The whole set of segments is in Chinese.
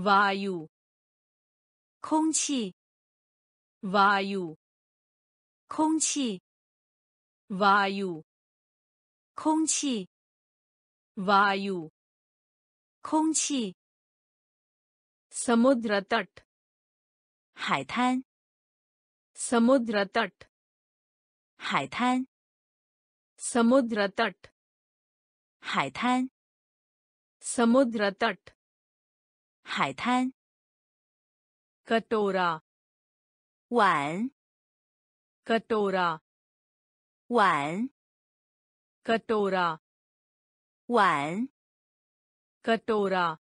वायु 空气， वायु 空气， वायु 空气， वायु 空气， समुद्र तट 海滩， समुद्र तट 海滩， समुद्र तट 海滩， समुद्र तट 海滩。Katora，碗。Katora，碗。Katora，碗。Katora，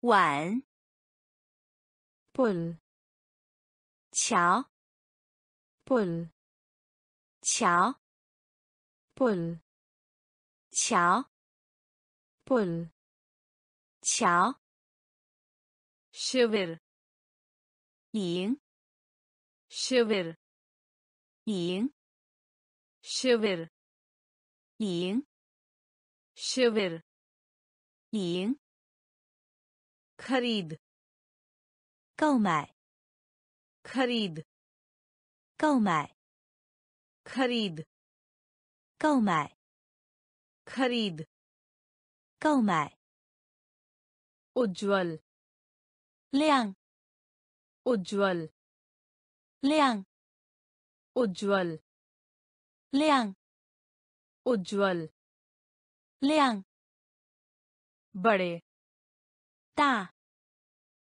碗。Pul，桥。Pul，桥。Pul，桥。，Pull，桥 Shiver. 赢 Shiver. 赢 Shiver. 赢 Shiver. 赢 Khareed. 购买 Khareed. 购买 Khareed. 购买 Khareed. 购买 Ujwal. 亮 udual 亮 udual 亮 udual 亮 buddy 大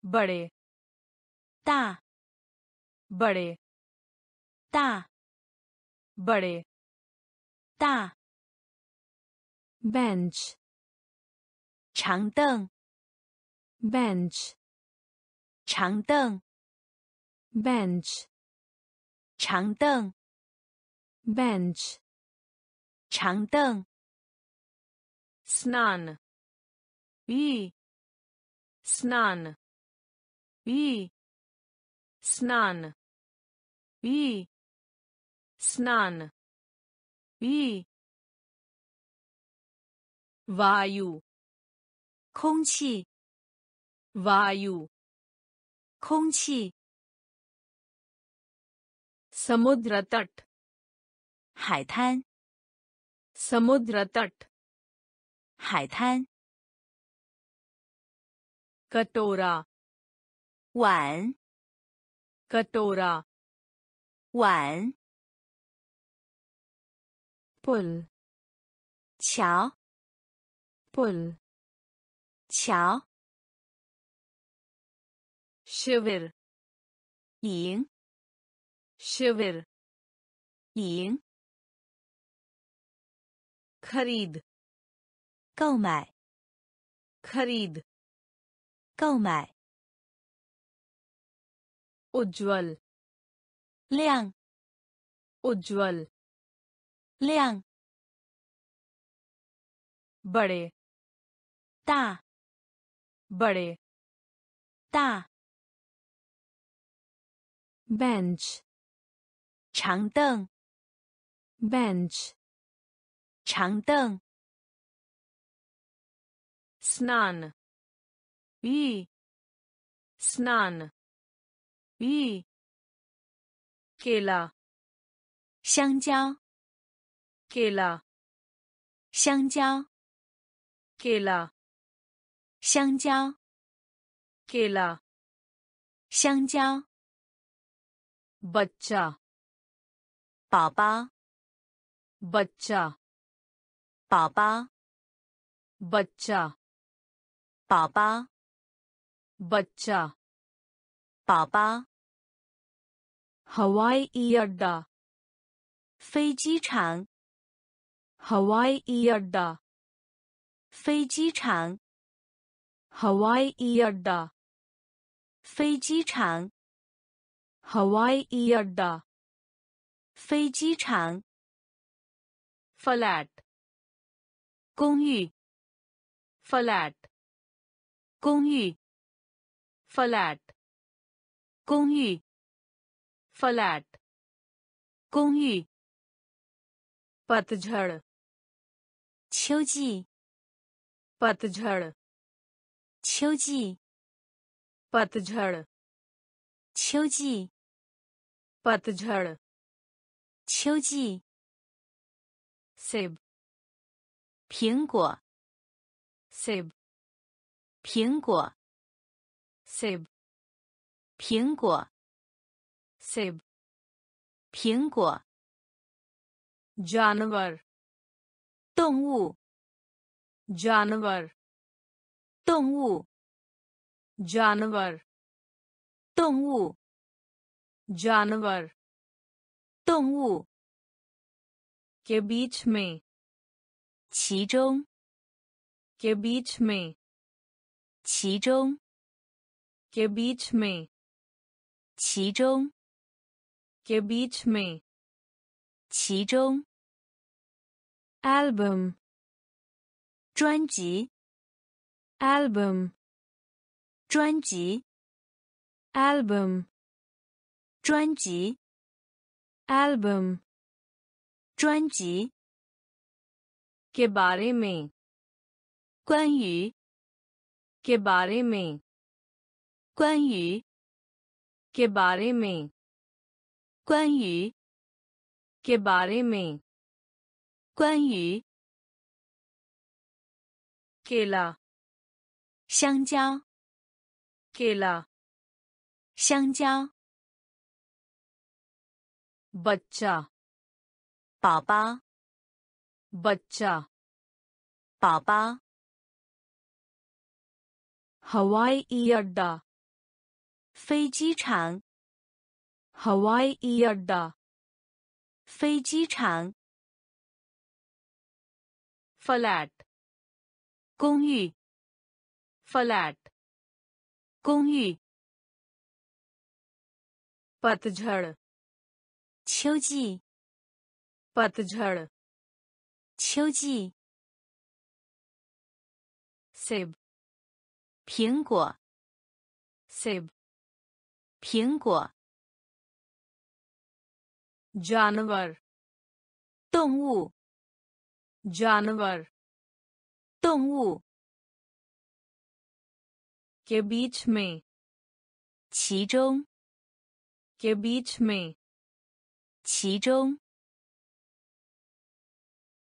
buddy 大 buddy 大 buddy 大 bench 长凳 bench 长凳， बेंच 长凳， बेंच 长凳， स्नान 浴， स्नान 浴， स्नान 浴， स्नान 浴， वायु 空气， वायु 空气， समुद्र तट 海滩， समुद्र तट 海滩， कटोरा 碗， कटोरा 碗， पुल 桥， पुल 桥， शिविर यिंग शिविर यिंग खरीद कौमाय खरीद कौमाय उज्जवल लियांग उज्जवल लियांग बड़े ता बड़े ता bench 长凳，bench 长凳，snon e，snon e，kela 香蕉，kela 香蕉，kela 香蕉，kela 香蕉。बच्चा 宝宝， बच्चा 宝宝， बच्चा 宝宝， बच्चा 宝宝， हवाई अड्डा 飞机场， हवाई अड्डा 飞机场， हवाई अड्डा 飞机场， हवाई अड्डा 飞机场， फ्लैट 公寓， फ्लैट 公寓， फ्लैट 公寓， फ्लैट 公寓， पतझड़ 秋季， पतझड़ 秋季， पतझड़ 秋季， पतझड़ 秋季， सेब 苹果， सेब 苹果， सेब 苹果， सेब 苹果， जानवर 动物， जानवर 动物， जानवर 动物， जानवर 动物， के बीच में 其中， के बीच में 其中， के बीच में 其中， के बीच में 其中， एल्बम 专辑， एल्बम 专辑， एल्बम 专辑， एल्बम 专辑， के बारे में 关于， के बारे में 关于， के बारे में 关于， के बारे में 关于， केला 香蕉， केला 香蕉， बच्चा 宝宝， बच्चा 宝宝， हवाई अड्डा 飞机场， हवाई अड्डा 飞机场， फ्लैट 公寓， फ्लैट 公寓， पतझड़ 秋季， पतझड़ 秋季， सेब 苹果， सेब 苹果， जानवर 动物， जानवर 动物， के बीच में 其中， के बीच में 其中，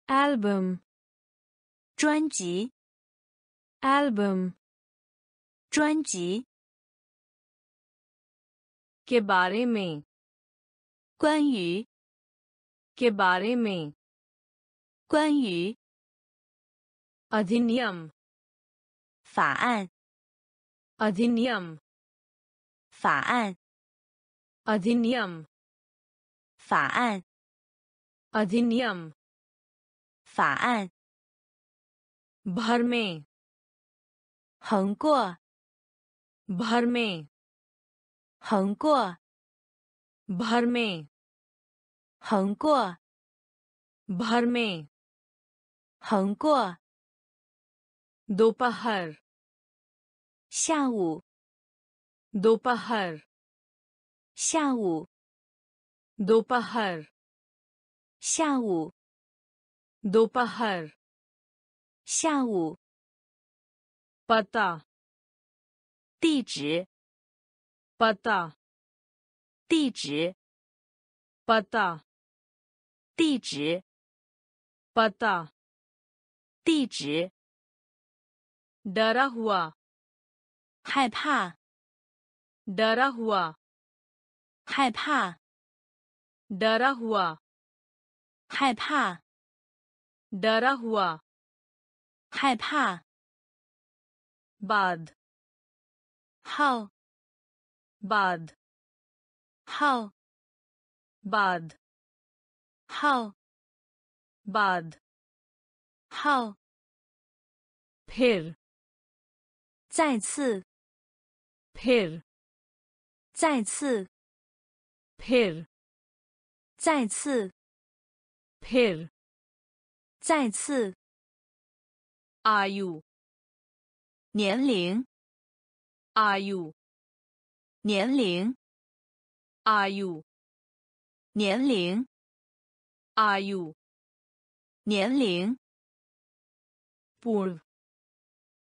एल्बम 专辑， एल्बम 专辑， के बारे में 关于， के बारे में 关于， अधिनियम 法案， अधिनियम 法案， अधिनियम 法案， अधिनियम 法案， भर में 横过， भर में 横过， भर में 横过， भर में 横过， दोपहर 下午， दोपहर 下午， दोपहर 下午， दोपहर 下午， पता 地址， पता 地址， पता 地址， पता 地址， डरा हुआ 害怕， डरा हुआ 害怕， डरा हुआ 害怕， डरा हुआ 害怕， बाद 后， बाद 后， बाद 后， बाद 后， फिर 再次， फिर 再次， फिर 再次 pill 再次 are you 年龄 are you 年龄 are you 年龄 are you 年龄 bull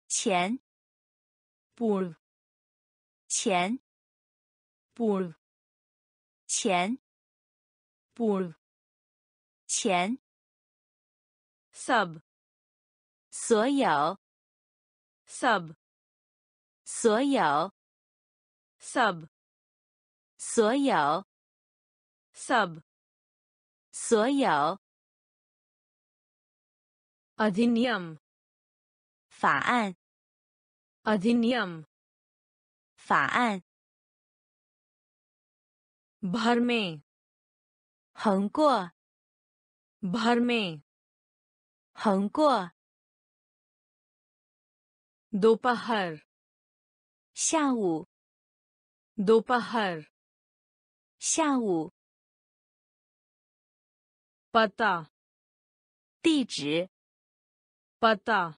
钱 bull 钱 bull 钱五钱，sub 所有，sub 所有，sub 所有，sub 所有，adnyam 法案，adnyam 法案，bharmeen。横过 भर में 横过 दोपहर 下午 दोपहर 下午 पता 地址 पता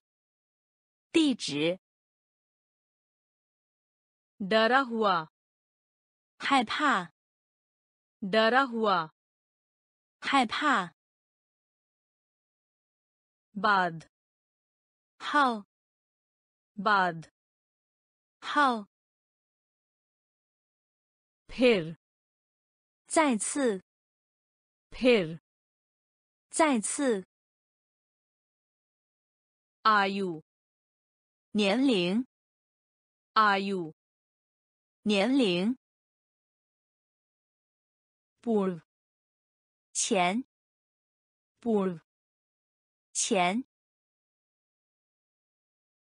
地址 डरा हुआ 害怕 डरा हुआ 害怕 बाद 后 बाद 后 फिर 再次 फिर 再次 आयु 年龄 आयु 年龄 पूर्व 前 पूर्व 前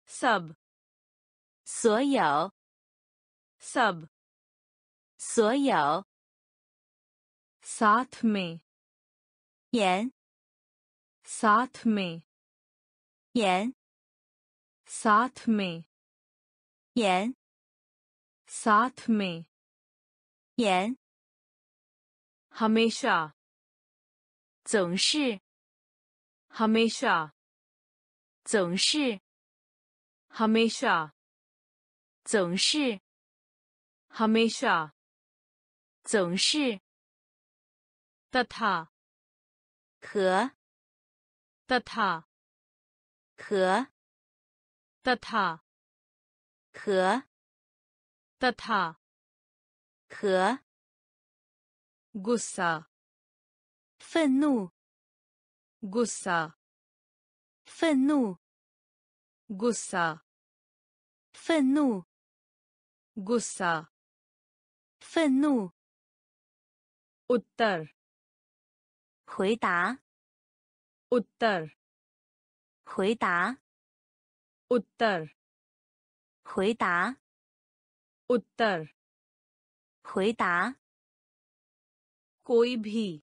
सब 所有 सब 所有 साथ में 盐 साथ में 盐 साथ में 盐 साथ में 盐 हमेशा 总是。hamesha，总是。hamesha，总是。hamesha，总是。，tata，和。，tata，和。，tata，和。，tata，和。goussa 愤怒 गुस्सा 愤怒 गुस्सा 愤怒 गुस्सा 愤怒 उत्तर 回答 उत्तर 回答 उत्तर 回答 उत्तर 回答 कोई भी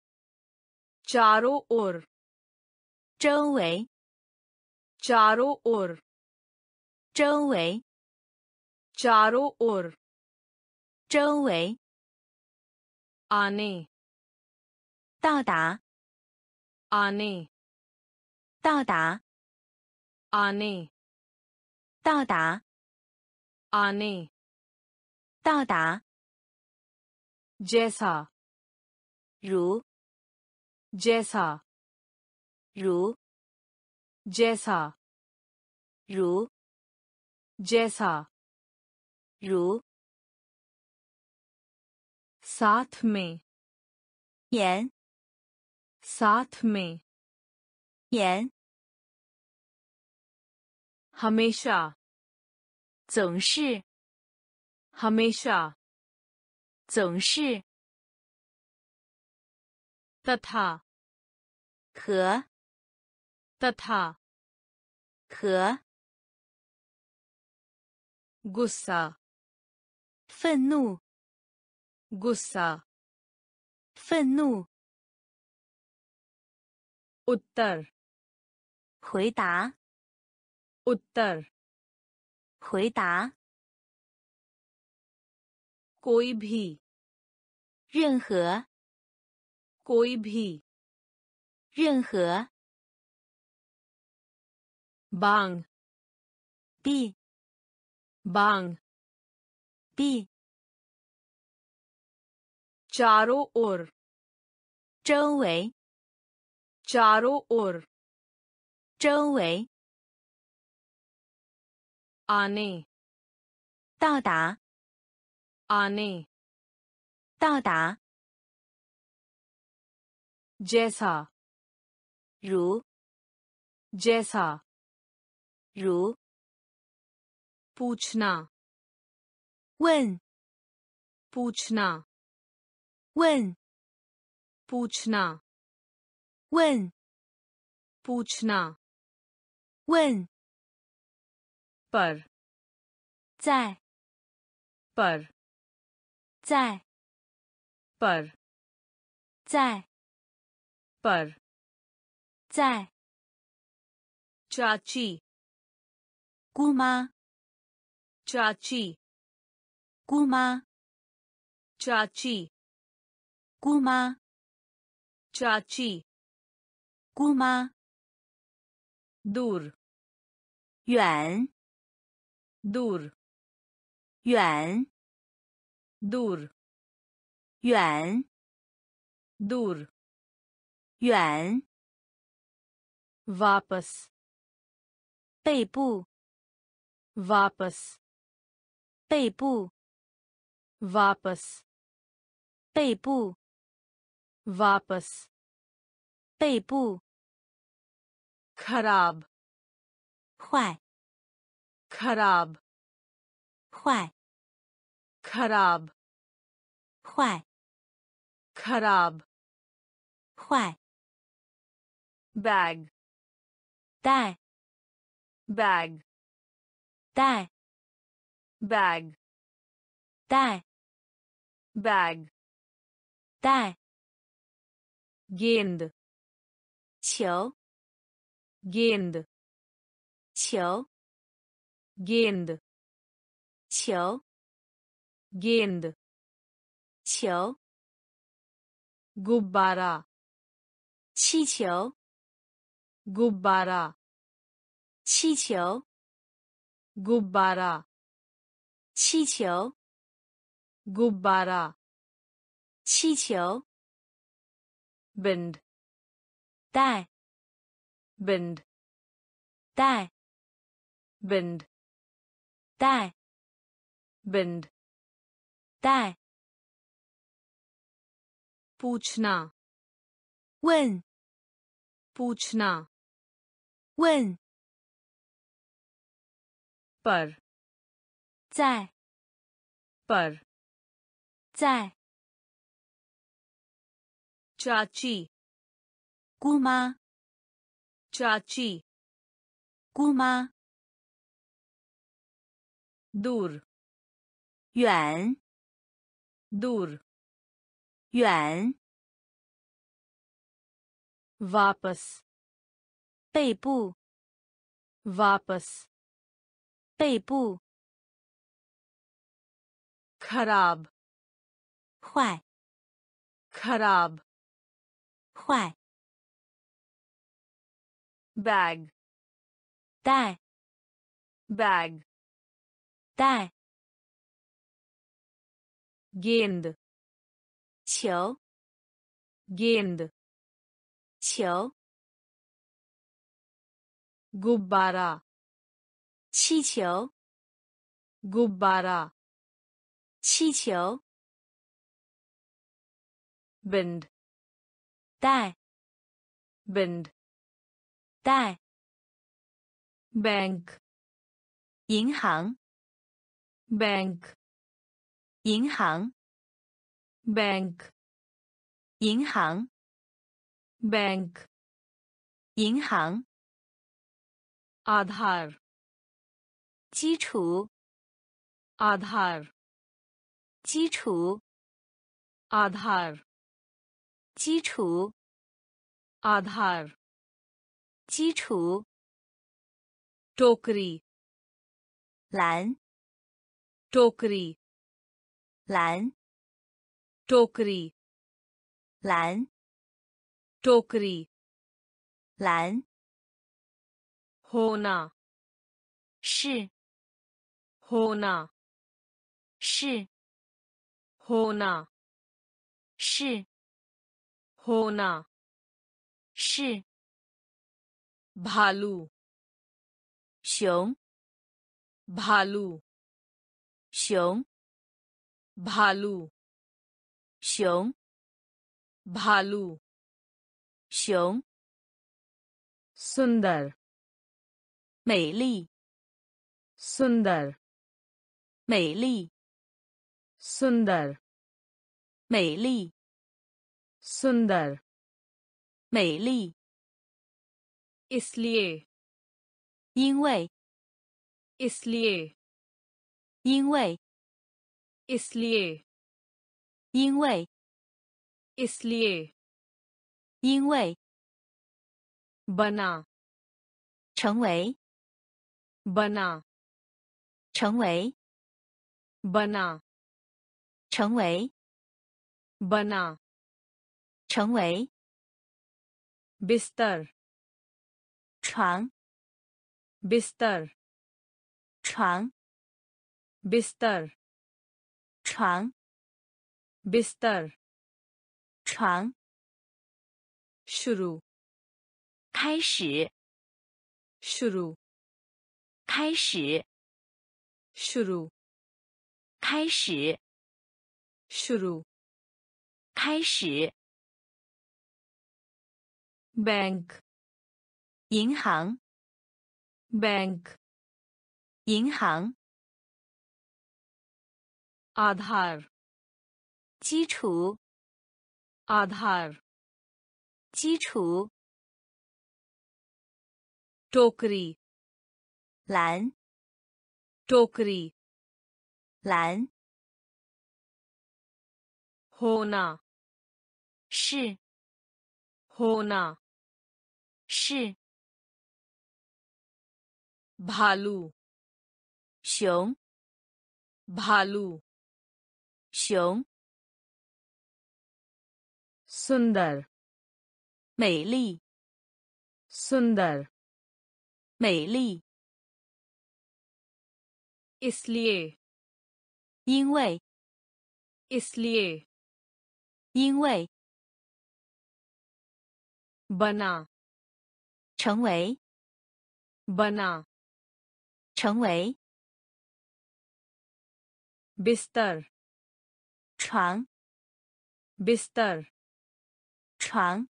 चारों ओर 周围 चारों ओर 周围 चारों ओर 周围 आने 到达 आने 到达 आने 到达 आने 到达 जैसा 如 जैसा 如 जैसा 如 जैसा 如 साथ में 盐 साथ में 盐 हमेशा 总是 हमेशा 总是 तथा 和 तथा 和 गुस्सा 愤怒 गुस्सा 愤怒 उत्तर 回答 उत्तर 回答 कोई भी 任何， कोई भी 任何， बांग 必 बांग 必 चारों ओर 周围， चारों ओर 周围， आने 到达， आने 到达， जैसा 如 जैसा 如 पूछना 问 पूछना 问 पूछना 问 पूछना 问， पर 在 पर 在 पर 在 पर 在， चाची 姑妈 चाची 姑妈 चाची 姑妈 चाची 姑妈， दूर 远 दूर 远 दूर 远 दूर 远，vapas，背部，vapas，背部，vapas，背部，vapas，背部，carab，坏，carab，坏，carab，坏，carab，坏。bag，带，bag，带，bag，带，bag，带，gend，球，gend，球，gend，球，gend，球，gubara。气球 गुब्बारा 气球 गुब्बारा 气球 गुब्बारा 气球 बिंड 带 बिंड 带 बिंड 带 बिंड 带 पूछना 问 पूछना 问 पर 在 पर 在 चाची 姑妈 चाची 姑妈 दूर 远 दूर 远 वापस 背部 वापस 背部 खराब 坏 खराब 坏 बैग 带 बैग 带 गेंद 球 गेंद 球 Gubara，气球。Gubara，气球。Bind，带。Bind，带。Bank，银行。Bank，银行。Bank，银行。Bank，银行。Bank, 银行 आधार 基础 आधार 基础 आधार 基础 आधार 基础 टोकरी 篮 टोकरी 蓝 टोकरी 蓝 टोकरी 蓝 होना 是 होना 是 होना 是 होना 是 भालू 熊 भालू 熊 भालू 熊 भालू 熊 सुंदर 美丽 सुंदर 美丽 सुंदर 美丽 सुंदर 美丽， इसलिए 因为 इसलिए 因为 इसलिए 因为 इसलिए 因为 बना 成为 बना 成为 बना 成为 बना 成为 बिस्तर 床 बिस्तर 床 बिस्तर 床 बिस्तर 床 शुरू 开始 शुरू 开始 शुरू 开始 शुरू 开始 बैंक 银行 बैंक 银行 आधार 基础 आधार 基础 टोकरी 蓝，tokri，蓝，hona，是，hona，是，bhalu，熊，bhalu，熊，sundar，美丽，sundar。美丽。इसलिए 因为 इसलिए 因为 बना 成为 बना 成为 बिस्तर 床 बिस्तर 床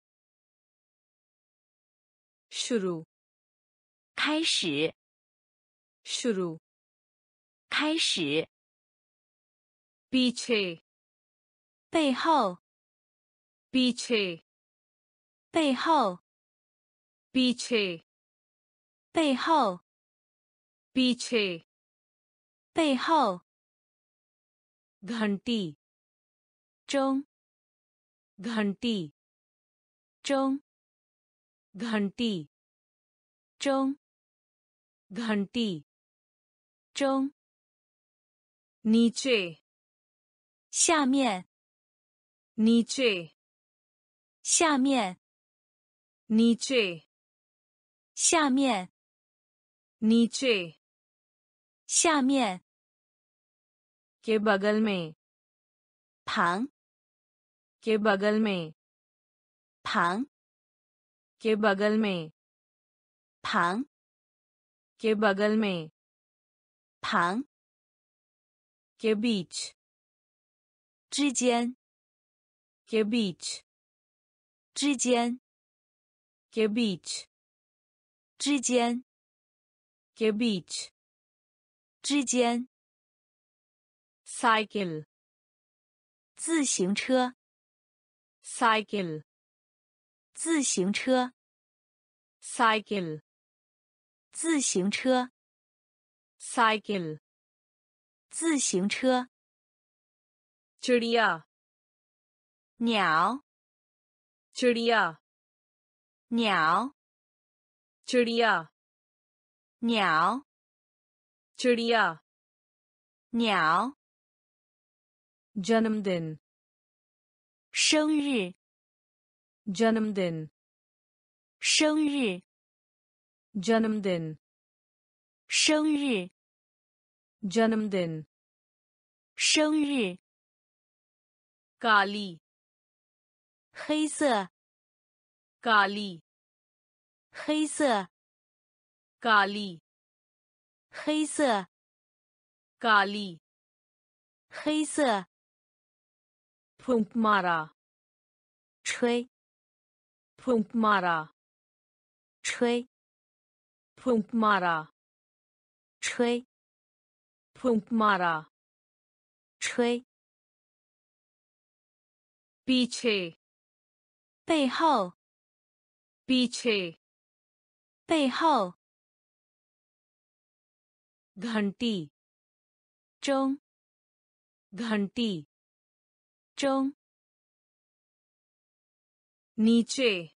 शुरू 开始 शुरू 开始 पीछे 背后 पीछे 背后 पीछे 背后 पीछे 背后 घंटी 钟 घंटी 钟 घंटी 钟 घंटी 钟 नीचे 下面 नीचे 下面 नीचे 下面 नीचे 下面 के बगल में 旁 के बगल में 旁 के बगल में 旁 के बगल में 旁 के बीच 之间 के बीच 之间 के बीच 之间 के बीच 之间 साइकिल 自行车 साइकिल 自行车 साइकिल 自行车 साइकिल 自行车 चिड़िया 鸟 चिड़िया 鸟 चिड़िया 鸟 चिड़िया 鸟 जन्मदिन 生日， जन्मदिन 生日， जन्मदिन 生日， जन्मदिन 生日， काली 黑色， काली 黑色， काली 黑色， काली 黑色， फूंक मारा 吹， फूंक मारा 吹， फूंक मारा 吹， फूंक मारा 吹， पीछे 背后， पीछे 背后， घंटी 钟， घंटी 钟， नीचे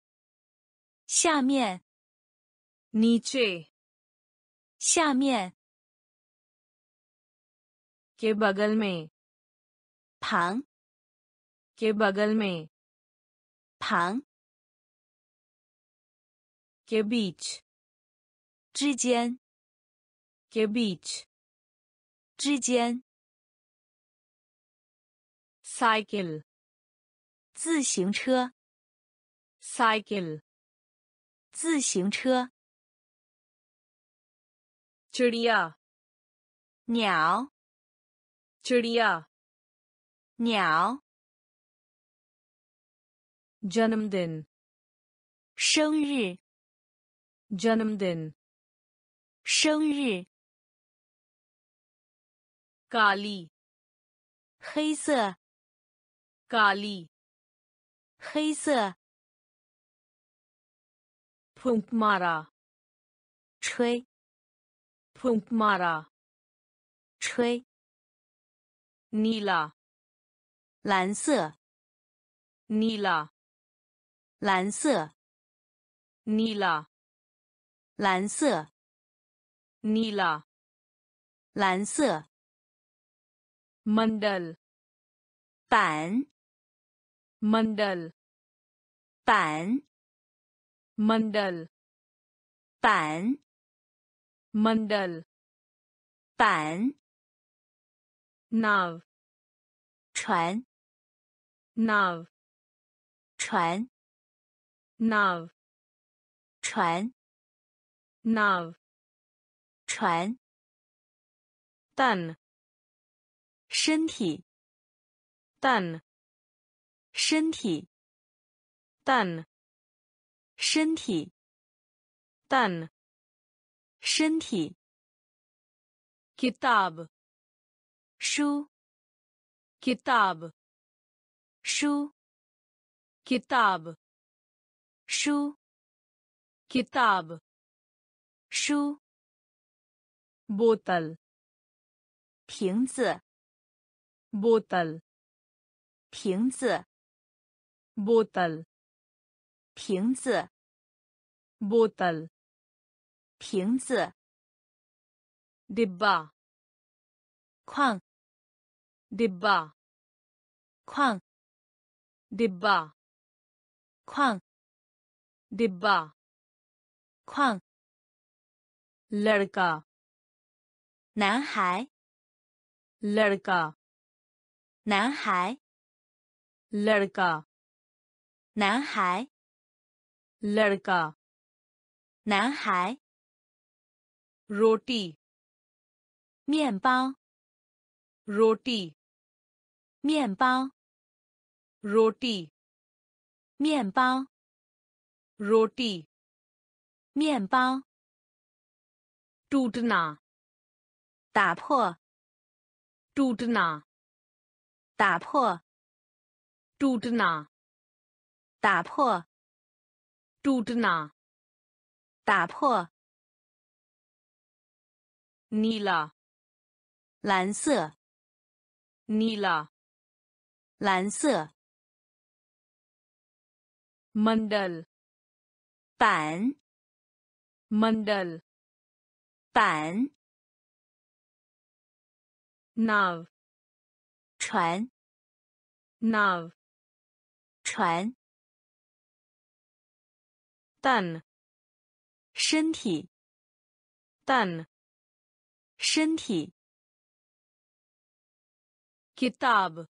下面， नीचे 下面， के बगल में 旁， के बगल में 旁， के बीच 之间， के बीच 之间， साइकिल 自行车， साइकिल 自行车， चिड़िया 鸟， चिड़िया 鸟， जन्मदिन 生日， जन्मदिन 生日， काली 黑色， काली 黑色， फूंक मारा 吹， फूंक मारा 吹， Nila，蓝色。Nila，蓝色。Nila，蓝色。Nila，蓝色。Mandal，板。Mandal，板。Mandal，板。Mandal，板。Mandal, 板 nav 船，nav 船，nav 船，nav 船。dan 身体，dan 身体，dan 身体，dan 身体。kitab。书 kitab 书 kitab 书 kitab 书 bottle 瓶子 bottle 瓶子 bottle 瓶子 bottle 瓶子 debug 矿 डिब्बा 矿， डिब्बा 矿， डिब्बा 矿， लड़का 男孩， लड़का 男孩， लड़का 男孩， लड़का 男孩， रोटी 面包， रोटी 面包，roti。面包，roti。面包，tutna。打破，tutna。打破，tutna。打破，tutna。打破。nila。蓝色，nila。蓝色。Mandal，板。Mandal，板。Nav，船。Nav，船。Tan，身体。Tan，身体。Kitab，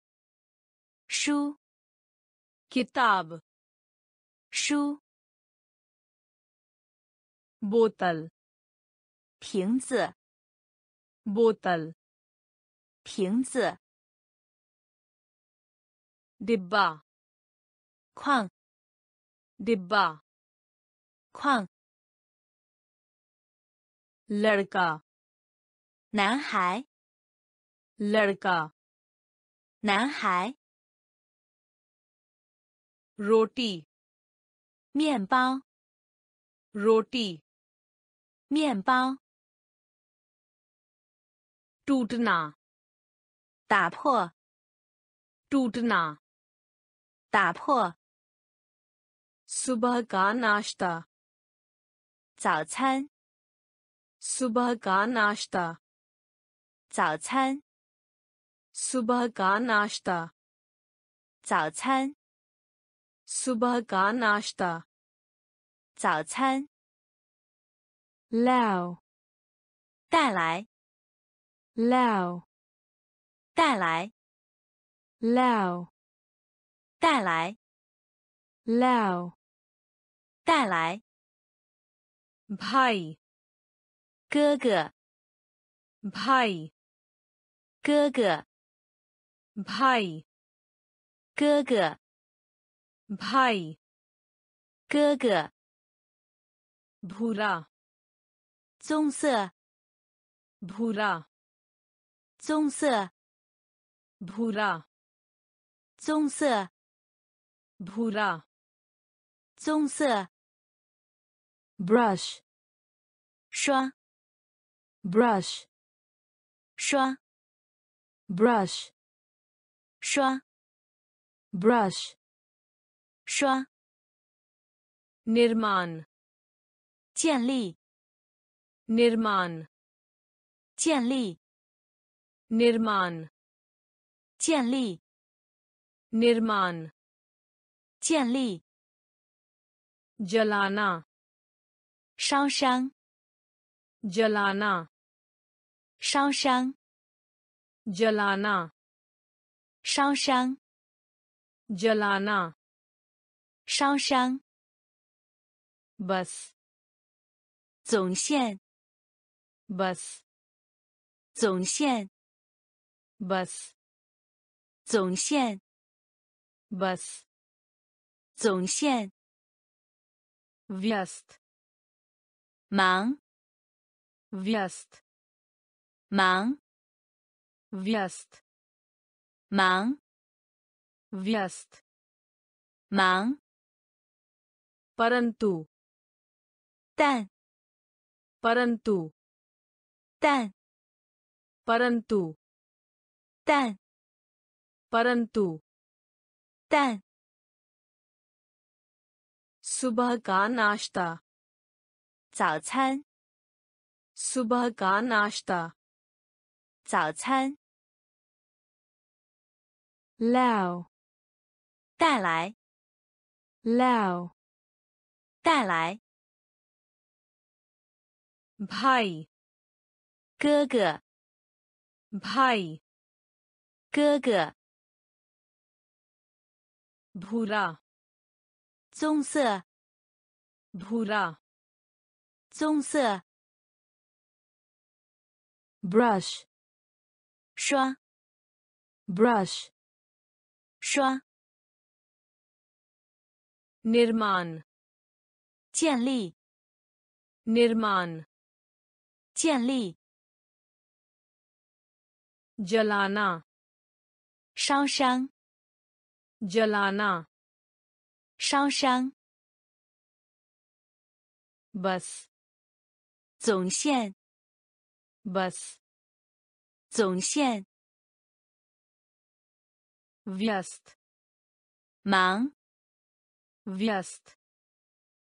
书，kitab，书，bottle，瓶子，bottle，瓶子，dibba，矿，dibba，矿，ladka，男孩，ladka。男孩。रोटी 面包、 रोटी 面包、 टूटना 打破、 टूटना 打破、 सुबह का नाश्ता 早餐、 सुबह का नाश्ता 早餐、 सुबह का नाश्ता 早餐、 सुबह का नाश्ता 早餐， lao 带来， lao 带来， lao 带来， lao 带来， भाई 哥哥， भाई 哥哥， भाई 哥哥， भाई 哥哥， भूरा 棕色， भूरा 棕色， भूरा 棕色， भूरा 棕色， brush 刷， brush 刷， brush 刷， brush 刷， निर्माण 建立， निर्माण 建立， निर्माण 建立， निर्माण 建立， जलाना 烧伤， जलाना 烧伤， जलाना 烧伤， जलाना 烧伤。bus 总线。bus 总线。bus 总线。bus 总线。vast 忙。vast 忙。vast 忙。vast 忙。परंतु 但， परंतु 但， परंतु 但， परंतु 但， सुबह का नाश्ता 早餐， सुबह का नाश्ता 早餐， lao 带来， lao 带来， भाई 哥哥， भाई 哥哥， भूरा 棕色， भूरा 棕色， brush 刷， brush 刷， निर्माण 建立， निर्माण 建立， जलाना 烧伤， जलाना 烧伤， बस 总线， बस 总线， व्यस्त 忙， व्यस्त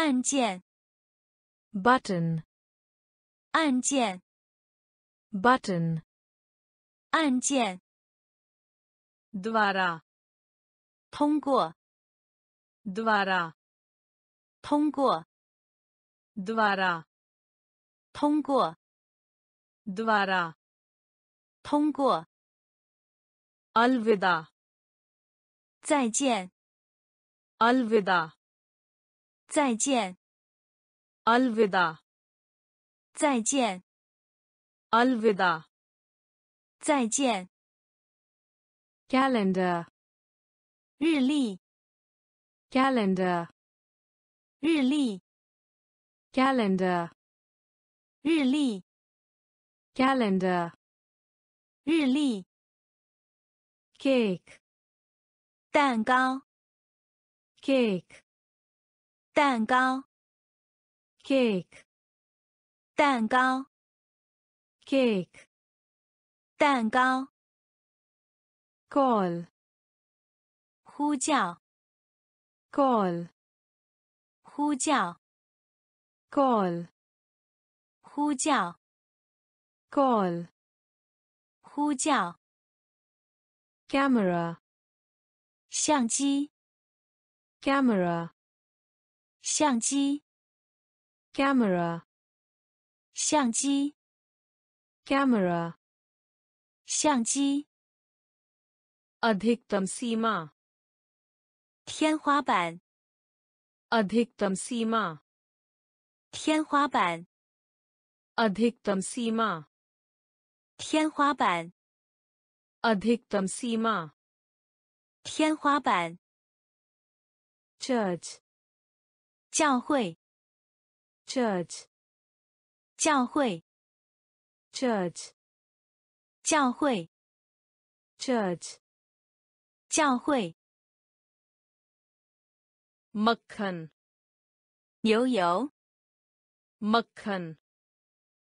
按键 button 按键 button 按键 dvara 通过 dvara 通过 dvara 通过 dvara 通过 alvida 再见 alvida 再见。Alvida。再见。Alvida。再见。Calendar。日历。Calendar。日历。Calendar。日历。Calendar。日历。Cake。蛋糕。Cake。蛋糕，cake 蛋糕，cake 蛋糕，call 呼叫，call 呼叫，call 呼叫，call 呼叫，camera 相机，camera 相机， camera 相机， camera 相机， अधिकतम सीमा 天花板， अधिकतम सीमा 天花板， अधिकतम सीमा 天花板， अधिकतम सीमा 天花板， church 教会，church，教会，church，教会，church，教会。McCon，牛油，McCon，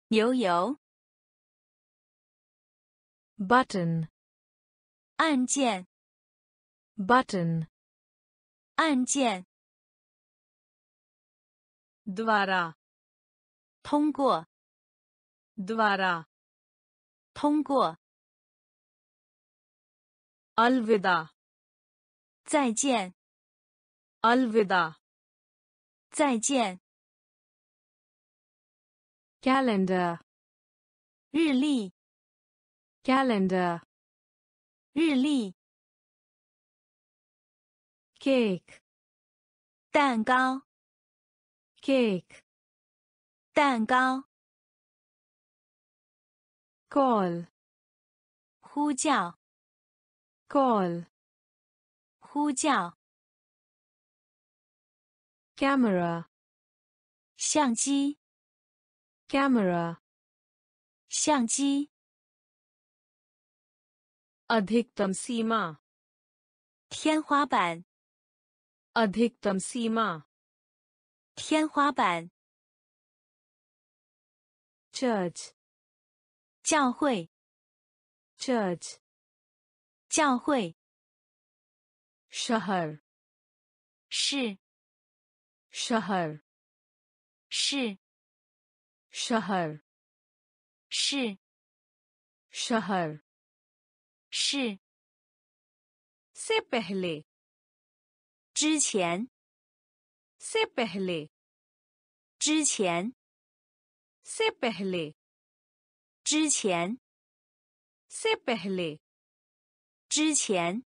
牛油。Button，按键，Button，按键。द्वारा 通过， द्वारा 通过， अलविदा 再见， अलविदा 再见， calendar 日历， calendar 日历， cake 蛋糕， cake 蛋糕， call 呼叫， call 呼叫， camera 相机， camera 相机， अधिकतम सीमा 天花板， अधिकतम सीमा 天花板， church 教会， church 教会， शहर 是， शहर 是， शहर 是， शहर 是， से पहले 之前， से पहले 之前， से पहले 之前， से पहले 之前，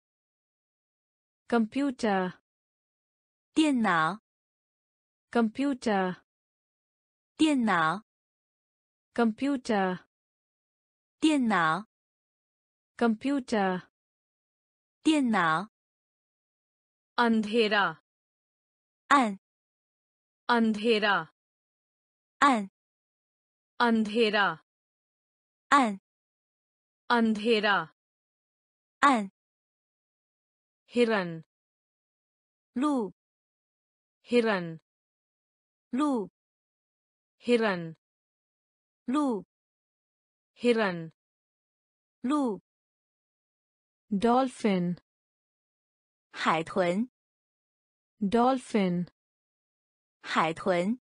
कंप्यूटर 电脑， कंप्यूटर 电脑， कंप्यूटर 电脑， कंप्यूटर 电脑， अंधेरा 暗， अंधेरा 暗， अंधेरा 暗， अंधेरा 暗， हिरन 鹿 हिरन 鹿 हिरन 鹿 हिरन 鹿 dolphin 海豚 dolphin 海豚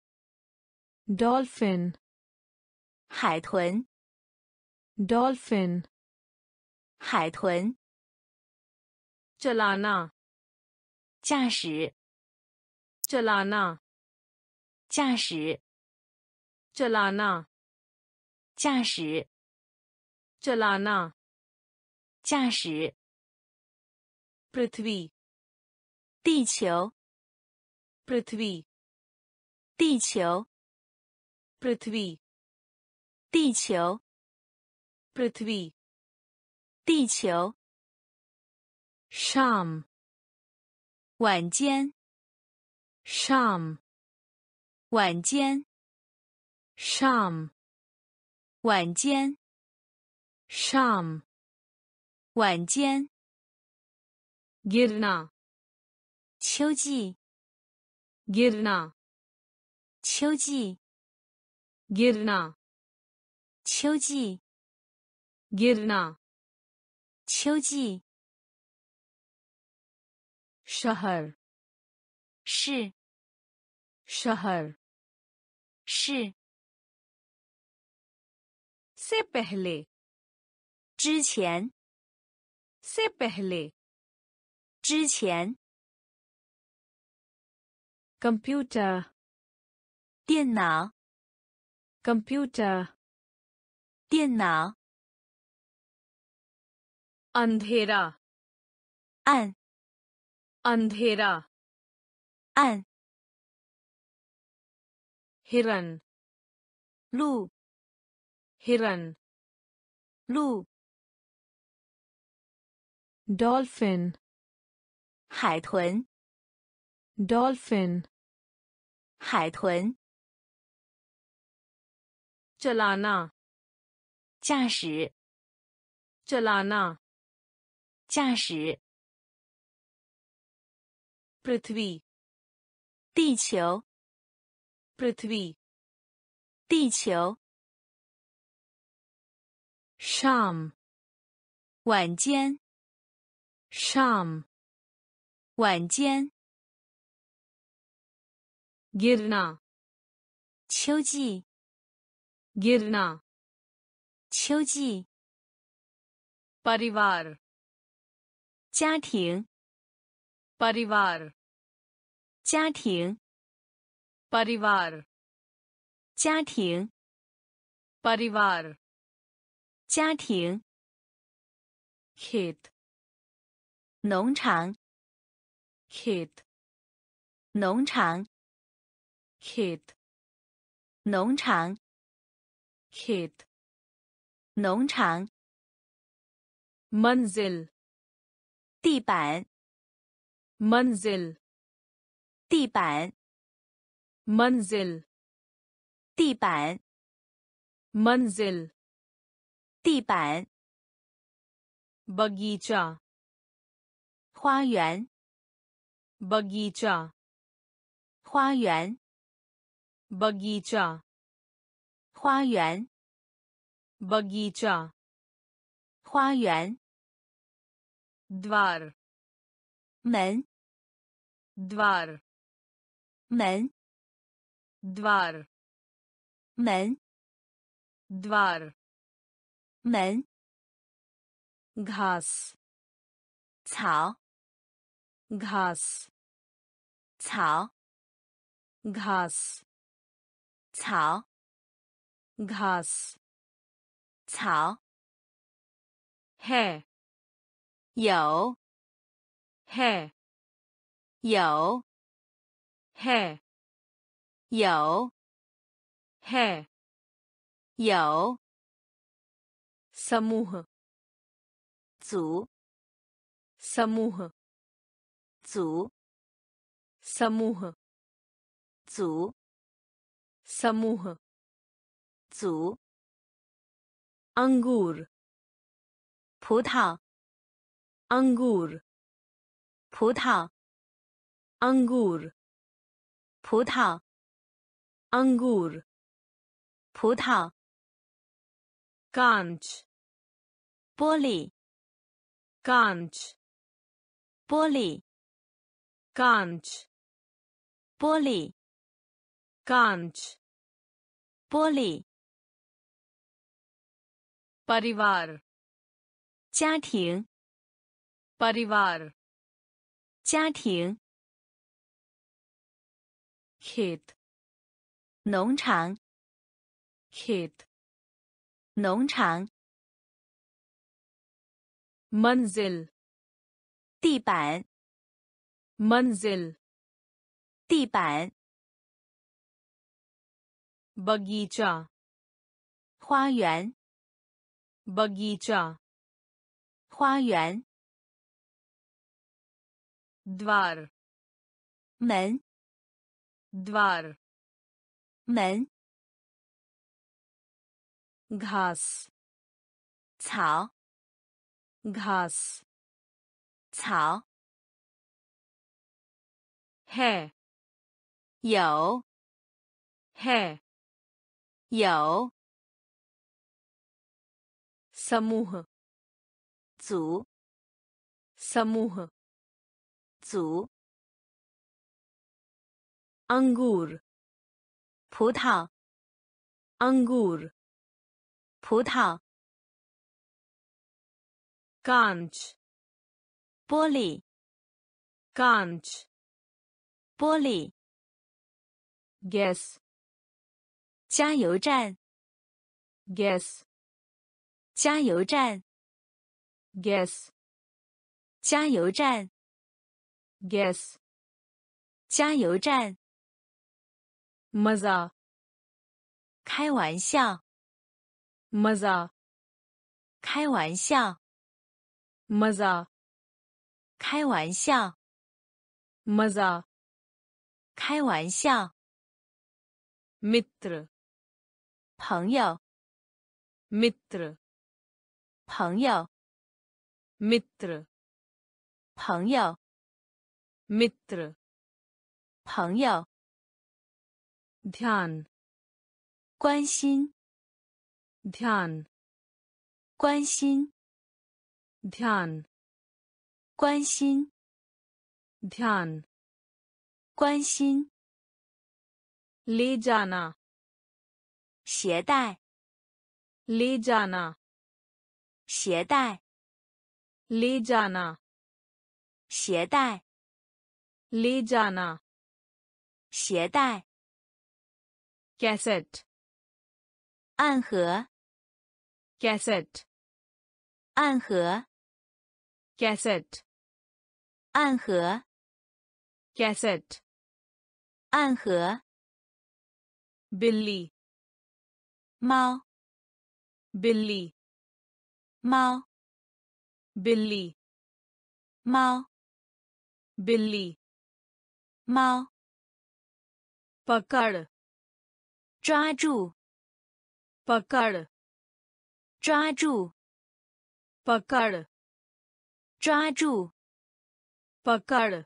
dolphin 海豚 dolphin 海豚 चलाना 驾驶 चलाना 驾驶 चलाना 驾驶 चलाना 驾驶 पृथ्वी 地球 Prithvi，地球。Prithvi，地球。Prithvi，地球。Sham，晚间。Sham，晚间。Sham，晚间。Sham，晚间。Girna，秋季。गिरना 秋季 गिरना 秋季 गिरना 秋季 शहर 是 शहर 是 से पहले 之前 से पहले 之前 कंप्यूटर 电脑 कंप्यूटर 电脑 अंधेरा 暗 अंधेरा 暗 हिरन 鹿 हिरन 鹿 डॉल्फिन 海豚 डॉल्फिन 海豚 चलाना 驾驶 चलाना 驾驶 पृथ्वी 地球 पृथ्वी 地球 शाम 晚间 शाम 晚间 गिरना 秋季 गिरना 秋季 परिवार 家庭 परिवार 家庭 परिवार 家庭 परिवार 家庭 खेत 农场 खेत 农场 kid 农场 kid 农场 manzil 地板 manzil 地板 manzil 地板 manzil 地板 bagicha 花园 bagicha 花园 बगीचा 花园 बगीचा 花园 द्वार 门 द्वार 门 द्वार 门 द्वार 门 घास 草 घास 草 घास 草，grass，草，hair，有，hair，有，hair，有，hair，有，samuh，组，samuh，组，samuh，组。Samuha, समूह 组 अंगूर 葡萄 अंगूर 葡萄 अंगूर 葡萄 अंगूर 葡萄 कांच 玻璃 कांच 玻璃 कांच 玻璃 कांच 玻璃 परिवार 家庭 परिवार 家庭 खेत 农场 खेत 农场 मंजिल 地板 मंजिल 地板 Buggyja，花园。Buggyja，花园。Dwar，门。Dwar，门。Ghas，草。Ghas，草。He，有。He 有，samuh，组，samuh，组，angur，葡萄，angur，葡萄，kanch，玻璃，kanch，玻璃，Guess 加油站。Gas，加油站。Gas，加油站。Gas，加油站。Maza，开玩笑。Maza，开玩笑。Maza，开玩笑。Maza，开玩笑。Mitra，朋友 मित्र 朋友 मित्र 朋友 मित्र 朋友 ध्यान 关心 ध्यान 关心 ध्यान 关心 ध्यान 关心 ले जाना 携带 ले जाना 携带 ले जाना 携带 ले जाना 携带 कैसेट 暗盒 कैसेट 暗盒 कैसेट 暗盒 कैसेट 暗盒 बिल्ली 猫 billy 猫 billy 猫 billy 猫报告抓住报告抓住报告抓住报告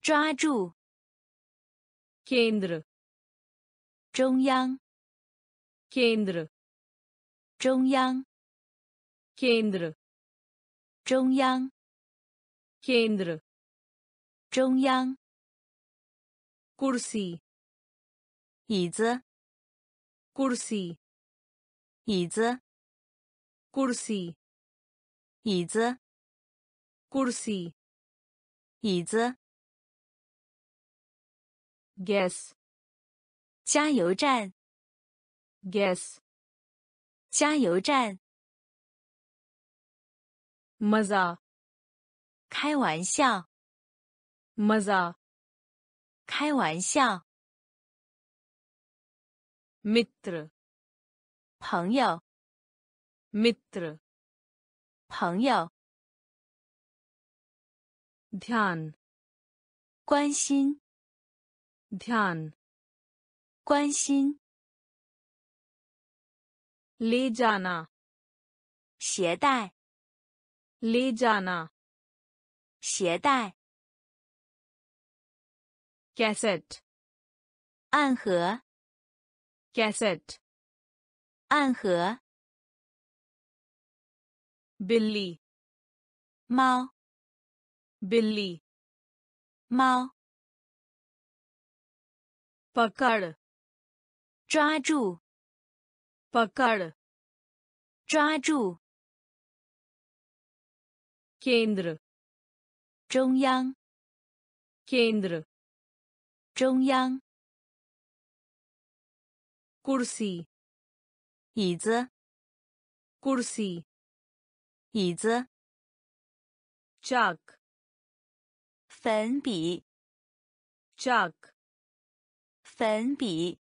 抓住。Kindle 中央。Kendra 中央。Kendra 中央。Kendra 中央。Curse 餐椅。Curse 餐椅。Curse 餐椅。Curse 餐椅。Gas 加油站。Guess，加油站。Maza，开玩笑。Maza，开玩笑。，mitr，朋友。，mitr，朋友。Dhan，关心。Dhan，关心。ले जाना 携带 ले जाना 携带、 कैसेट 暗盒、 कैसेट 暗盒、 बिल्ली 猫、 बिल्ली 猫、 पकड़ 抓住、 पकड़ 抓住、 केंद्र 中央、 केंद्र 中央、 कुर्सी 椅子、 कुर्सी 椅子、 चाक 粉笔、 चाक 粉笔、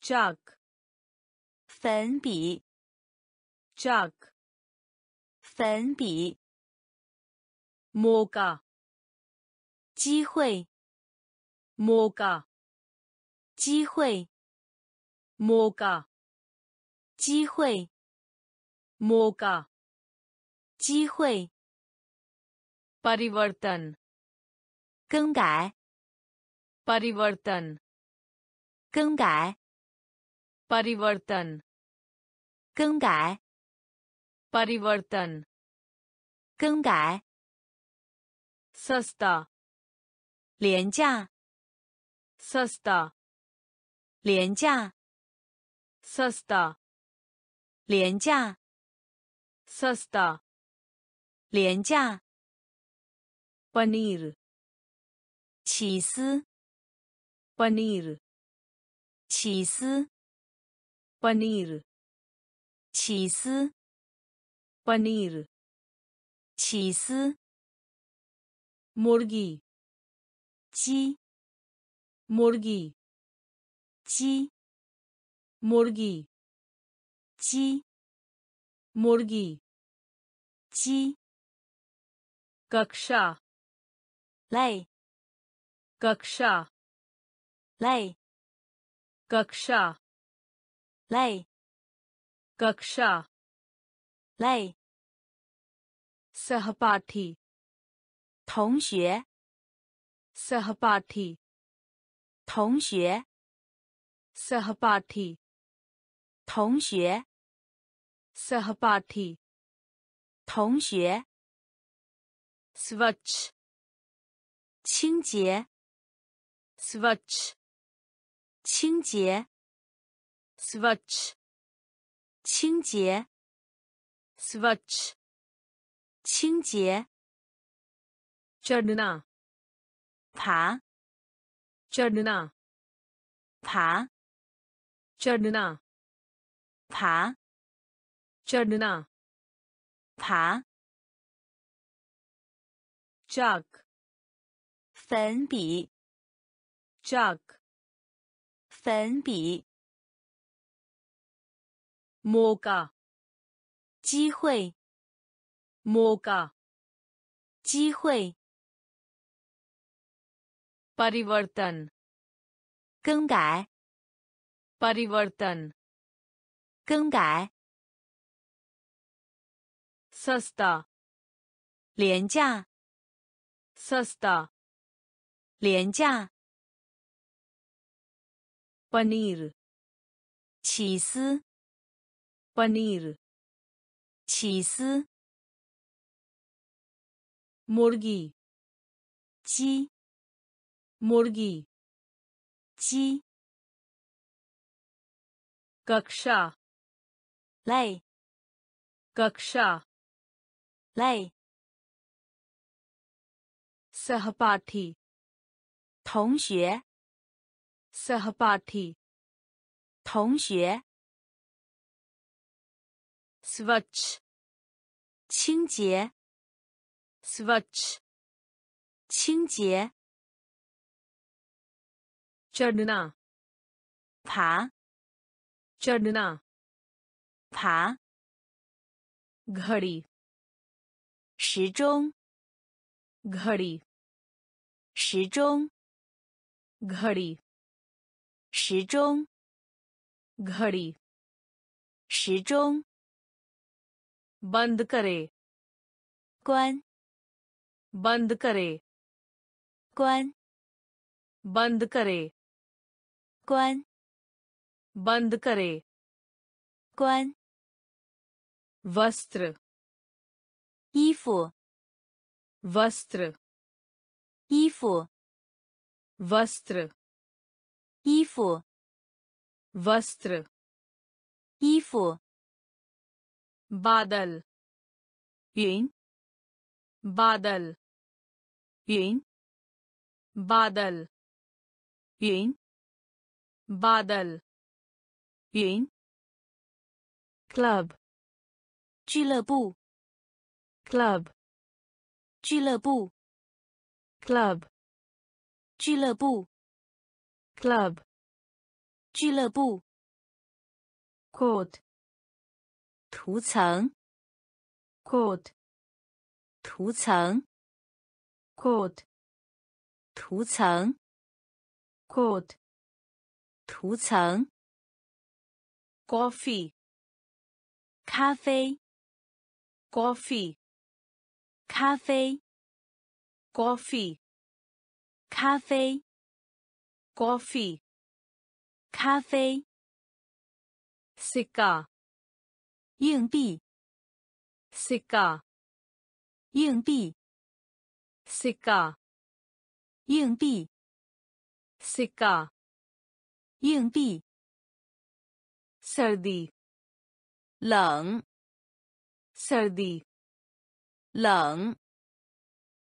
चाक 粉笔、 चाक 粉笔、 मौका 机会、 मौका 机会、 मौका 机会、 मौका 机会、 परिवर्तन 更改、 परिवर्तन 更改、 परिवर्तन 更改、 परिवर्तन 更改、 सस्ता 廉价、 सस्ता 廉价、 सस्ता 廉价、 सस्ता 廉价、 पनीर 起司、 पनीर 起司、 पनीर 起司、 पनीर 起司、 मुर्गी 鸡、 मुर्गी 鸡、 मुर्गी 鸡、 मुर्गी 鸡、 कक्षा 类、 कक्षा 类、 कक्षा 类、 कक्षा 类、 सहपाठी 同学、 सहपाठी 同学、 सहपाठी 同学、 सहपाठी 同学、 स्वच्छ 清洁、 स्वच्छ 清洁、 स्वच्छ 清洁，switch，清洁，churna，爬，churna，爬，churna，爬，churna，爬，jug，粉笔，jug，粉笔。Moga，机会。Moga，机会。Parivartan，更改。Parivartan，更改。Sasta，廉价。Sasta，廉价。Paneer，起司。पनीर 起司、 मुर्गी 鸡、 मुर्गी 鸡、 कक्षा 类、 कक्षा 类、 सहपाठी 同学、 सहपाठी 同学、 स्वच्छ 清洁、 स्वच्छ 清洁、 चढ़ना 爬、 चढ़ना 爬、 घड़ी 时钟、 घड़ी 时钟、 घड़ी 时钟、 घड़ी 时钟、 बंद करे। क्वन बंद करे। क्वन बंद करे। क्वन बंद करे। क्वन वस्त्र। ईफो। वस्त्र। ईफो। वस्त्र। ईफो। वस्त्र। ईफो। बादल 云 बादल 云 बादल 云 बादल 云 क्लब 俱乐部 क्लब 俱乐部 क्लब 俱乐部 क्लब 俱乐部 कोट 涂层，coat，涂层，coat，涂层，coat，涂层，coffee，咖啡，coffee，咖啡，coffee，咖啡，coffee，咖啡。Sika 硬币。Sika。硬币。Sika。硬币。Sika。硬币。Sardi。冷。Sardi。冷。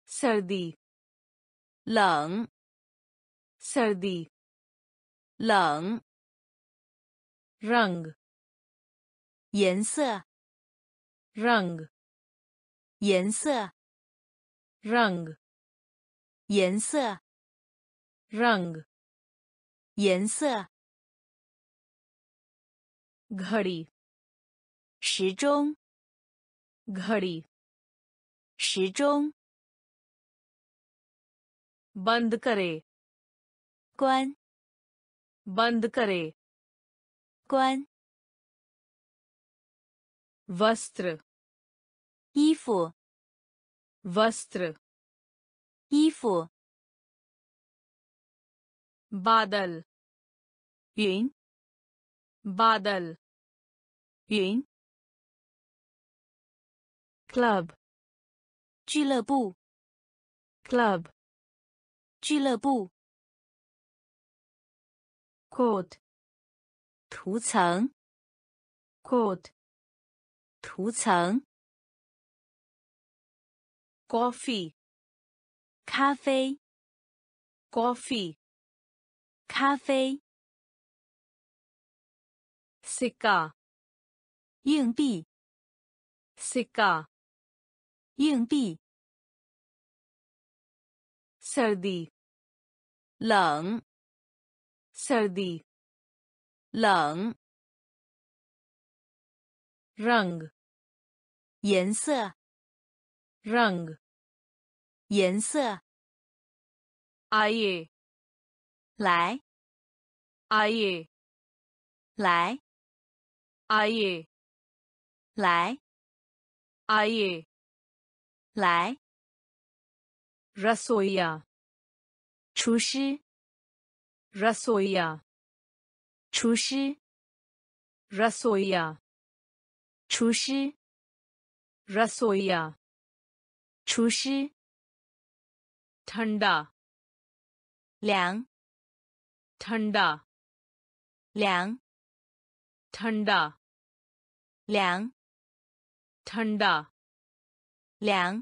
Sardi。冷。Sardi。冷。Rang。颜色 रंग 颜色 रंग 颜色 रंग 颜色 घड़ी 时钟 घड़ी 时钟 बंद करे 关 बंद करे 关 वस्त्र 衣服 वस्त्र 衣服 बादल 云 बादल 云 क्लब 俱乐部 क्लब 俱乐部 कोट 涂层 कोट 涂层。coffee，咖啡。coffee，咖啡。sika，硬币。sika，硬币。sardi，冷。sardi，冷。rang，颜色，rang，颜色，aye，来，aye，来，aye，来，aye，来，rasoya，厨师，rasoya，厨师，rasoya，厨师。Rasoya, 厨师 रसोईया 厨师 ठंडा 凉 ठंडा 凉 ठंडा 凉 ठंडा 凉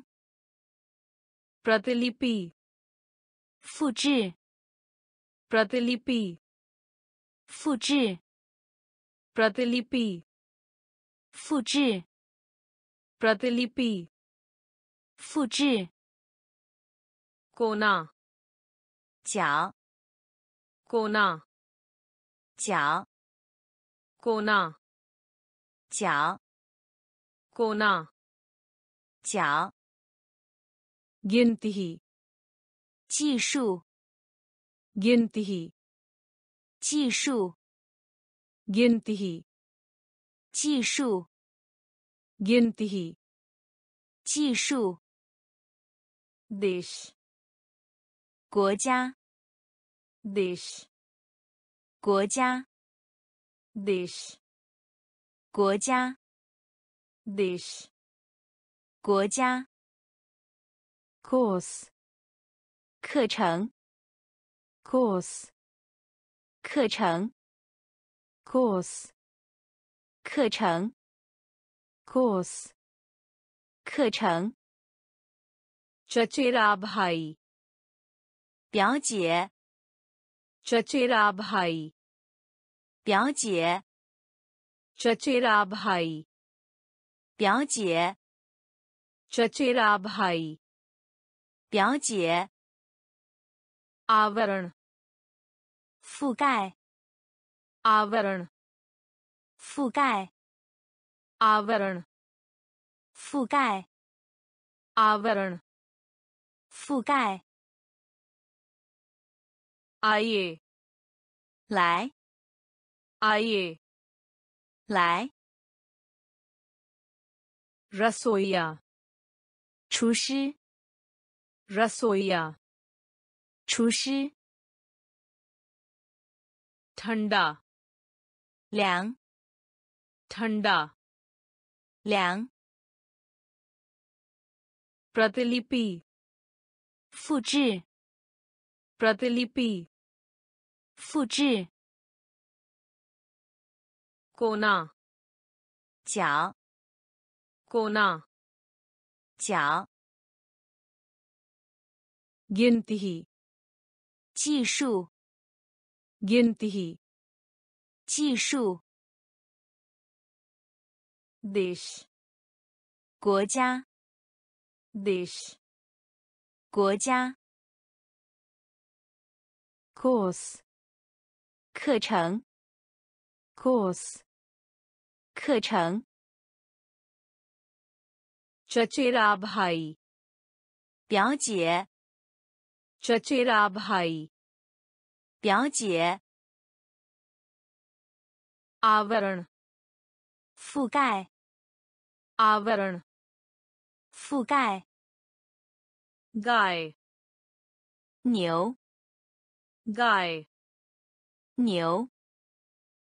प्रतिलिपि 复制 प्रतिलिपि 复制 प्रतिलिपि 复制 प्रतिलिपि 复制 कोना 角 कोना 角 कोना 角 कोना 角 गिनती 计数 गिनती 计数 गिनती 计数 गिनती 计数 देश 国家， देश 国家， देश 国家， देश 国家。 course 课程， course 课程， course 课程， course 课程。 चचेरा भाई 表姐， चचेरा भाई 表姐， चचेरा भाई 表姐， चचेरा भाई 表姐。 आवरण 覆盖， आवरण 覆盖， आवरण 覆盖， आवरण 覆盖。 आइए 来， आइए 来， रसोईया 厨师， रसोईया 厨师。 ठंडा 凉， ठंडा 凉。 प्रतिलिपि 复制， प्रतिलिपि 复制。 कोना 角， कोना 角。 गिनती 计数， गिनती 计数。 देश 国家， देश 国家。 course 课程， course 课程。 चचेरा भाई 表姐， चचेरा भाई 表姐。 आवरण 覆盖， आवरण 覆盖。 गाय 牛， गाय 牛，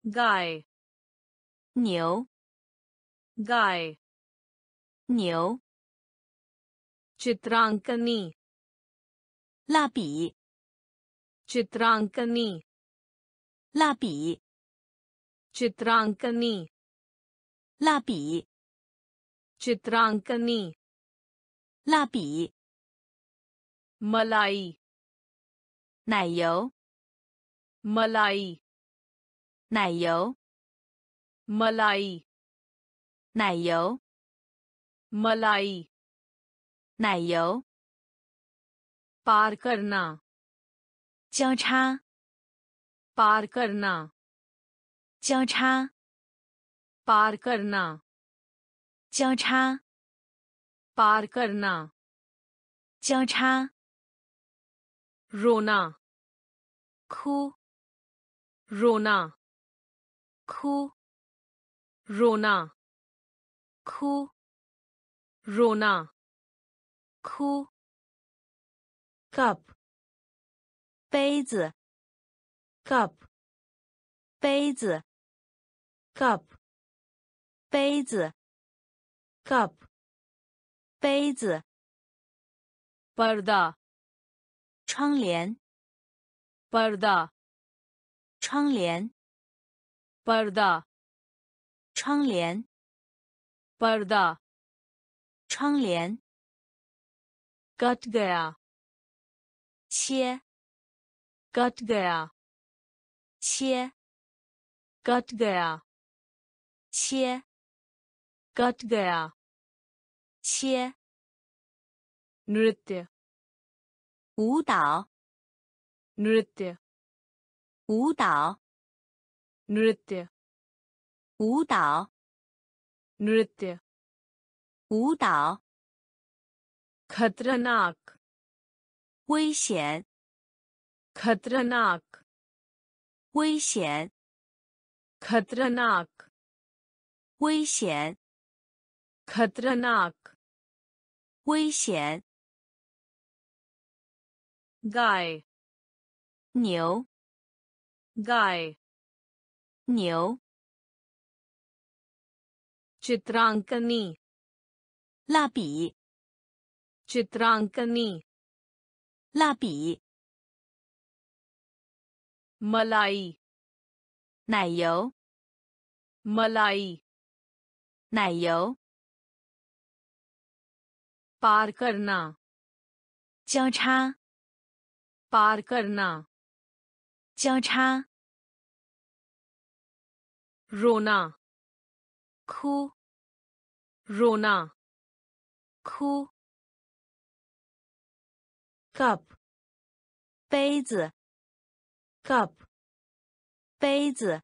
गाय 牛， गाय 牛。 चित्रांकनी 蜡笔， चित्रांकनी 蜡笔， चित्रांकनी 蜡笔， चित्रांकनी 蜡笔。 मलाई 奶油， मलाई 奶油， मलाई 奶油， मलाई 奶油。 पार करना 交叉， पार करना 交叉， पार करना 交叉， पार करना 交叉。 रोना 哭， रोना 哭， रोना 哭， रोना 哭。 कप 杯子， कप 杯子， कप 杯子， cup，杯子。curtain，窗帘。curtain，窗帘。curtain，窗帘。curtain，窗帘。cut there，切。cut there，切。cut there，切。कट गया 切。 नृत्य 舞蹈， नृत्य 舞蹈， नृत्य 舞蹈， नृत्य 舞蹈。 खतरनाक 危险， खतरनाक 危险， खतरनाक 危险， खतरनाक 危险。 गाय 牛 गाय 牛 चित्रांकनी 蜡笔 चित्रांकनी 蜡笔 मलाई 奶油 मलाई 奶油 पार करना 交叉 पार करना 交叉 रोना 哭 रोना 哭 कप 杯子 कप 杯子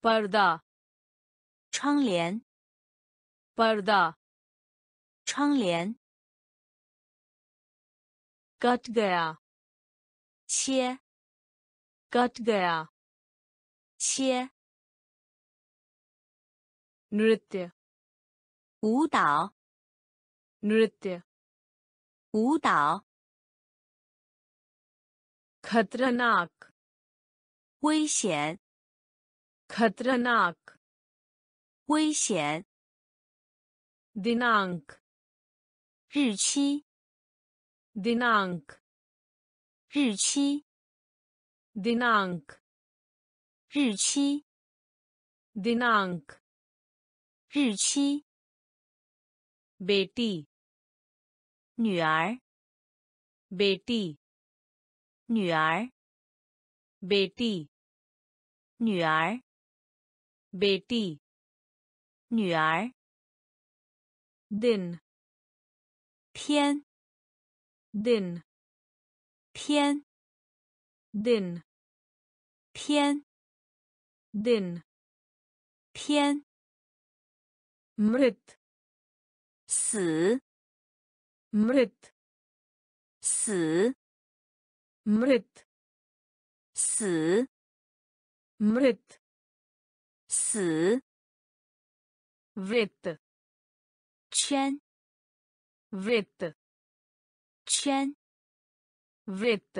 पर्दा 窗帘 पर्दा 窗帘 कट गया 切 कट गया 切 नृत्य 舞蹈 नृत्य 舞蹈 खतरनाक 危险 खतरनाक 危险 दिनांक 日期。Dinank，日期。Dinank，日期。Dinank，日期。Betty，女儿。Betty，女儿。Betty，女儿。Betty，女儿。Din。Din 天，din，天，din，天，din，天，mrit，死，mrit，死，mrit，死，mrit，死，vit，圈。वृत्त चैन वृत्त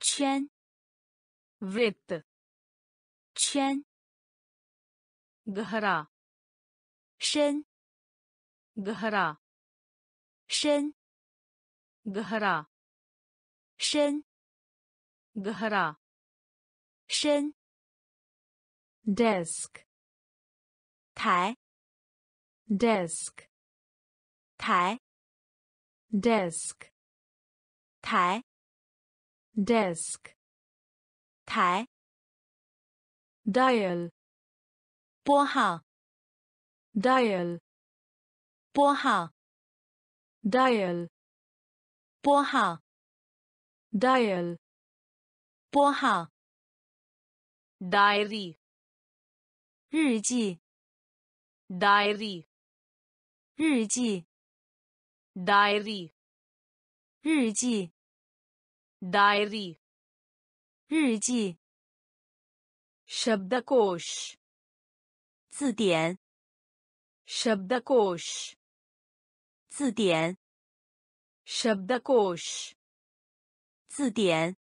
चैन वृत्त चैन गहरा शन गहरा शन गहरा शन गहरा शन desk 台 desk 台 desk 台 desk 台 dial 拨号 dial 拨号 dial 拨号 dial 拨号 diary 日记 diary 日记 diary 日记 diary 日记 शब्दकोश 字典 शब्दकोश 字典 शब्दकोश 字典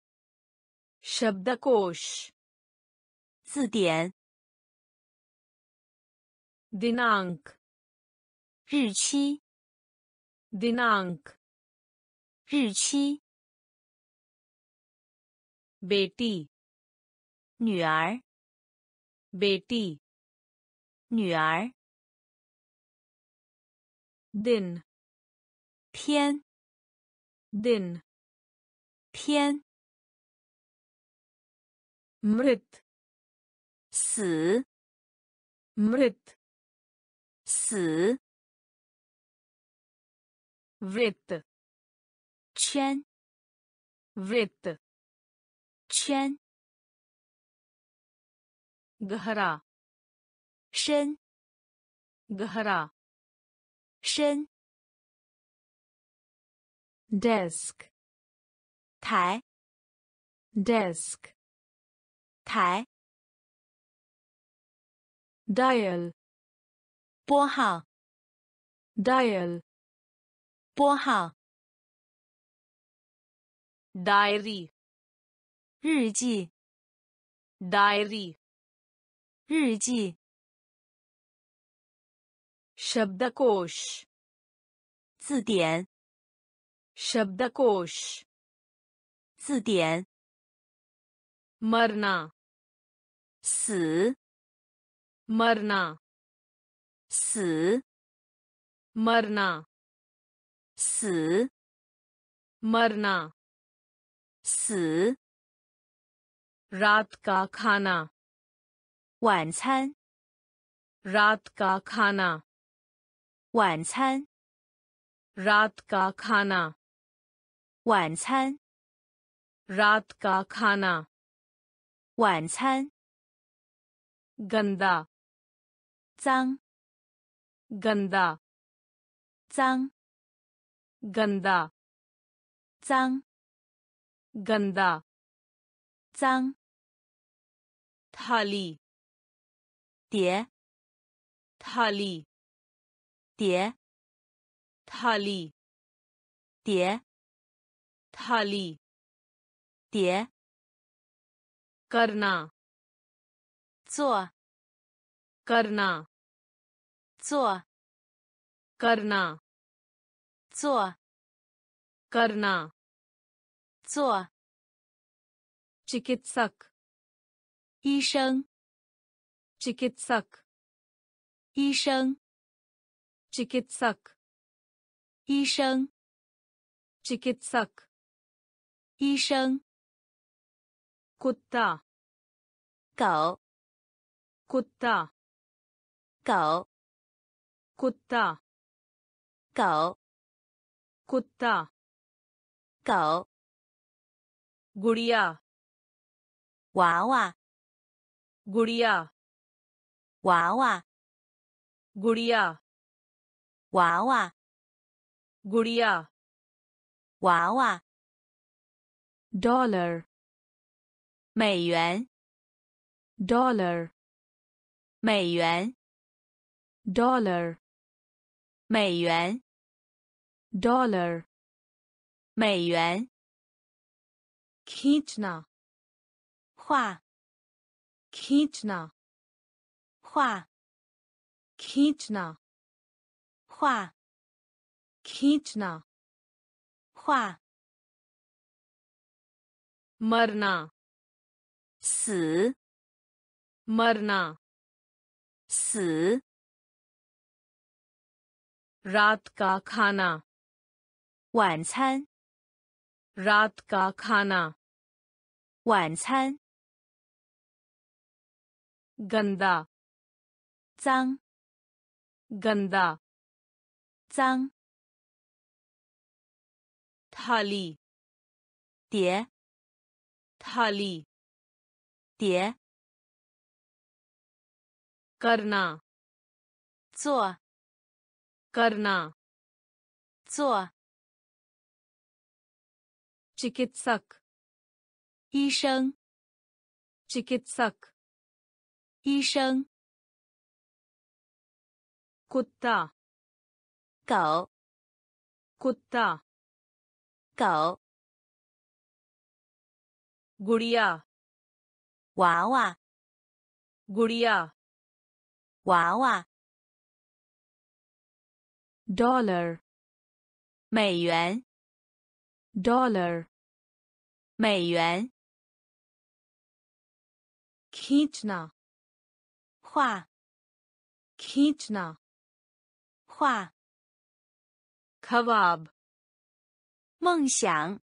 शब्दकोश 字典 दिनांक 日期 दिनांक 日期 बेटी 女儿 बेटी 女儿 दिन 天 दिन 天 मृत 死 मृत 死 वृत्त 圈 वृत्त 圈 गहरा 深 गहरा 深 desk 台 desk 台 dial 拨号 dial 拨号 डायरी 日记， डायरी 日记， शब्दकोश 字典， शब्दकोश 字典， मरना 死， मरना 死， मरना 死， मरना 死， रात का खाना 晚餐， रात का खाना 晚餐， रात का खाना 晚餐， रात का खाना 晚餐， गंदा 脏， गंदा 脏， ganda，脏，ganda，脏，thali，碟，thali，碟，thali，碟，thali，碟，karna，做，karna，做，karna。Karna, 做， करना 做， चिकित्सक 医生， चिकित्सक 医生， चिकित्सक 医生， चिकित्सक 医生， कुत्ता 狗， कुत्ता 狗， कुत्ता 狗， कुत्ता 狗， गुड़िया 娃娃， गुड़िया 娃娃， गुड़िया 娃娃， गुड़िया 娃娃， डॉलर 美元， डॉलर 美元， डॉलर 美元， डॉलर 美元， खींचना 画， खींचना 画， खींचना 画， खींचना 画， मरना 死， मरना 死， रात का खाना 晚餐， रात का खाना 晚餐， गंदा 脏， गंदा 脏， थाली 碟， थाली 碟， करना 做， करना 做， चिकित्सक 医生， चिकित्सक 医生， कुत्ता 狗， कुत्ता 狗， गुड़िया 娃娃， गुड़िया 娃娃， डॉलर 美元， डॉलर 美元 kitchena 画 kitchena 画 kawab 梦想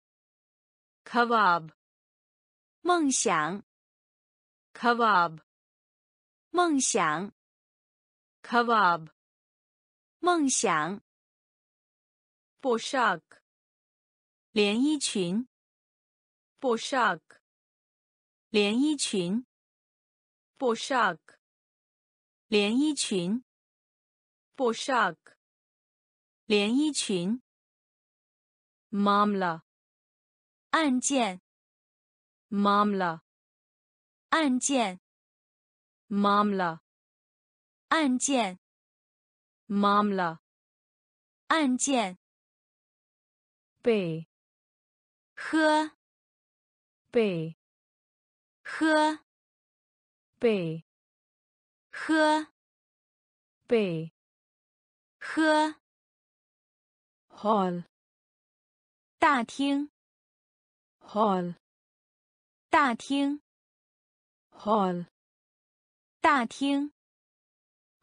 kawab 梦想 kawab 梦想 kawab 梦想 Poshak，连衣裙 Boshug 連衣裙。Boshug 连衣裙。Boshug 连衣裙。Momla 按键。Momla 按键。Momla 按键。Momla 按键。背。喝。पे 喝 पे 喝 पे 喝 हॉल 大厅 हॉल 大厅 हॉल 大厅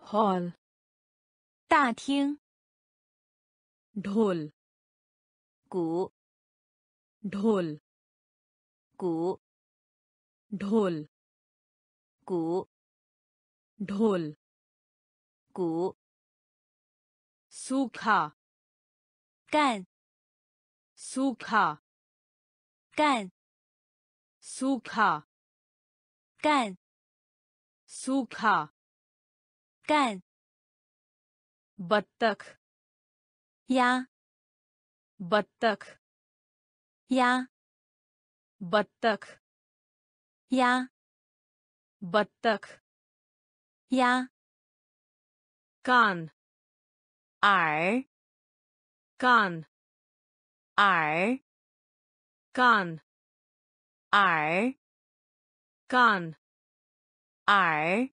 हॉल 大厅 ढोल 鼓 ढोल को ढोल को ढोल को सूखा कैन सूखा कैन सूखा कैन सूखा कैन बत्तख या बत्तख या बत्तख। या। बत्तख। या। कान। आर। कान। आर। कान। आर। कान। आर।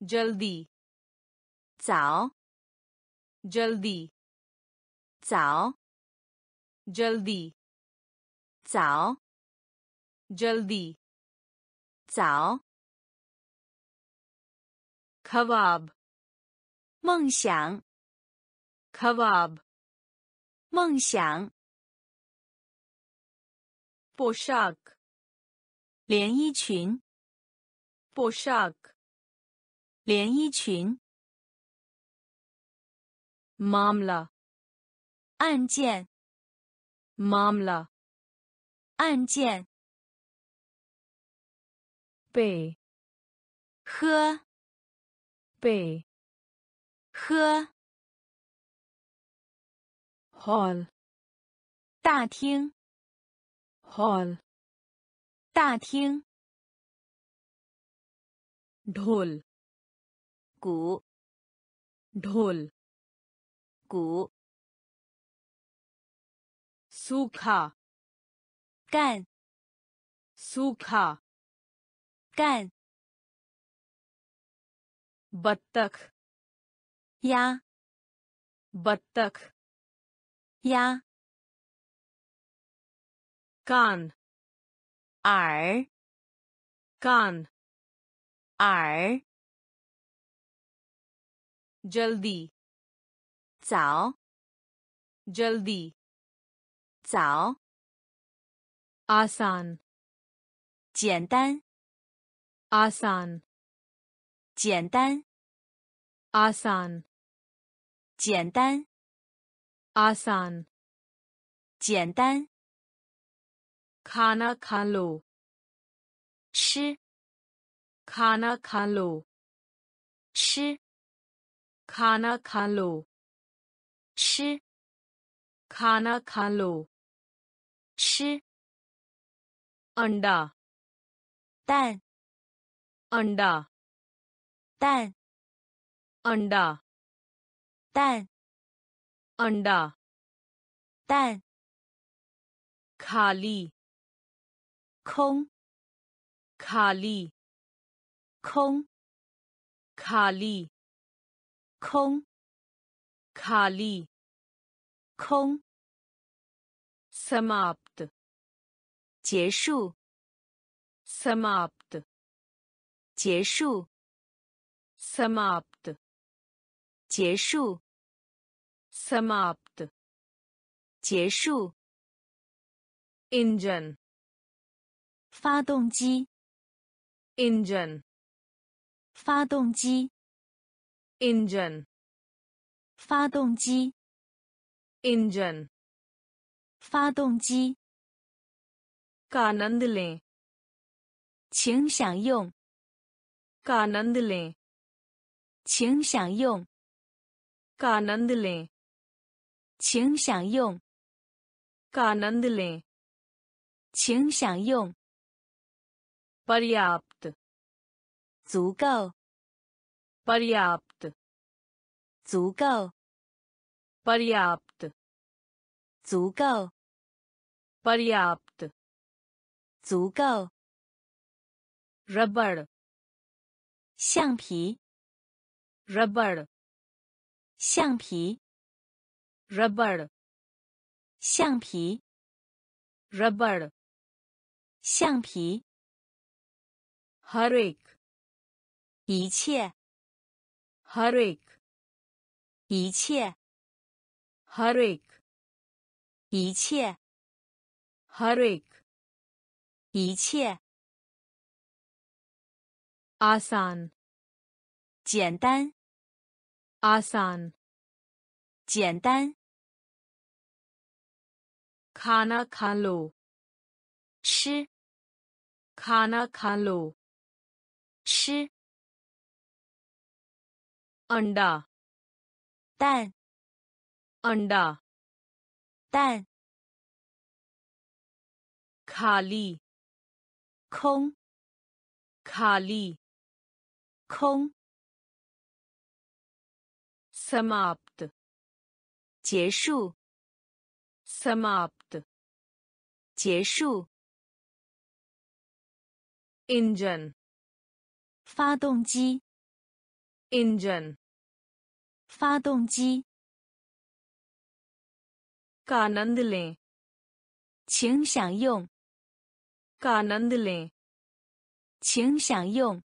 जल्दी। चाओ। जल्दी। चाओ। जल्दी। 早 जल्दी 早 ख्वाब 梦想 ख्वाब 梦想 पोशाक 连衣裙 पोशाक 连衣裙 मामला 案件 मामला 按键。被喝被喝 hall 大厅 hall 大厅 dhol 鼓 dhol 鼓 sukha 干 सूखा 干 बत्तख 鸭 बत्तख 鸭 कान 耳 कान 耳 जल्दी 早 जल्दी 早 आसान 简单 आसान 简单 आसान 简单 आसान 简单 खाना खा लो 吃 खाना खा लो 吃 खाना खा लो 吃 खाना खा लो 吃 अंडा 蛋 अंडा 蛋 अंडा 蛋 अंडा 蛋 खाली 空 खाली 空 खाली 空 खाली 空 समाप्त 结束 समाप्त 结束 समाप्त 结束 समाप्त 结束 इंजन 发动机 इंजन 发动机 इंजन 发动机 इंजन 发动机 का आनंद लें 请享用 का आनंद लें 请享用 का आनंद लें 请享用 का आनंद लें 请享用 पर्याप्त 足够 पर्याप्त 足够 पर्याप्त 足够 पर्याप्त 足够。rubber，橡皮。rubber，橡皮。rubber，橡皮。rubber，橡皮。harik，一切。harik，一切。harik，一切。harik，一切， आसान 简单， आसान 简单， खाना खा लो 吃， खाना खा लो 吃， अंडा 蛋， अंडा 蛋， खाली 空， खाली 空， समाप्त 结束， समाप्त 结束， इंजन 发动机， इंजन 发动机， का आनंद लें 请享用， का आनंद लें 请享用，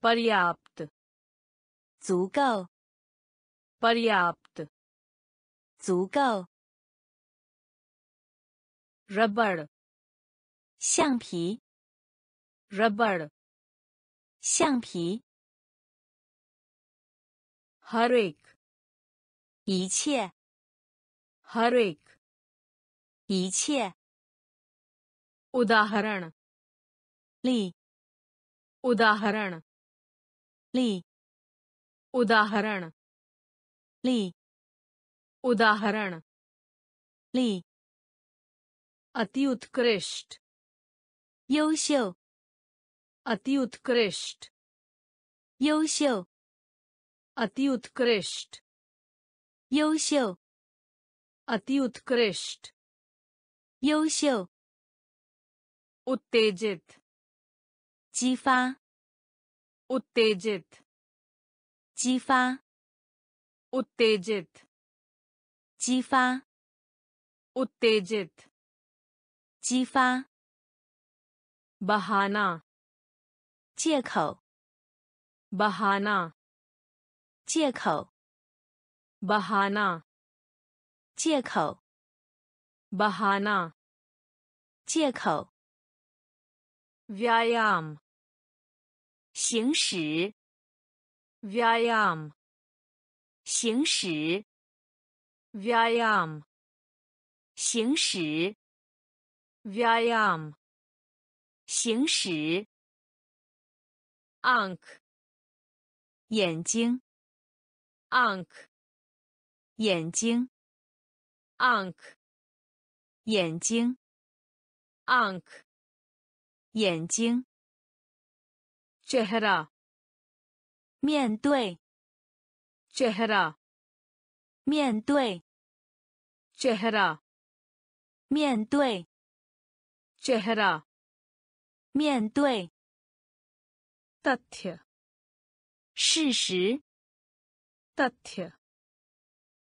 पर्याप्त 足够， पर्याप्त 足够， रबड़ 橡皮， रबड़ 橡皮， हर एक 一切， हर एक 一切， उदाहरण। ली। उदाहरण। ली। उदाहरण। ली। उदाहरण। ली। अति उत्कृष्ट योशो अति उत्कृष्ट योशो अति उत्कृष्ट योशो अति उत्कृष्ट योशो उत्तेजित 激发， उत्तेजित 激发， उत्तेजित 激发， उत्तेजित 激发， बहाना 借口， बहाना 借口， बहाना 借口， बहाना 借口， viaam，行驶。viaam，行驶。viaam，行驶。viaam，行驶。ank，眼睛。ank，眼睛。ank，眼睛。ank。眼睛， चेहरा 面对， चेहरा 面对， चेहरा 面对， चेहरा 面对， तथ्य 事实， तथ्य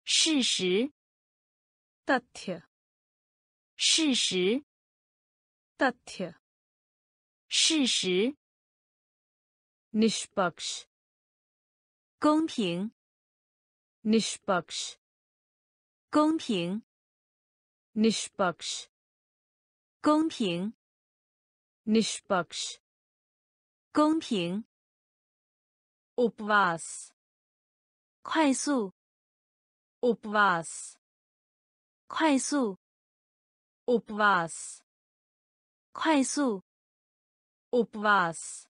事实， तथ्य 事实， तथ्य 事实， निष्पक्ष 公平， निष्पक्ष 公平， निष्पक्ष 公平， निष्पक्ष 公平， उपवास 快速， उपवास 快速， उपवास 快速， उपवास उपवास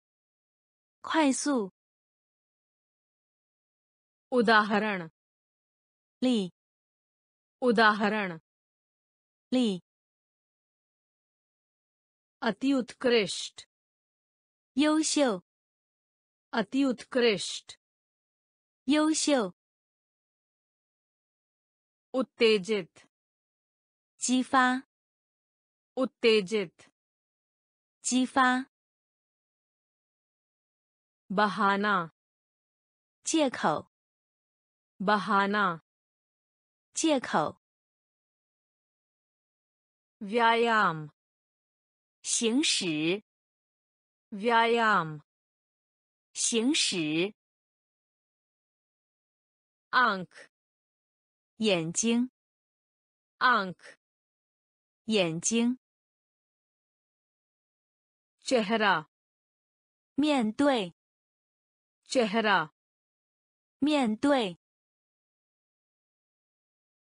快速。उदाहरण ली उदाहरण ली अति उत्कृष्ट योशो अति उत्कृष्ट योशो उत्तेजित जीफा उत्तेजित जीफा बहाना 借口 बहाना 借口 व्यायाम 行驶 व्यायाम 行驶 आंख 眼睛 आंख 眼睛 चेहरा 面对 चेहरा 面对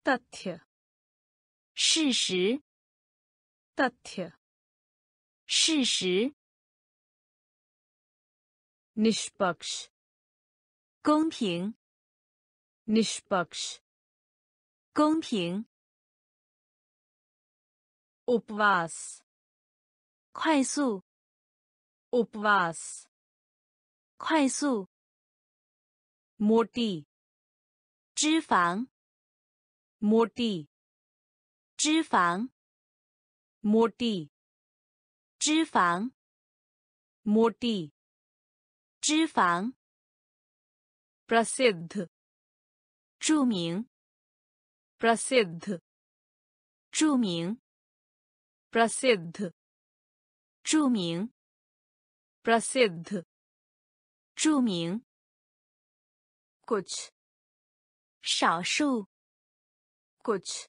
तथ्य 事实 तथ्य 事实 निष्पक्ष 公平 निष्पक्ष 公平 उपवास 快速 उपवास 快速 मोटी 脂肪 मोटी 脂肪 मोटी 脂肪 मोटी 脂肪 प्रसिद्ध 着名 प्रसिद्ध 着名 प्रसिद्ध 着名 प्रसिद्ध 着名 कुछ 少数 कुछ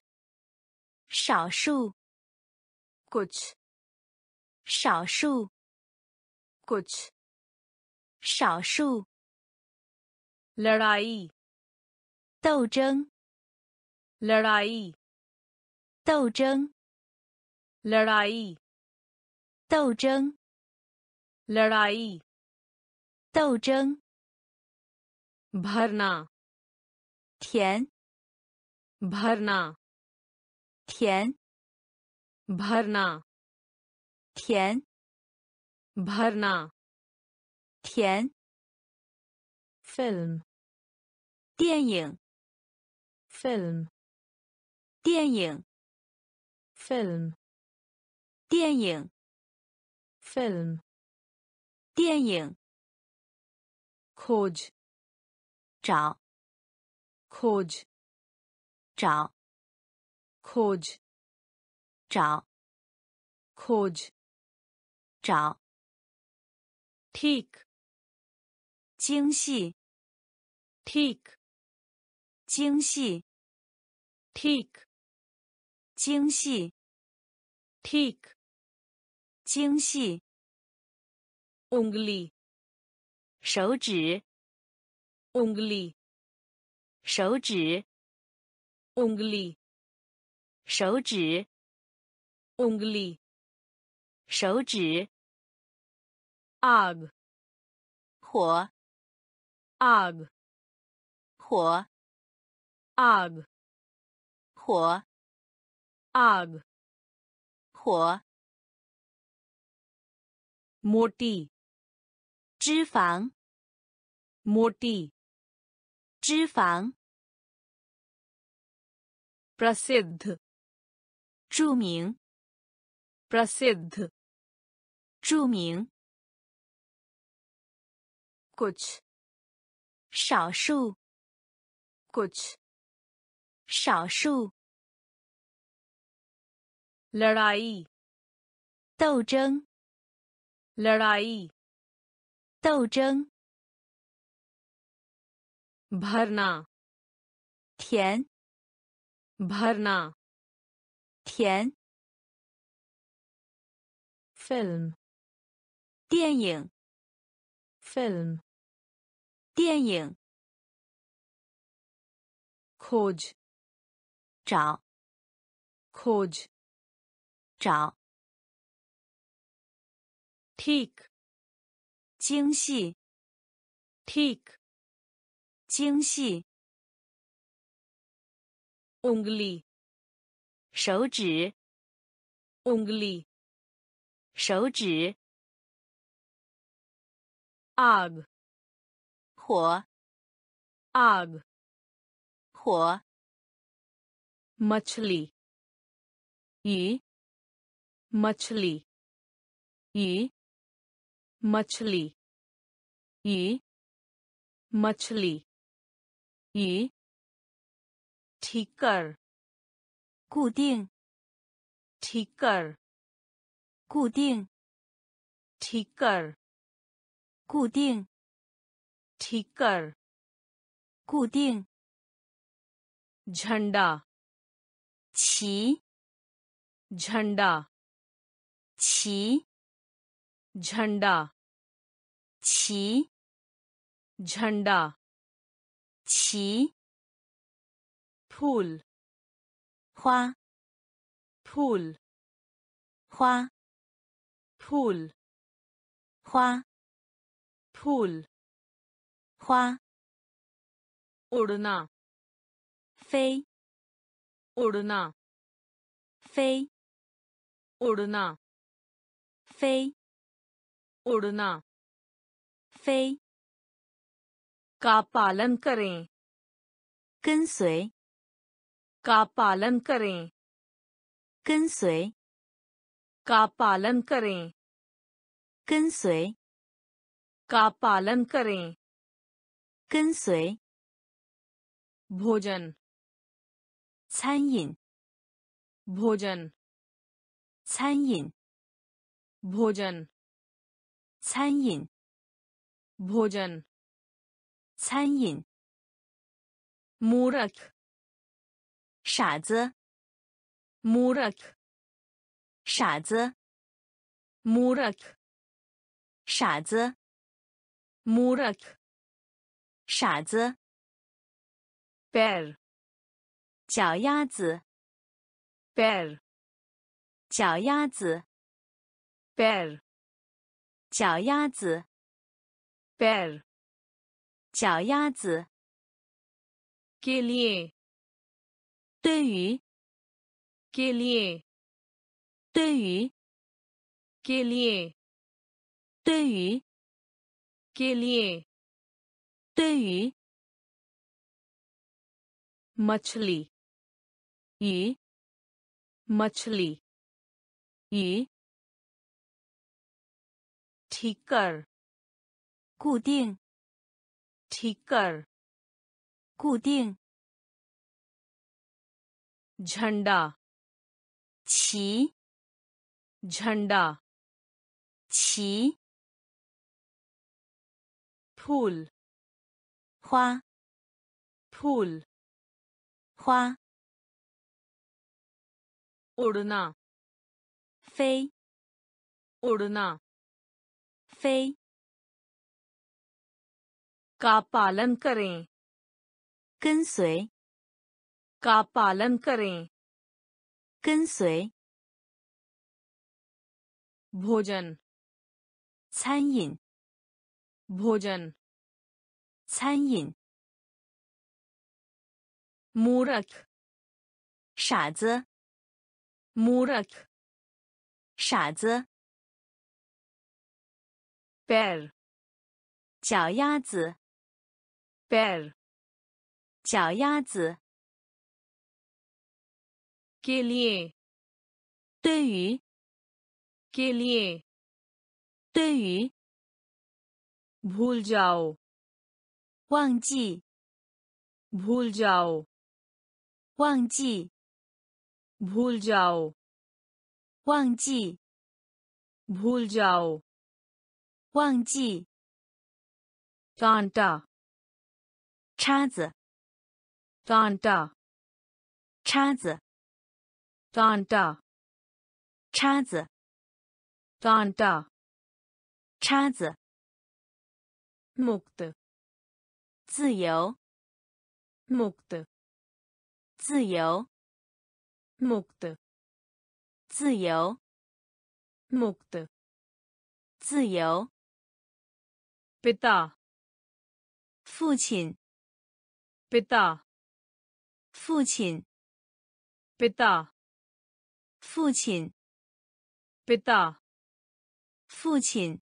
少数 कुछ 少数 कुछ 少数 लड़ाई 斗争 लड़ाई 斗争 लड़ाई 斗争 लड़ाई 斗争 भरना 填 भरना 填 भरना 填 भरना 填 फिल्म 电影 फिल्म 电影 फिल्म 电影 फिल्म 电影 खोज 找 खोज 找 खोज 找 खोज 找 ठीक 精细 ठीक 精细 ठीक 精细 ठीक 精细 उंगली 手指，ongly，手指，ongly，手指，ongly，手指，ag，火，ag，火，ag，火，ag，火，moti。脂肪 मोटी 脂肪 प्रसिद्ध 着名 प्रसिद्ध 着名 कुछ 少数 कुछ 少数 लड़ाई 斗争 लड़ाई 斗争 भरना 填 भरना 填 फिल्म 电影 फिल्म 电影 खोज 找 खोज 找 ठीक 精细，thick，精细，ungly，手指，ungly，手指，ag，火，ag，火，muchly，鱼，muchly，鱼。मछली 鱼 मछली 鱼 ठीक कर 固定 ठीक कर 固定 ठीक कर 固定 ठीक कर 固定 झंडा 旗 झंडा 旗 झंडा 旗 झंडा 旗 फूल 花 फूल 花 फूल 花 फूल 花 उड़ना 飞 उड़ना 飞 उड़ना 飞 उड़ना 飞 का पालन करें 跟随 का पालन करें 跟随 का पालन करें 跟随 का पालन करें 跟随 भोजन 餐饮 भोजन 餐饮 भोजन 餐饮 भोजन 餐饮 मूर्ख 傻子 मूर्ख 傻子 मूर्ख 傻子 मूर्ख 傻子 पैर 脚丫子 पैर 脚丫子 पैर 脚丫子 पैर 脚丫子 के लिए 对于 के लिए 对于 के लिए 对于 के लिए 对于 मछली 鱼 मछली 鱼 ठीक कर 固定 ठीक कर 固定 झंडा 旗 झंडा 旗 फूल 花 फूल 花 उड़ना 飞 उड़ना 飞 का पालन करें 跟随 का पालन करें 跟随 भोजन 餐饮 भोजन 餐饮 मूर्ख 傻子 मूर्ख 傻子 पैर 脚丫子 पैर 脚丫子 के लिए 对于 के लिए 对于 भूल जाओ 忘记 भूल जाओ 忘记 भूल जाओ 忘记 भूल जाओ 忘记 कांटा 叉子，donda，叉子，donda，叉子，donda，叉子，mukt，自由，mukt，自由，mukt，自由，mukt，自由，pita，父亲。पिता 父亲 पिता 父亲 पिता 父亲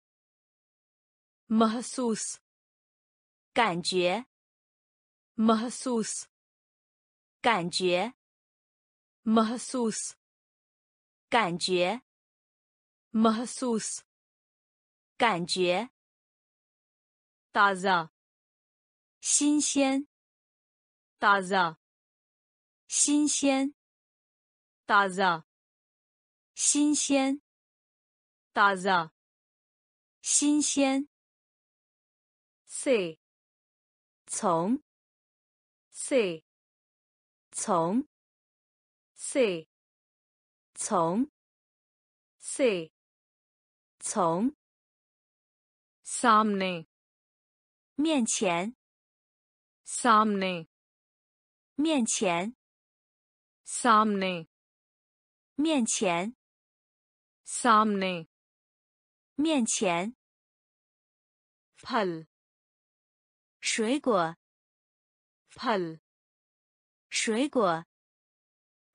महसूस 感觉 महसूस 感觉 महसूस 感觉 महसूस 感觉 ताज़ा 新鲜 ताज़ा 新鲜 ताज़ा 新鲜 ताज़ा 新鲜 से 从 से 从 से 从 से 从 सामने 面前 सामने 面前，samne，面前，samne，面前，phal，水果，phal，水果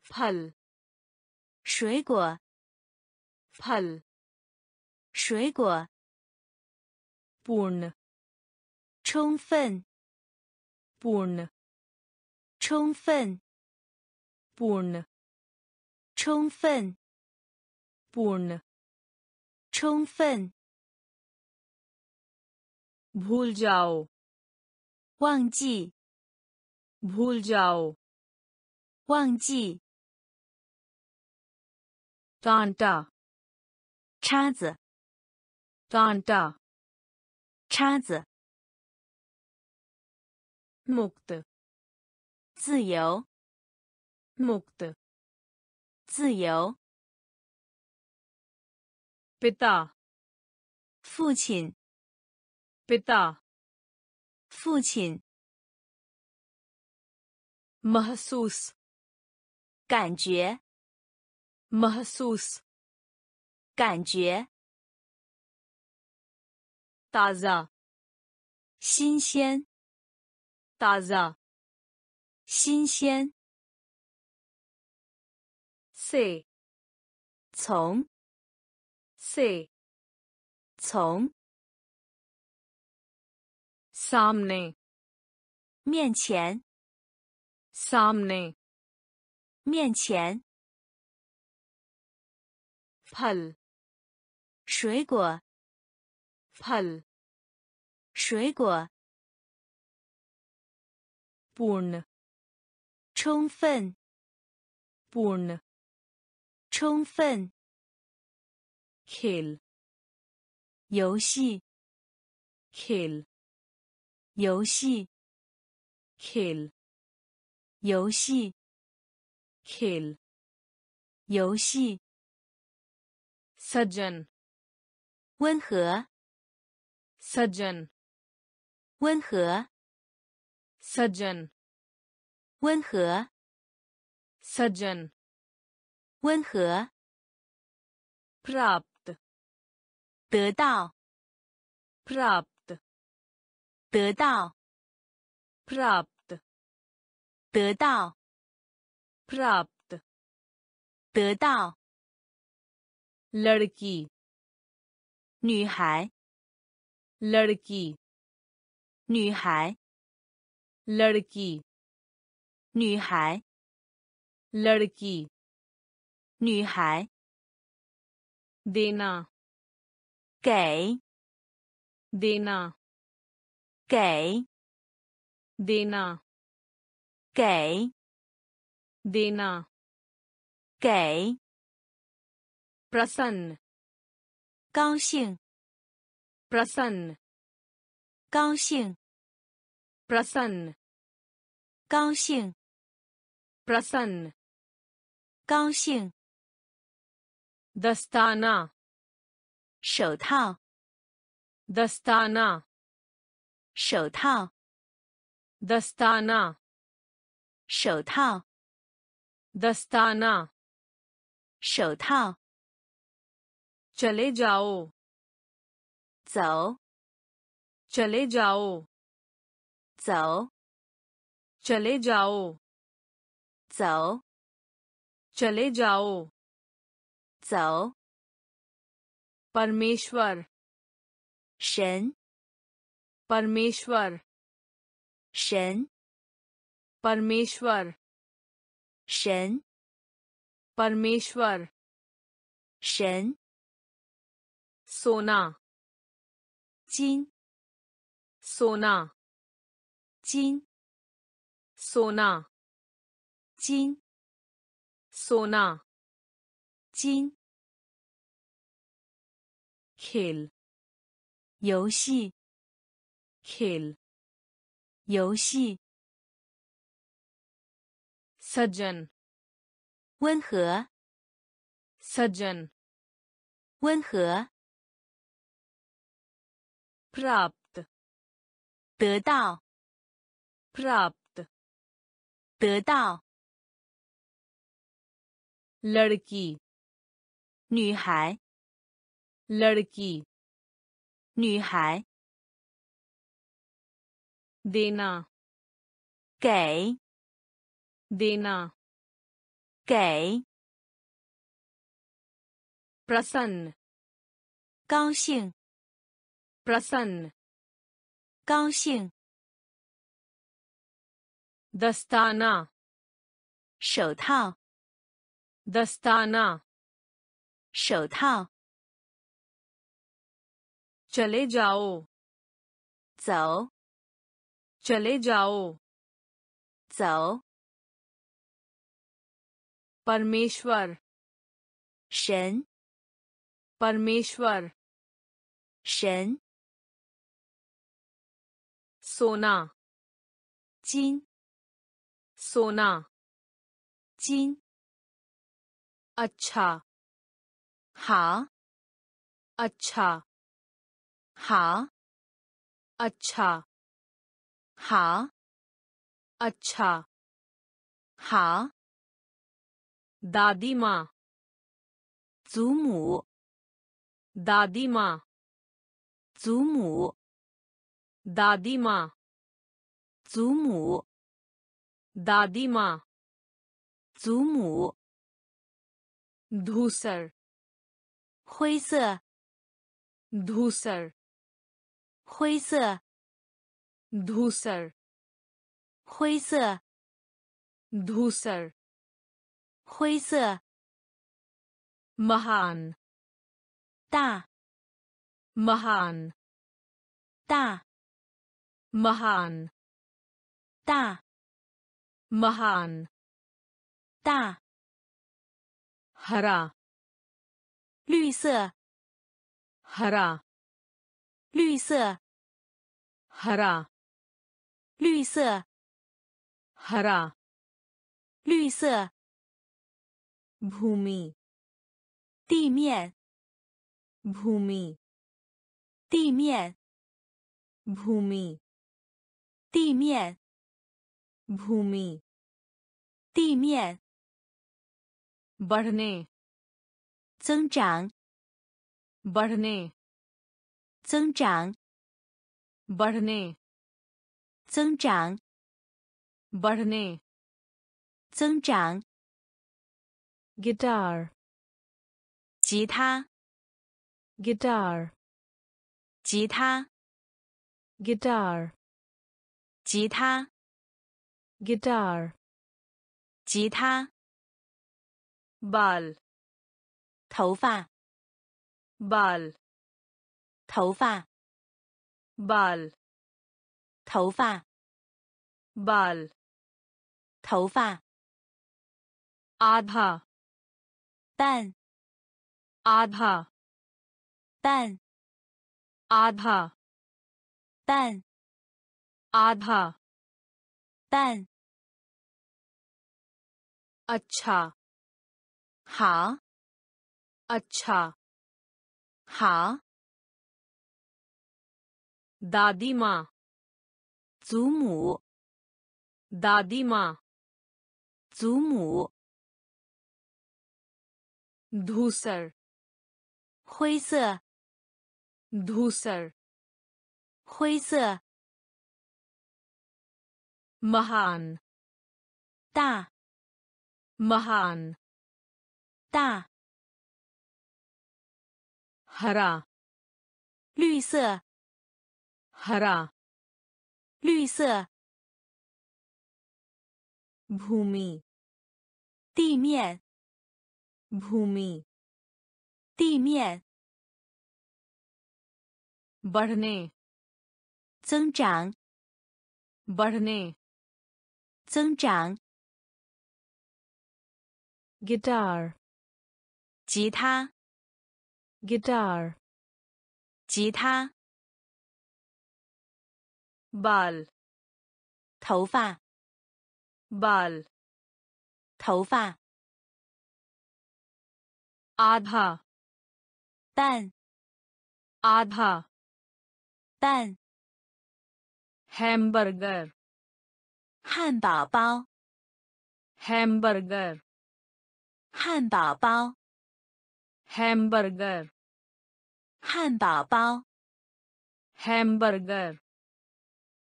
，phal，水果，phal，水果，purn，充分，purn。Born. 充分 पूर्ण 充分 पूर्ण 充分 भूल जाओ 忘记 भूल जाओ 忘记 कांटा 叉子 कांटा 叉子 मुक्त 自由。木的自由。父亲。父亲。Mahsus. 感觉。Mahsus. 感觉。大家新鲜。新鲜 से 从 से 从 सामने 面前 सामने 面前 फल 水果 फल 水果 पूर्ण 充分 पूर्ण 充分 खेल 游戏 खेल 游戏 खेल 游戏 खेल 游戏 सज्जन 温和 सज्जन 温和 सज्जन 温和。Sajjan。温和。Prapt。得到。Prapt。得到。Prapt。得到。Prapt。得到。Lardki。女孩。Lardki。女孩。Lardki。女孩，lardki，女孩，dena，给，dena，给，dena，给，dena，给，prasan，高兴，prasan，高兴，prasan，高兴。प्रसन्न 高兴 दस्ताना 手套 दस्ताना 手套 दस्ताना 手套 दस्ताना 手套 चले जाओ 走 चले जाओ 走 चले जाओ 走 चले जाओ 走 परमेश्वर 神 परमेश्वर 神 परमेश्वर 神 परमेश्वर 神 सोना 金 सोना 金 सोना 金 सोना 金 खेल 游戏 खेल 游戏 सज्जन 温和 सज्जन 温和 प्राप्त 得到 प्राप्त 得到 लड़की 女孩 लड़की 女孩 देना 给 देना 给 प्रसन्न 高兴 प्रसन्न 高兴 दस्ताना 手套 दस्ताना 手套 चले जाओ 走 चले जाओ 走 परमेश्वर 神 परमेश्वर 神 सोना 金 सोना 金 अच्छा 好 अच्छा 好 अच्छा 好 अच्छा 好 दादी माँ 祖母 दादी माँ 祖母 दादी माँ 祖母 दादी माँ 祖母 धूसर 灰色 धूसर 灰色 धूसर 灰色 धूसर 灰色 महान 大 महान 大 महान 大 महान 大 hara，绿色，hara，绿色，hara，绿色，hara，绿色，bhumi，地面，bhumi，地面，bhumi，地面，bhumi，地面。Bhumi, 地面 बढ़ने 增长 बढ़ने 增长 बढ़ने 增长 बढ़ने 增长 गिटार 吉他 गिटार 吉他 गिटार 吉他 गिटार 吉他 बाल 头发 बाल 头发 बाल 头发 बाल 头发 आधा 半 आधा 半 आधा 半 आधा 半 अच्छा 好 अच्छा 好 दादी माँ 祖母 दादी माँ 祖母 धूसर 灰色 धूसर 灰色 महान 大 महान 大 हरा 绿色 हरा 绿色 भूमि 地面 भूमि 地面 बढ़ने 增长， बढ़ने 增长， गिटार 吉他，guitar，吉他，ball，头发，ball，头发，adha，半，adha，半，hamburger，汉堡包，hamburger，汉堡包。हैमबर्गर 汉堡包， हैमबर्गर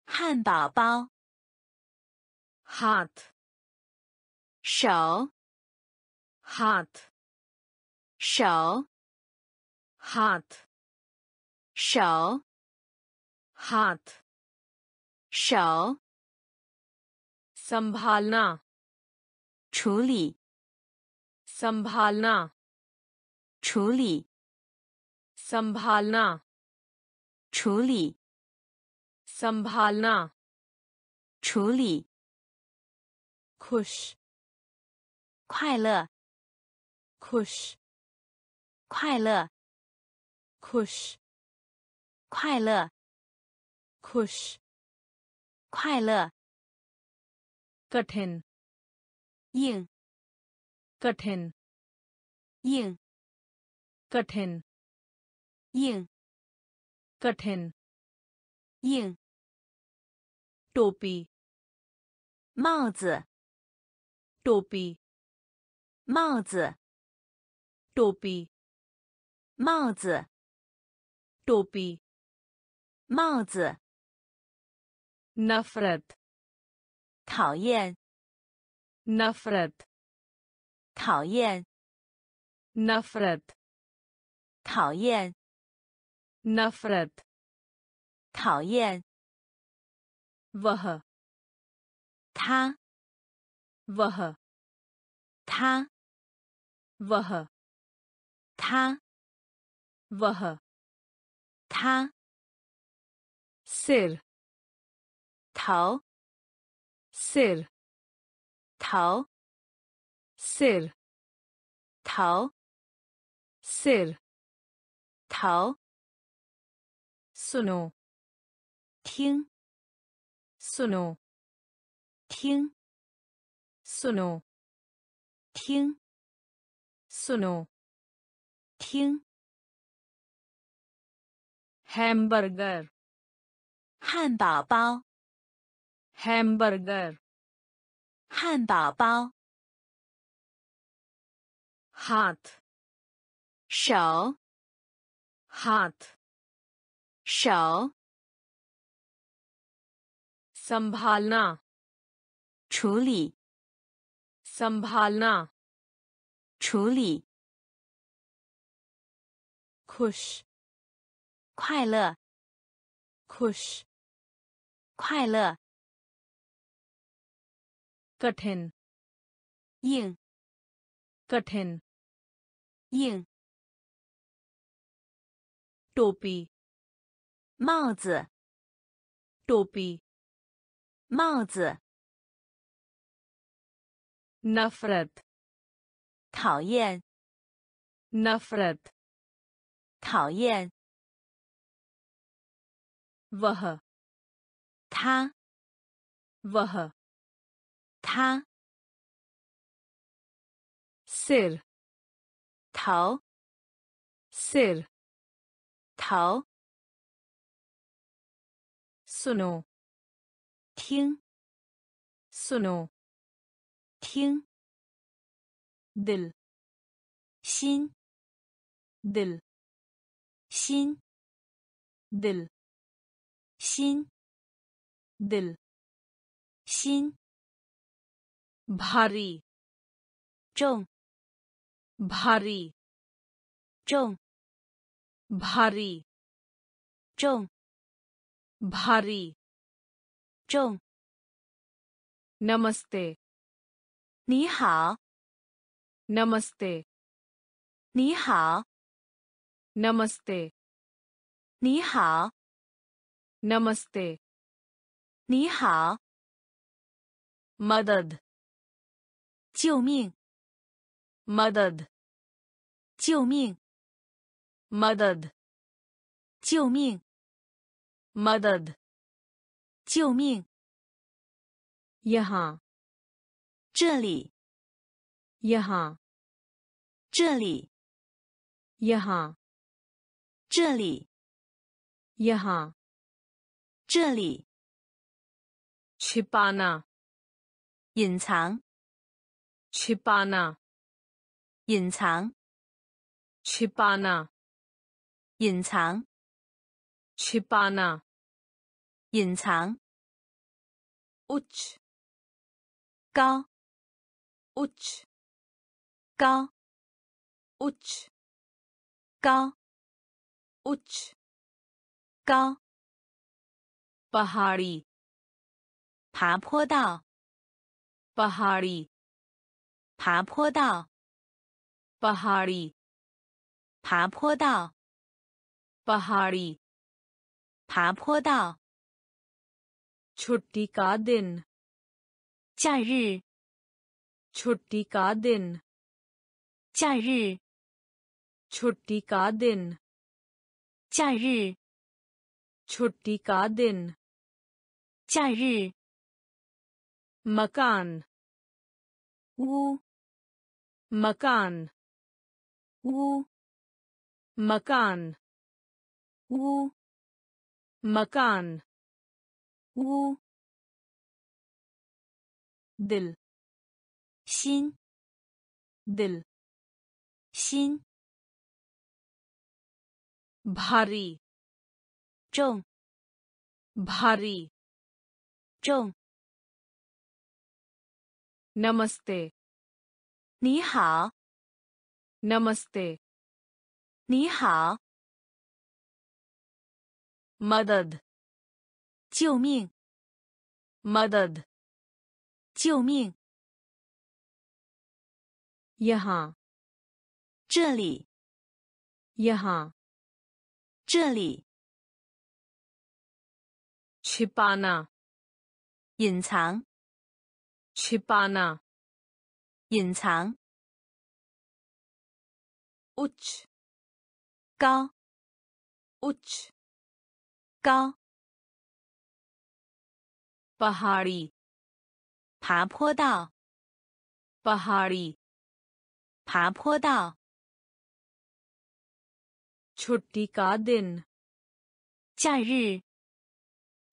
汉堡包， हाथ 手， हाथ 手， हाथ 手， हाथ 手， संभालना 处理， संभालना 处理， संभालना 处理， संभालना 处理， खुश 快乐， खुश 快乐， खुश 快乐， खुश 快乐， कठिन 硬， कठिन 硬， कठिन 硬， कठिन 硬， टोपी 帽子， टोपी 帽子， टोपी 帽子， टोपी 帽子， नफरत 讨厌， नफरत 讨厌， नफरत 讨厌。Nafrat。讨厌。Vah。他。Vah。他。Vah。他。Vah。他。Sir。头。Sir。头。Sir。头。Sir。头头 snow 听 snow 听 snow 听 snow 听 hamburger 汉堡包 hamburger 汉堡包 hot 手 हाथ 手， संभालना 处理， संभालना 处理， खुश 快乐， खुश 快乐， कठिन 硬， कठिन 硬， टोपी 帽子， टोपी 帽子， नफरत 讨厌， नफरत 讨厌， वह 他， वह 他， सिर 头， सिर 头， सुनो 听， सुनो 听， दिल 心， दिल 心， दिल 心， दिल 心， भारी 重， भारी 重， भारी 重， भारी 重， नमस्ते 你好， नमस्ते 你好， नमस्ते 你好， नमस्ते 你好， मदद 救命， मदद 救命， मदद 救命， मदद 救命！ यहाँ 这里， यहाँ 这里， यहाँ 这里， यहाँ 这里， छिपाना 隐藏， छिपाना 隐藏， छिपाना 隐藏， छिपाना 隐藏， उच्च 高， उच्च 高， उच्च 高， उच्च 高， पहाड़ी 爬坡道， पहाड़ी 爬坡道， पहाड़ी 爬坡道， पहाड़ी 爬坡道。 छुट्टी का दिन 假日， छुट्टी का दिन 假日， छुट्टी का दिन 假日， छुट्टी का दिन 假日。 मकान 屋， मकान 屋， मकान वो मकान वो दिल शिन दिल शिन भारी चों भारी चों नमस्ते नी हाओ नमस्ते नी मदद 救命， मदद 救命！ यहाँ 这里， यहाँ 这里， छिपाना 隐藏， छिपाना 隐藏， उच्च 高， उच्च 高， पहाड़ी 爬坡道， पहाड़ी 爬坡道。 छुट्टी का दिन 假日，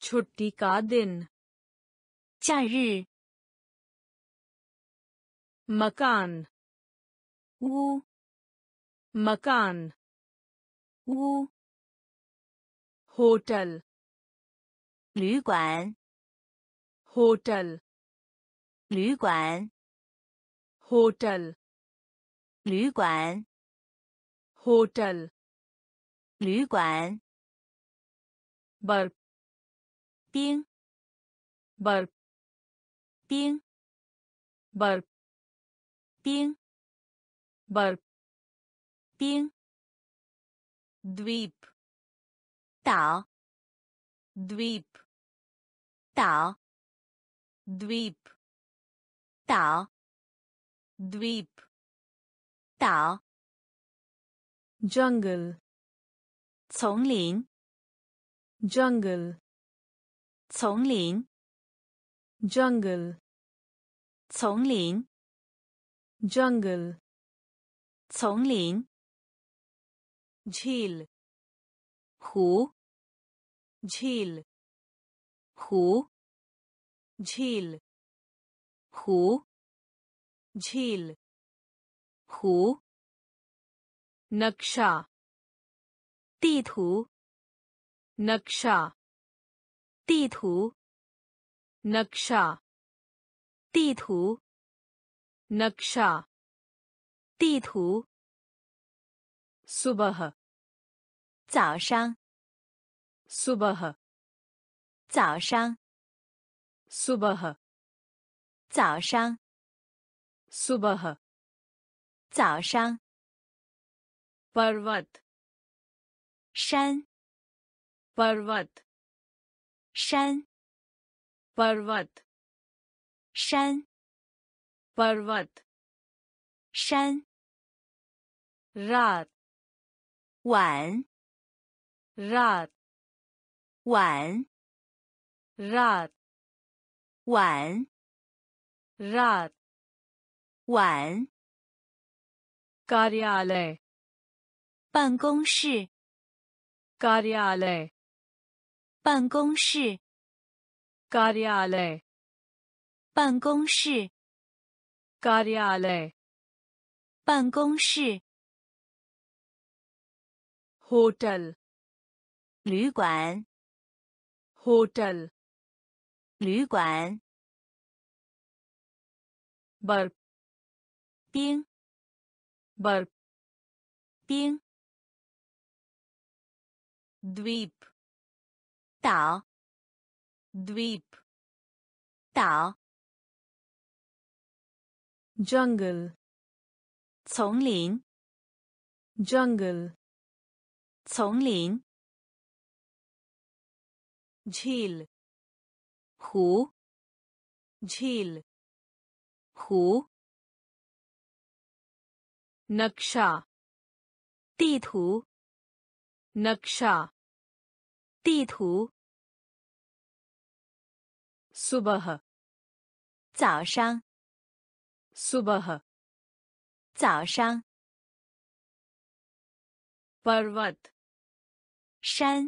छुट्टी का दिन 假日， मकान 屋， मकान 屋， hotel 旅馆 hotel 旅馆 hotel 旅馆 hotel 旅馆 burp 冰 burp 冰 burp 冰 burp 冰 dweep 岛，dweep，岛 deep 岛 deep 岛，jungle，丛林，jungle，丛林，jungle，丛林，jungle，丛林，jill。湖， झील 湖， झील 湖， झील 湖。 नक्शा 地图， नक्शा 地图， नक्शा 地图， नक्शा 地图。 सुबह 早上。Subah。早上。Subah。早上。Subah。早上。Parvat。山。Parvat。山。Parvat。山。Parvat。山。Rat。晚。रात 晚 रात 晚 रात 晚 कार्यालय 办公室 कार्यालय 办公室 कार्यालय 办公室 कार्यालय 办公室 होटल 旅馆 hotel 旅馆 burp 冰 burp 冰 dweep 岛 dweep 岛 jungle 丛林 jungle 丛林 झील हु झील हु नक्शा तीथु नक्शा तीथु सुबह चाशांग सुबह चाशांग पर्वत शन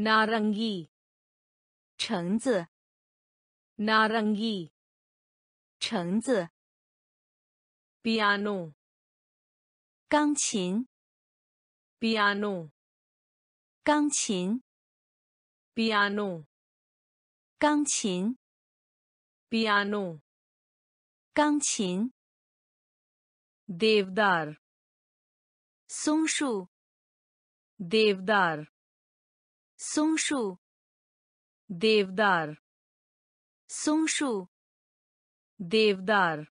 नारंगी 橙子 नारंगी 橙子 पियानो 钢琴 पियानो 钢琴 पियानो 钢琴 पियानो 钢琴 देवदार 松树 देवदार 松树 देवदार 松树 देवदार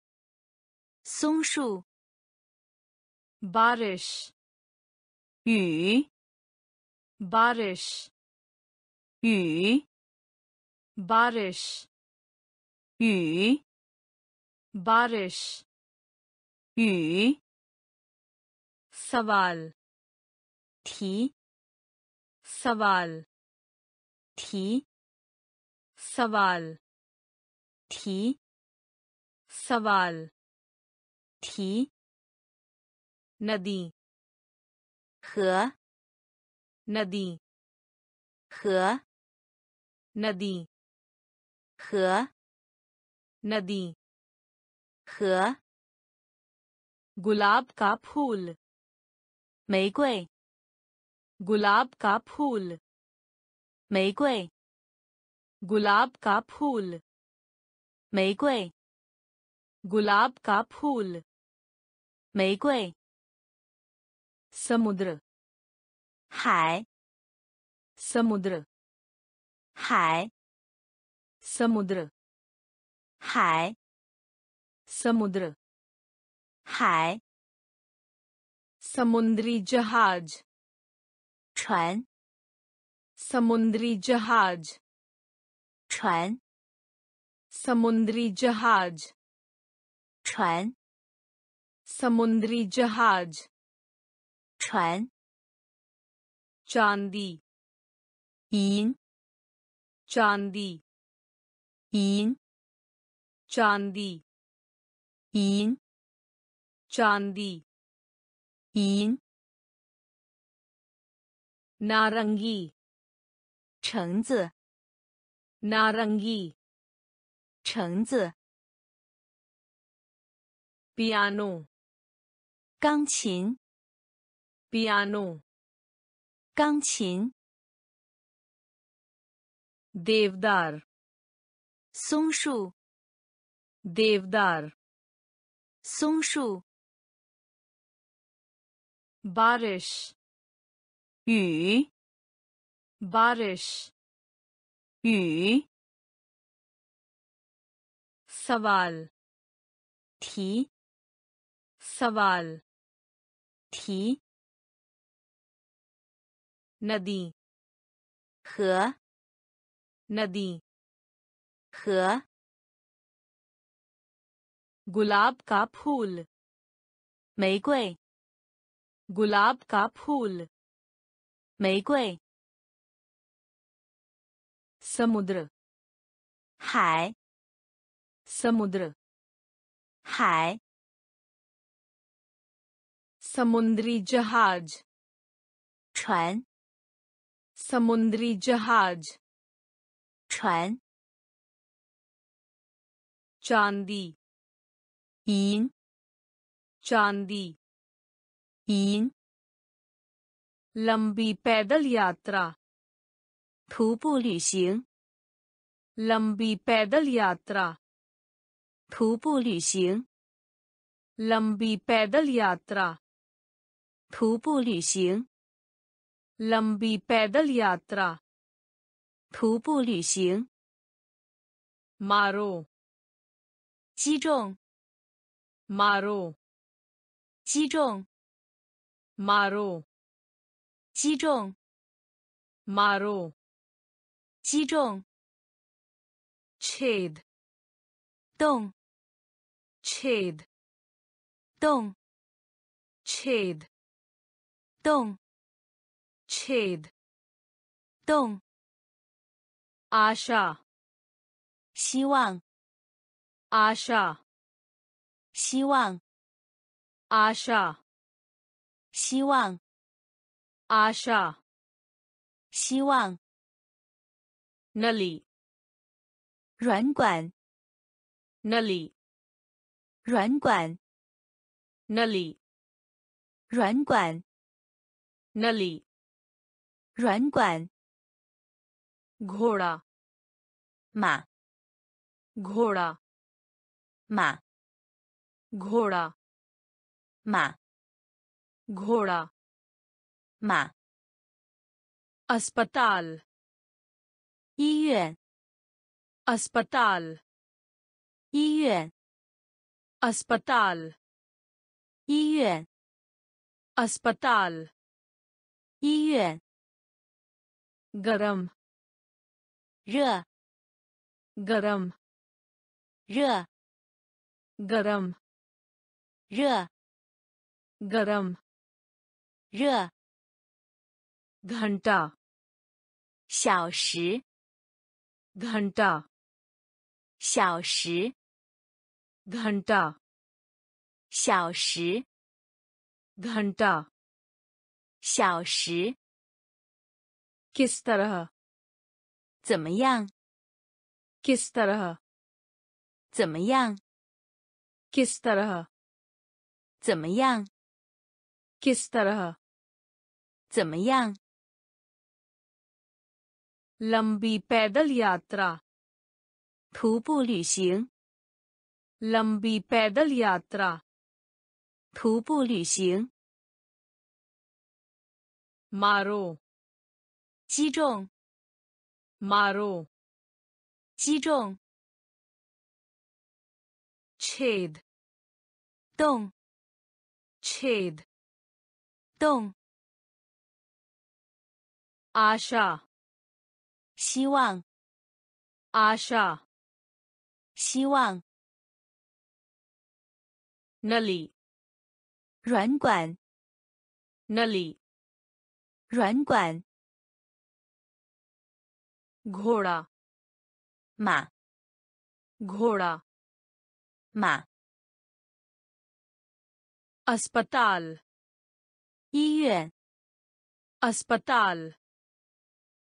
松树 बारिश 雨 बारिश 雨 बारिश 雨 बारिश 雨 सवाल 题 सवाल। थी। सवाल। थी। सवाल। थी। नदी। ह नदी। ह नदी। ह नदी। ह गुलाब का फूल। मेगुए गुलाब का फूल मेगुए गुलाब का फूल मेगुए गुलाब का फूल मेगुए समुद्र हाय समुद्र हाय समुद्र हाय समुद्र हाय समुद्री जहाज़ 船 समुद्री जहाज 船 समुद्री जहाज 船 समुद्री जहाज 船 चांदी 银 चांदी 银 चांदी 银 चांदी 银 नारंगी 橙子 नारंगी 橙子 पियानो 钢琴 पियानो 钢琴 देवदार 松树， देवदार 松树， बारिश 雨， बारिश 雨， सवाल 题， सवाल 题， नदी 河， नदी 河， गुलाब का फूल 玫瑰， गुलाब का फूल 玫瑰， समुद्र 海， समुद्र 海， समुद्री जहाज 船， समुद्री जहाज 船， चांदी 银， चांदी 银， लंबी पैदल यात्रा 徒步旅行， लंबी पैदल यात्रा 徒步旅行， लंबी पैदल यात्रा 徒步旅行， लंबी पैदल यात्रा 徒步旅行， मारो 击中， मारो 击中， मारो 击中。maru，击中。chade，洞。chade，洞。chade，洞。chade，洞。asha，希望。asha，希望。asha，希望。आशा 希望， नली 软管， नली 软管， नली 软管， नली 软管， घोड़ा 马， घोड़ा 马， घोड़ा 马， घोड़ा 马。Hospital。医院。Hospital。医院。Hospital。医院。Hospital。医院。Garam。热。Garam。热。Garam。热。gurum 热 घंटा 小时， घंटा 小时， घंटा 小时， घंटा 小时， किस तरह 怎么样？ किस तरह 怎么样？ किस तरह 怎么样？ किस तरह 怎么样？ लंबी पैदल यात्रा 徒步旅行， लंबी पैदल यात्रा 徒步旅行， मारो 击中， मारो 击中， छेद 洞， छेद 洞， आशा 希望， आशा 希望， नली 软管， नली 软管， घोड़ा 马， घोड़ा 马， अस्पताल 医院， अस्पताल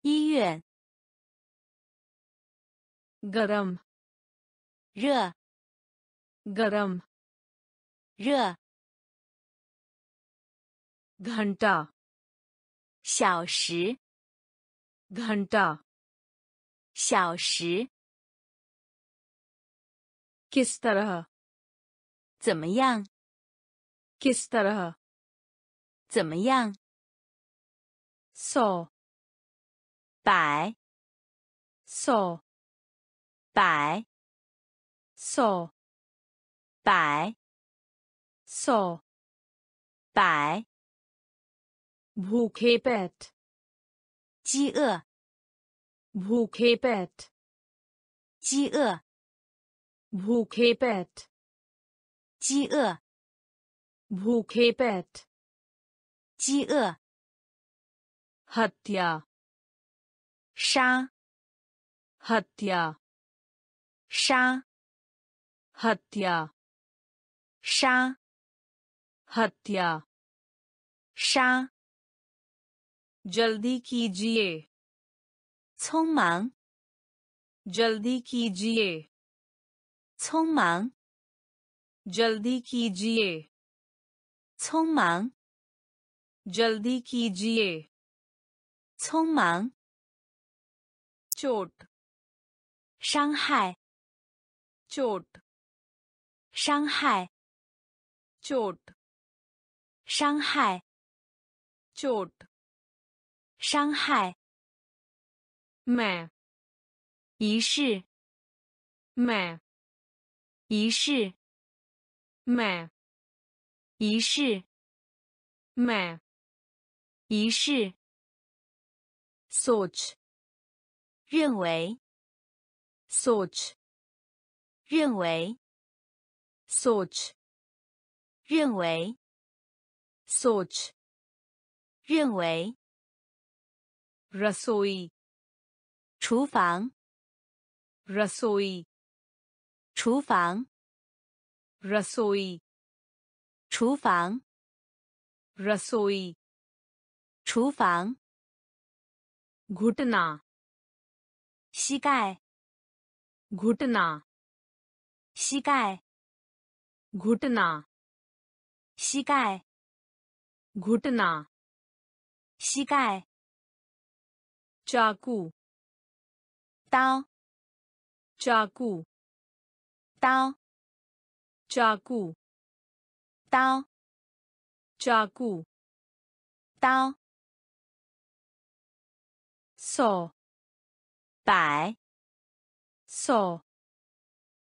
医院， गरम 热， गरम 热， घंटा 小时， घंटा 小时 किस तरह 怎么样？ किस तरह 怎么样？ सौ 百 सौ 百 सौ 百 सौ 百， भूखे पेट 饥饿 भूखे पेट 饥饿 भूखे पेट 饥饿 भूखे पेट 饥饿， हत्या 杀 हत्या 杀 हत्या 杀 हत्या 杀， जल्दी कीजिए 匆忙 जल्दी कीजिए 匆忙 जल्दी कीजिए 匆忙 जल्दी कीजिए 匆忙， चोट 伤害 चोट 伤害 चोट 伤害 चोट 伤害， मैं 仪式 मैं 仪式 मैं 仪式 मैं 仪式， सोच 认为 सोच 认为 सोच 认为 सोच 认为， रसोई 厨房 रसोई 厨房 रसोई 厨房 रसोई 厨房， घुटना 膝盖 घुटना 膝盖 घुटना 膝盖 घुटना 膝盖， चाकू 刀 चाकू 刀 चाकू 刀 चाकू 刀， सौ 百 सौ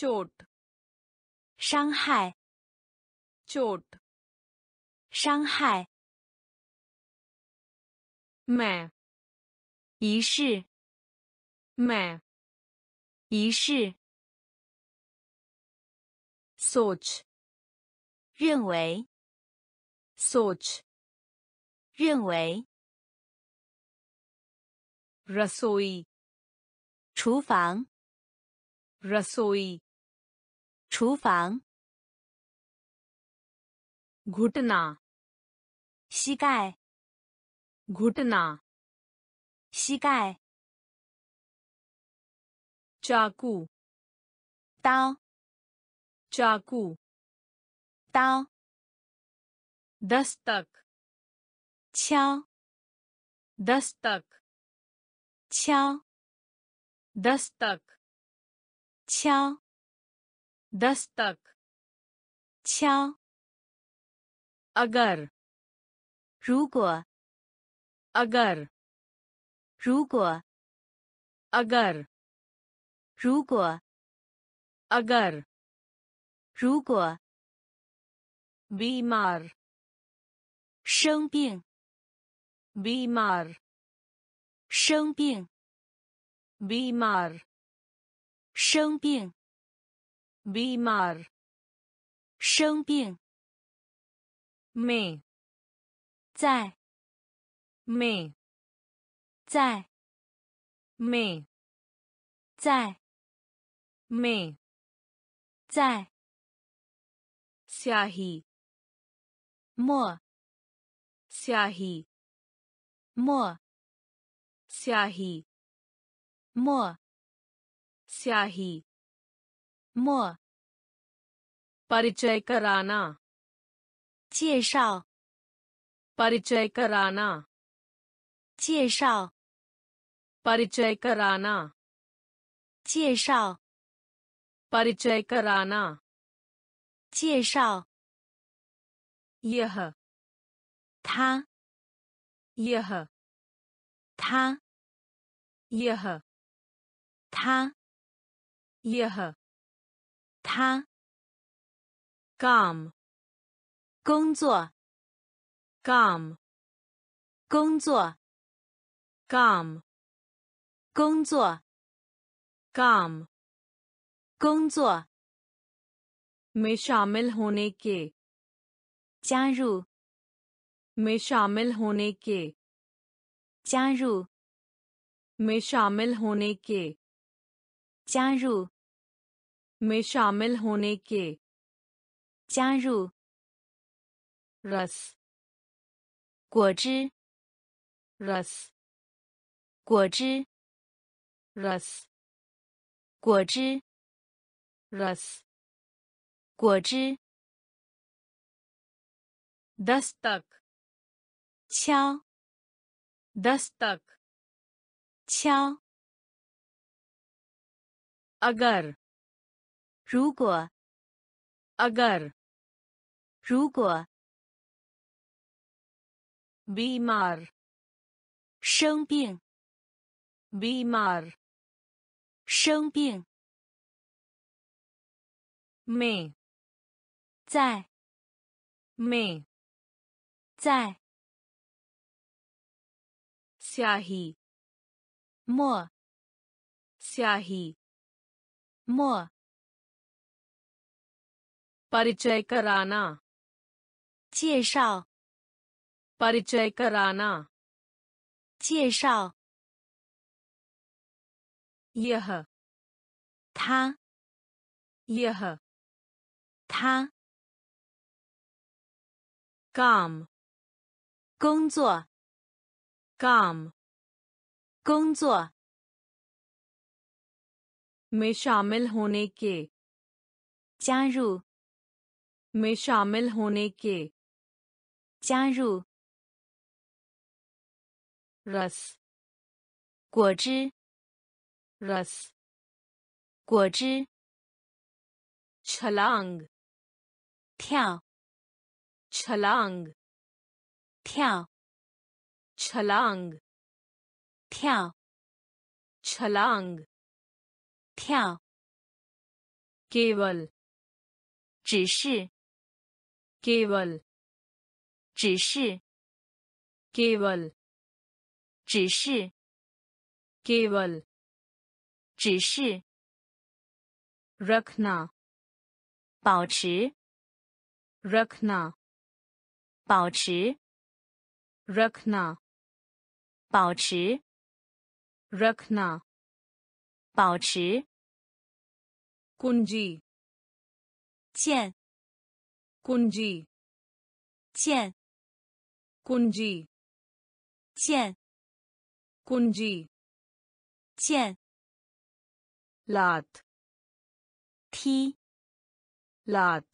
चोट 伤害 चोट 伤害， मैं 仪式 मैं 仪式， सोच 认为 सोच 认为， रसोई 厨房 रसोई 厨房， घुटना 膝盖 घुटना 膝盖， चाकू 刀 चाकू 刀， दस्तक 敲 दस्तक 敲 दस्तक 敲 दस्तक 敲， अगर 如果 अगर 如果 अगर 如果 अगर 如果 बीमार 生病 बीमार 生病 बीमार 生病 बीमार 生病， में 在 में 在 में 在 में 在 स्याही 墨 स्याही 墨 स्याही 墨 स्याही 墨 परिचय कराना 介绍 परिचय कराना 介绍 परिचय कराना 介绍 परिचय कराना 介绍 यह 他 यह 他 यह 他 यह 他 काम 工作 काम 工作 काम 工作 काम 工作 में शामिल होने के 加入 में शामिल होने के 加入 में शामिल होने के 加入 में शामिल होने के 加入 रस 果汁 रस 果汁 रस 果汁 रस 果汁 दस्तक 敲 दस्तक 敲 अगर 如果，agar，如果，bimar，生病，bimar，生病，me，在，me，在，siahi，墨，siahi，墨。Siahi, परिचय कराना 介绍 परिचय कराना 介绍 यह 他 यह 他 काम 工作 काम 工作 में शामिल होने के 加入 में शामिल होने के 加入 रस 果汁 रस 果汁 छलांग 跳 छलांग 跳 छलांग 跳 छलांग 跳 केवल 只是 केवल 只是 केवल 只是 केवल 只是 रखना 保持 रखना 保持 रखना 保持 रखना 保持 कुंजी 键 kunji，键，kunji，，lat，踢，lat，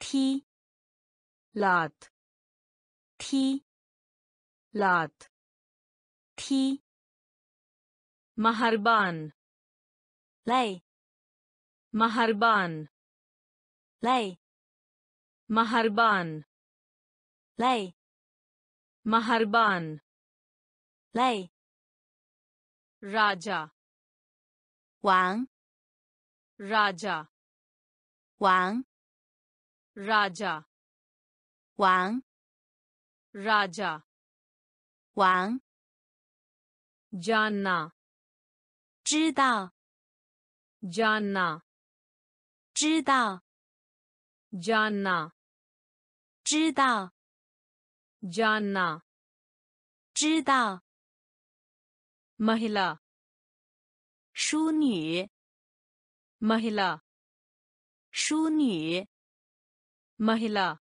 踢，lat，踢，lat，踢，maharban，来，maharban，maharban lay maharban lay rajah 王 rajah 王 rajah 王 rajah 王 Janna，知道 Janna，知道 Janna 知道 जानना 知道 महिला 淑女， महिला 淑女， महिला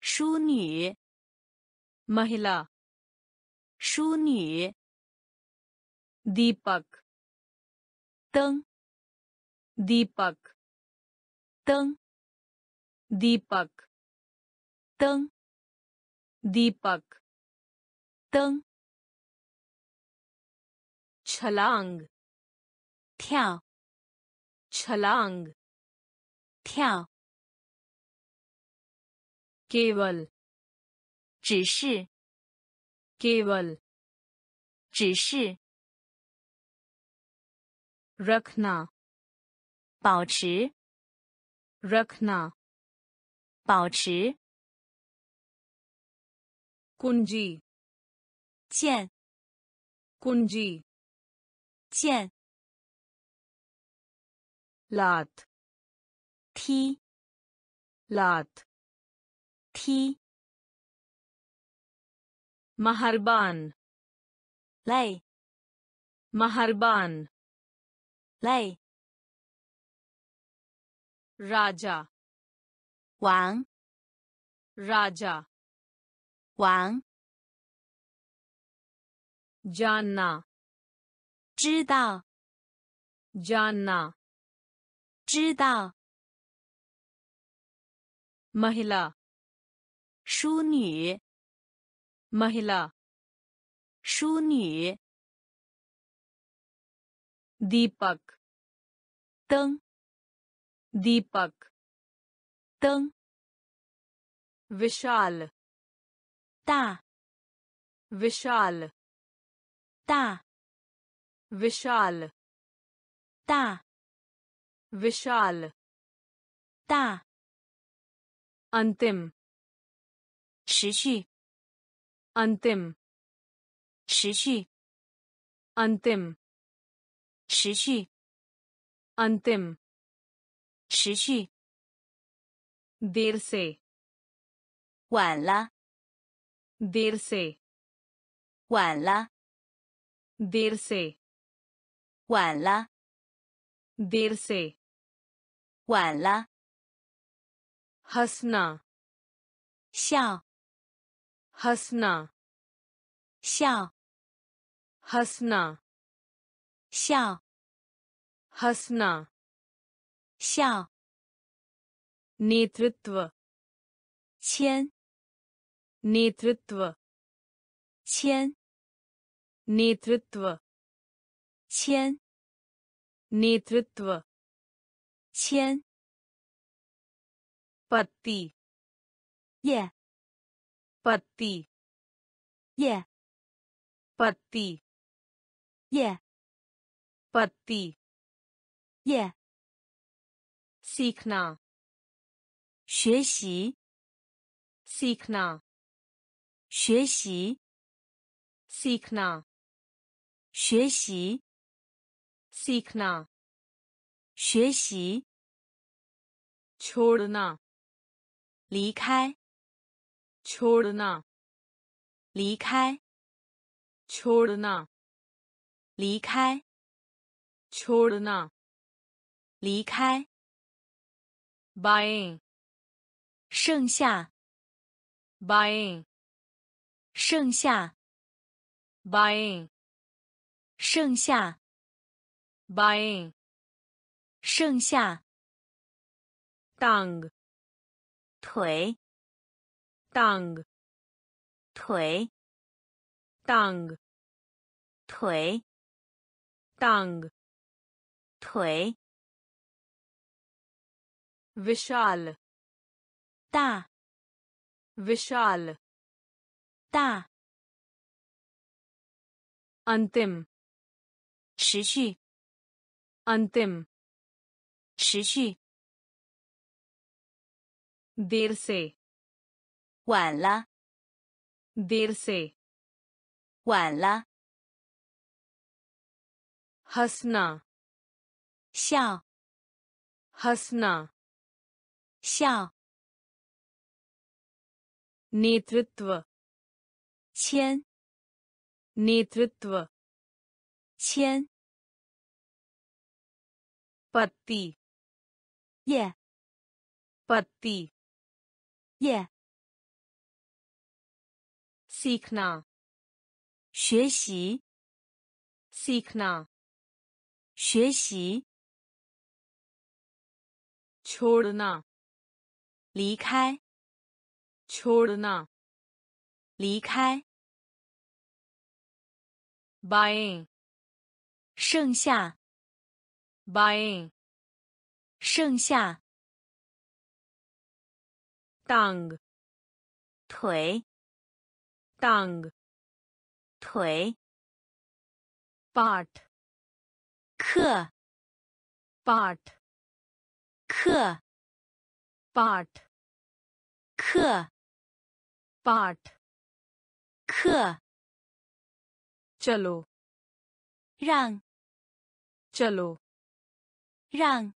淑女， महिला 淑女。 दीपक 灯， दीपक 灯， दीपक 灯， दीपक 灯。 छलांग 跳， छलांग 跳， केवल 只是， केवल 只是， रखना 保持， रखना 保持。 कुंजी चैन कुंजी चैन लात थी लात थी महरबान लाई महरबान लाई राजा वांग राजा 王， जानना 知道， जानना 知道。 महिला 淑女， महिला 淑女。 दीपक 灯， दीपक 灯， विशाल 大， विशाल 大， विशाल 大， विशाल 大。 अंतिम 持续， अंतिम 持续， अंतिम 持续， अंतिम 持续。 देर से 晚了， देर से 晚了， देर से 晚了， देर से 晚了。 हंसना 笑， हंसना 笑， हंसना 笑， हंसना 笑。 नेतृत्व 牵， नेतृत्व। छेन नेतृत्व। छेन नेतृत्व। छेन पत्ती। ये पत्ती। ये पत्ती। ये पत्ती। ये सीखना। 学习 सीखना। 学习，seekna。学习，seekna。学习，chordan。离开，chordan。离开，chordan。离开，chordan。离开。Buying。剩下，Buying。剩下 buying，剩下 buying，剩下 tongue 腿 tongue 腿 tongue 腿 tongue 腿，visual，哒 Vishal。大， अंतिम 持续， अंतिम 持续。 देर से 晚了， देर से 晚了。 हंसना 笑， हंसना 笑。 नेतृत्व 牵， नेतृत्व 签 पत्ती 叶 पत्ती 叶 सीखना 学习 सीखना 学习 छोड़ना 离开 छोड़ना 离开 बाएं 剩下 बाएं 剩下 टांग 腿 टांग 腿 पाठ 课 पाठ 课 पाठ 课 पाठ 课 चलो 让 चलो 让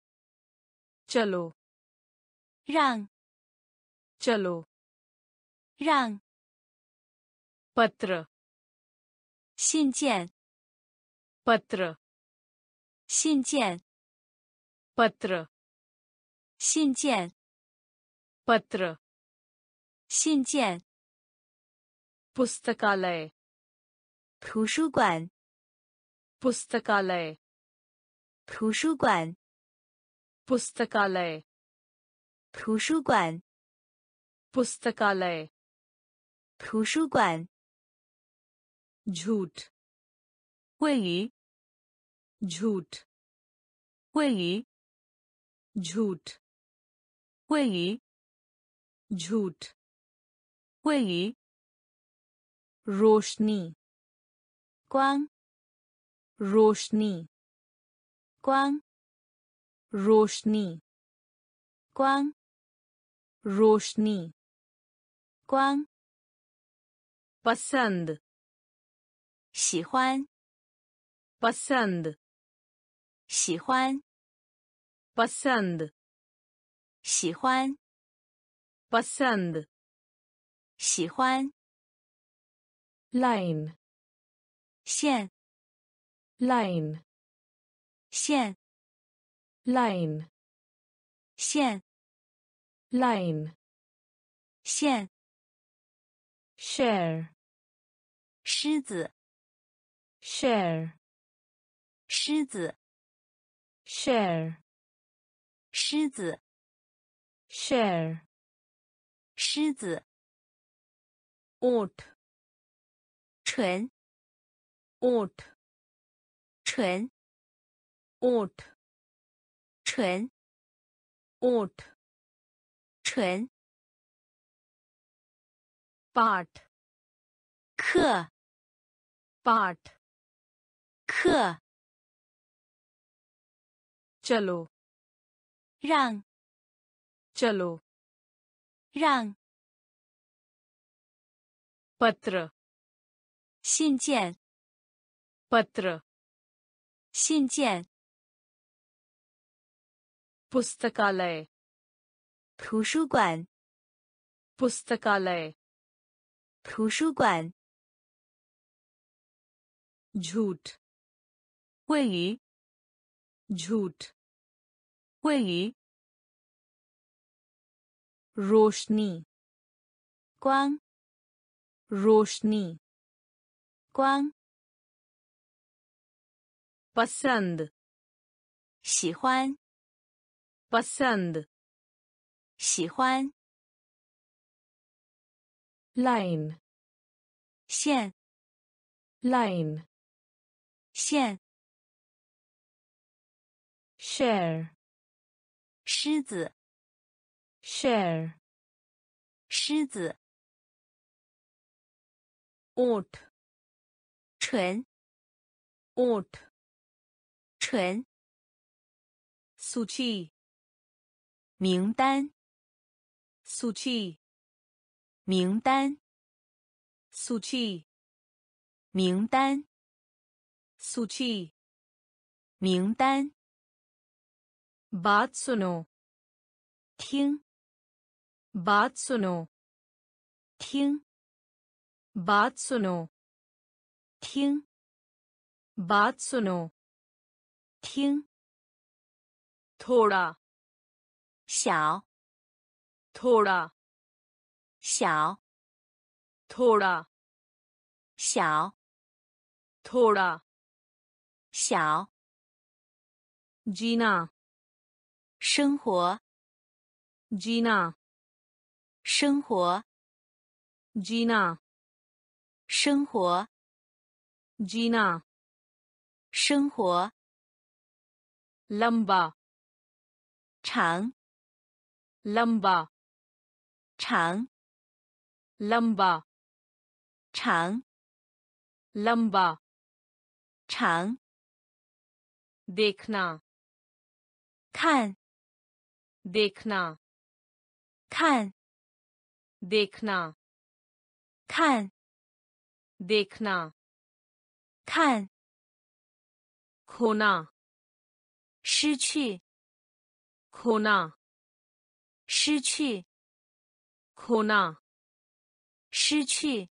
चलो 让 चलो 让 पत्र 信件 पत्र 信件 पत्र 信件 पत्र 信件 पुस्तकालय 图书馆 पुस्तकालय 图书馆 पुस्तकालय 图书馆 पुस्तकालय 图书馆 झूठ 位于 झूठ 位于 झूठ 位于 झूठ 位于 रोशनी 光 रोशनी 光 रोशनी 光 रोशनी 光 पसंद 喜欢 पसंद 喜欢 पसंद 喜欢 पसंद 喜欢 line. 线 line. 线 line. 线 line. 线 share. 狮子 share. 狮子 share. 狮子 share. 狮子 oat. 唇 ओठ 唇 ओठ 唇 ओठ 唇 पाठ 课 पाठ 课 चलो 让 चलो 让 पत्र 信件 पत्र 信件 पुस्तकालय 图书馆 पुस्तकालय 图书馆 झूठ 位于 झूठ 位于 रोशनी 光 रोशनी 光。pasand，喜欢。pasand，喜欢。line，线。line，线。share，狮子。share，狮子。oat，唇 ओठ 唇 सूची 名单 सूची 名单 सूची 名单 सूची 名单 बात सुनो 听 बात सुनो 听 बात सुनो 听 बात सुनो 听 थोड़ा 小 थोड़ा 小 थोड़ा 小 थोड़ा 小 जीना 生活 जीना 生活 जीना 生活 जीना 生活 लंबा 长 लंबा 长 लंबा 长 लंबा 长 देखना 看 देखना 看 देखना 看 देखना 看 खोना 失去 खोना 失去 खोना 失去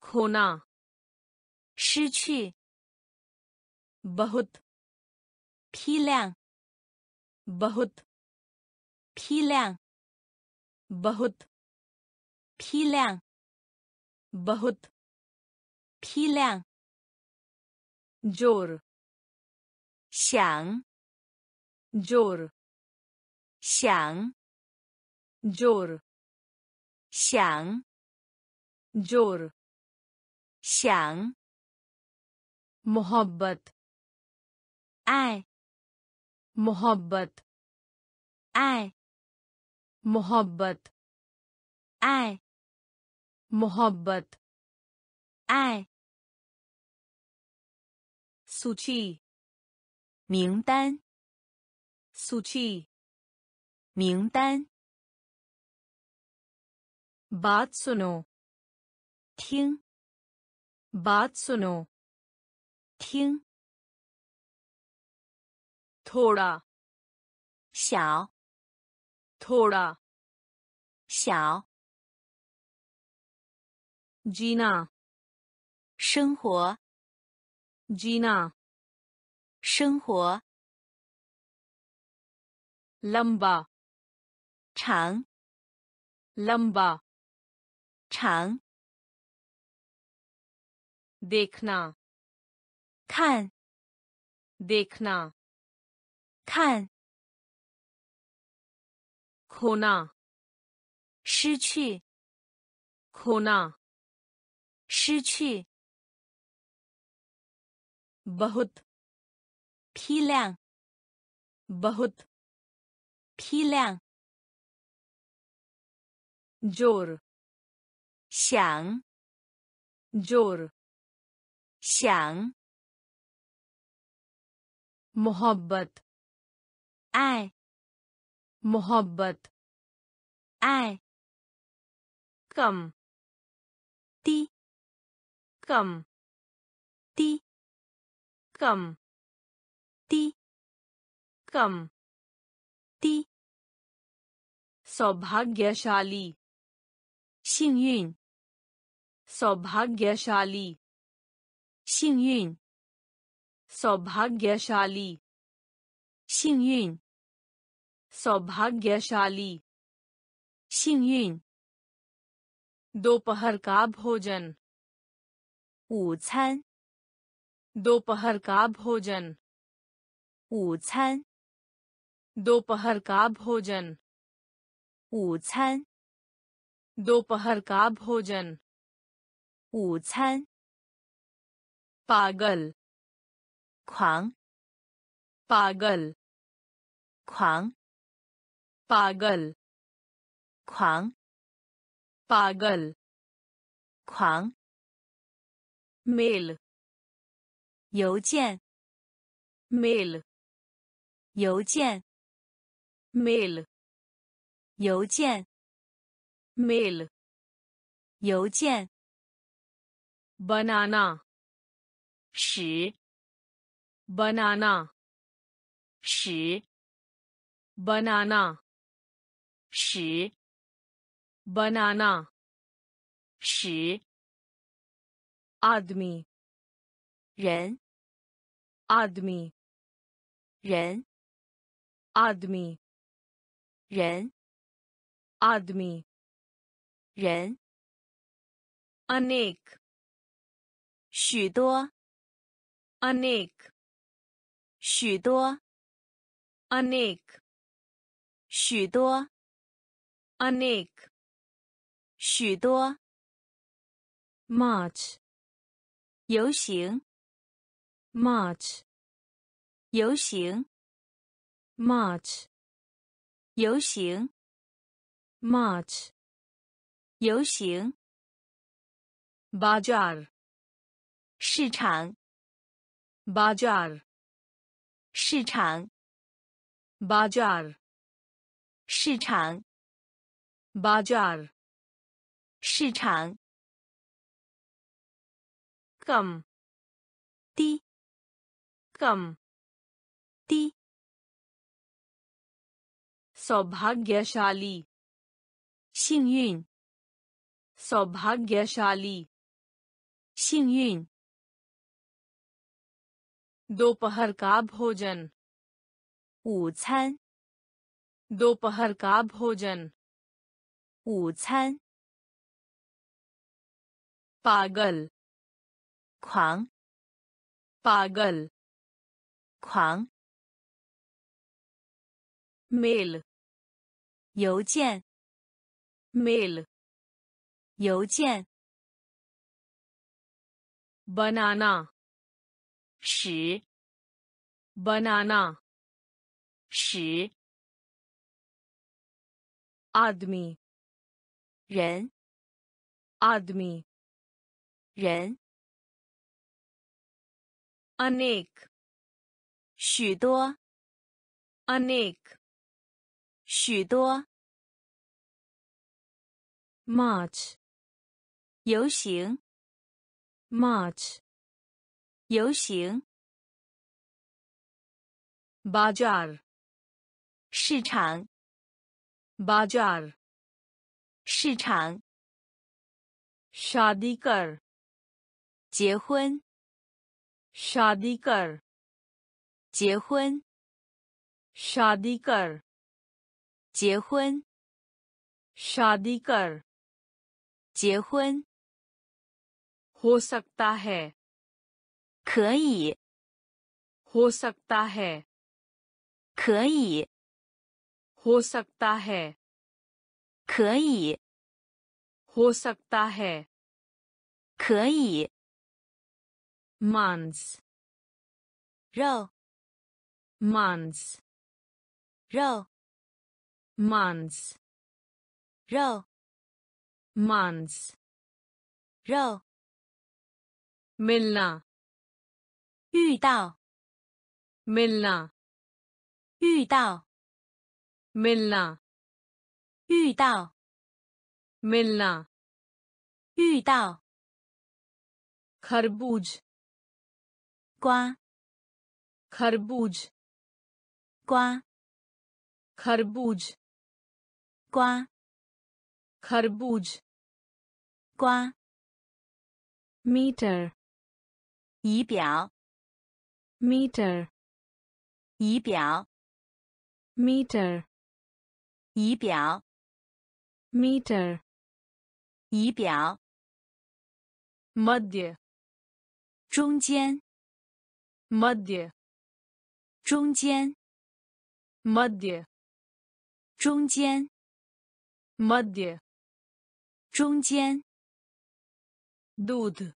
खोना 失去 बहुत 批量 बहुत 批量 बहुत 批量 बहुत 批量 ज़ोर श्यांग ज़ोर श्यांग ज़ोर श्यांग ज़ोर श्यांग मोहब्बत आय मोहब्बत आय मोहब्बत आय मोहब्बत आय सूची 名单 सूची 名单 बात सुनो 听 बात सुनो 听 थोड़ा 小 थोड़ा 小 जीना 生活 जीना 生活 लंबा 长 लंबा 长 देखना 看 देखना 看 खोना 失去 खोना 失去 बहुत 批量 बहुत 批量 जोर 想 जोर 想 मोहब्बत 爱 मोहब्बत 爱 कम 低 कम 低 कम। ती। कम। ती। सौभाग्यशाली। शिंगयुन सौभाग्यशाली। शिंगयुन सौभाग्यशाली। शिंगयुन सौभाग्यशाली। शिंगयुन दोपहर का भोजन। 午餐। दोपहर का भोजन 午餐 दोपहर का भोजन 午餐 दोपहर का भोजन 午餐 पागल 狂 पागल 狂 पागल 狂 पागल 狂 मेल 邮件，mail，邮件，mail，邮件，mail，邮件，banana，十，banana，十，banana，十，banana，十，admi。人 आदमी 人 आदमी 人 आदमी 人 अनेक 许多 अनेक 许多 अनेक 许多 अनेक 许多 मार्च 游行 March，游行。March，游行。March，游行。Bazaar，市场。Bazaar，市场。Bazaar，市场。Bazaar，市场。Come，D。come. ती। सौभाग्यशाली। शिंगयिन सौभाग्यशाली। शिंगयिन दोपहर का भोजन। वुछान दोपहर का भोजन। वुछान पागल। खांग पागल। 狂 मेल 邮件 मेल 邮件 बनाना 使 बनाना 使 आदमी 人 आदमी 人 अनेक 许多，anik，许多，march，游行，march，游行，bazar，市场，bazar，市场，shadi kar，结婚，shadi kar。结婚 शादी कर 结婚 शादी कर 结婚 हो सकता है 可以 हो सकता है 可以 हो सकता है 可以 हो सकता है 可以 मांस 肉 मांस 肉 मांस 肉 मांस 肉 मिलना 遇到 मिलना 遇到 मिलना 遇到 मिलना 遇到 खरबूज 瓜 खरबूज 瓜。Carbuge。瓜。Carbuge。瓜。Meter。仪表。Meter。仪表。Meter。仪表。Meter。仪表。Medie。中间。Medie。中间。मध्य 中间 मध्य 中间 दूध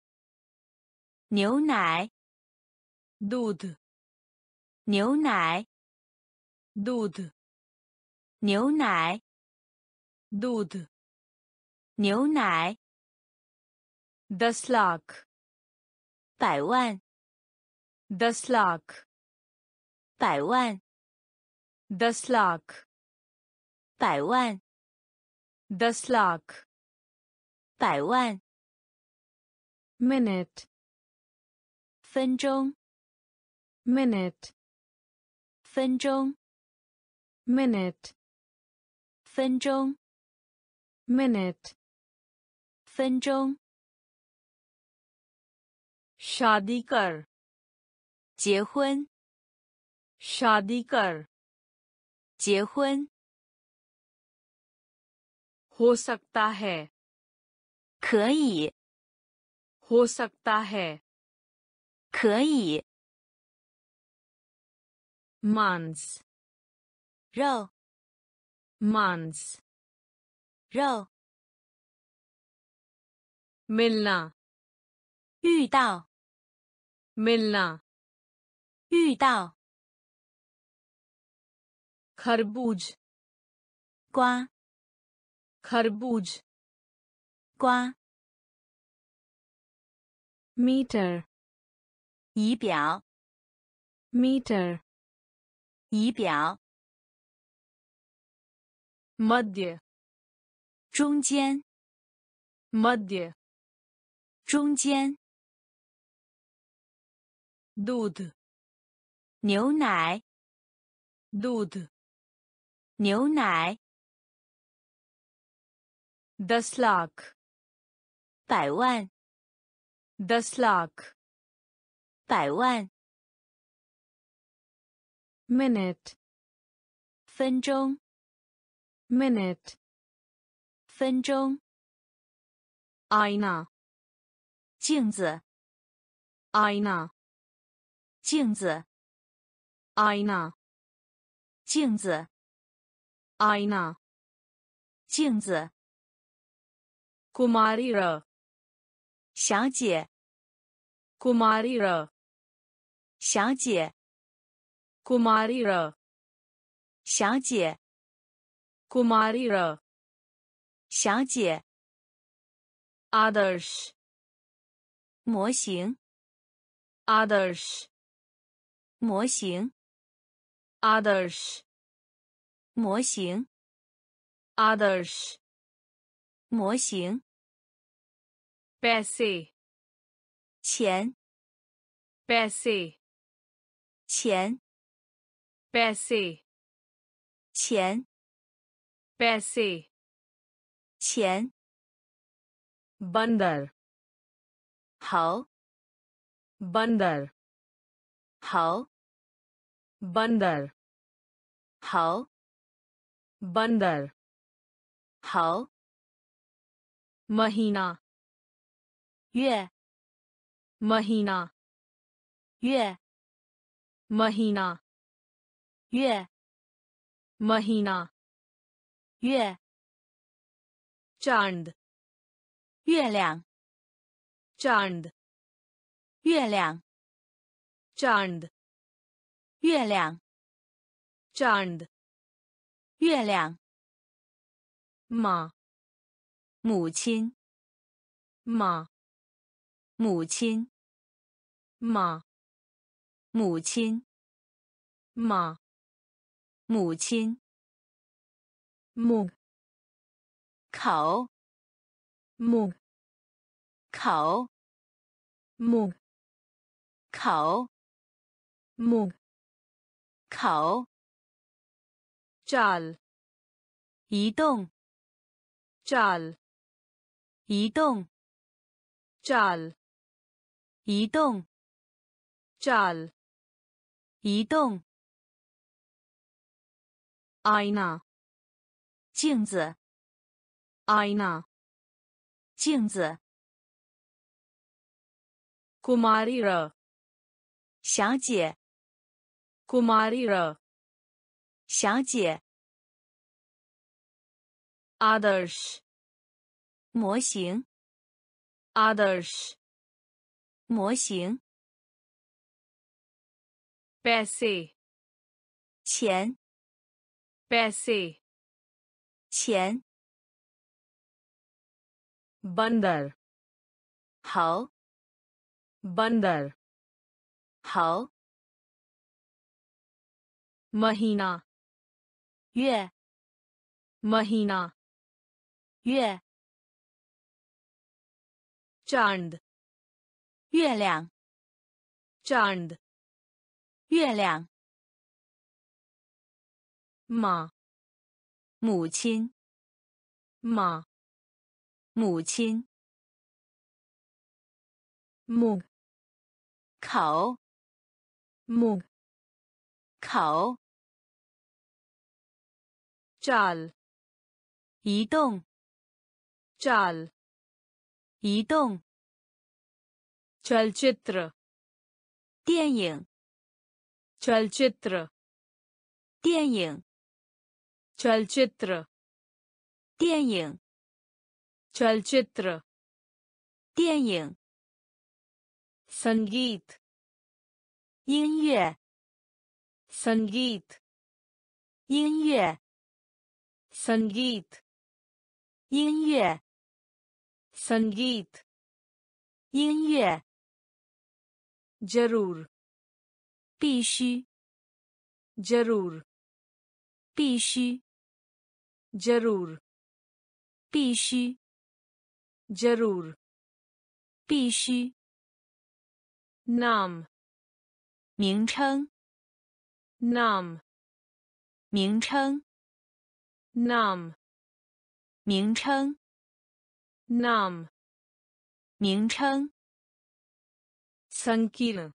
牛奶 दूध 牛奶 दूध 牛奶 दूध 牛奶 दस लाख 百万 दस लाख 百万 दस लाख 百万 दस लाख 百万 मिनट 分钟 मिनट 分钟 मिनट 分钟 मिनट 分钟 शादी कर 结婚， शादी कर 结婚， हो सकता है 可以， हो सकता है 可以， मांस 肉， मांस 肉， मिलना 遇到， मिलना 遇到， खरबूज 瓜， खरबूज 瓜， मीटर 仪表， मीटर 仪表， मध्य 中间， मध्य 中间， दूध 牛奶， दूध 牛 The Slock 百万。The Slock 百万。Minute 分钟。Minute 分钟。Eina 镜子。Eina 镜子。Eina 镜子。ayna，镜子。kumarira，小姐。kumarira，小姐。kumarira，小姐。kumarira，小姐。others，模型。others，模型。others。模型。others，模型。pesse，钱。pesse，钱。pesse，钱。pesse，钱。bandar，好。bandar，好。bandar，好。बंदर 猴， महीना 月， महीना 月， महीना 月， महीना 月， चांद 月亮， चांद 月亮， चांद 月亮， चांद 月亮。马，母亲。马，母亲。马，母亲。马，母亲。木，口。木，口。木，口。木，口。chal，移动，chal，移动，chal，移动，chal，移动，aina，镜子，aina，镜子，kumarira，小姐，kumarira。Kumar 小姐， आदर्श 模型， आदर्श 模型， पैसे 钱， पैसे 钱， बंदर 猴， बंदर 猴， महीना 月 mahina 月 jarnd 月亮 jarnd 月亮 ma 母亲 ma 母亲 moon 口 moon 口移动 jal 移动 trial chitra 电影 trial chitra 电影 trial chitra 电影 trial chitra 电影 sangit 音乐 sangit 音乐संगीत 音乐 संगीत 音乐 जरूर 必须 जरूर 必须 जरूर 必须 जरूर 必须 नाम 名称 नाम 名称 num 名称 num 名称 sankil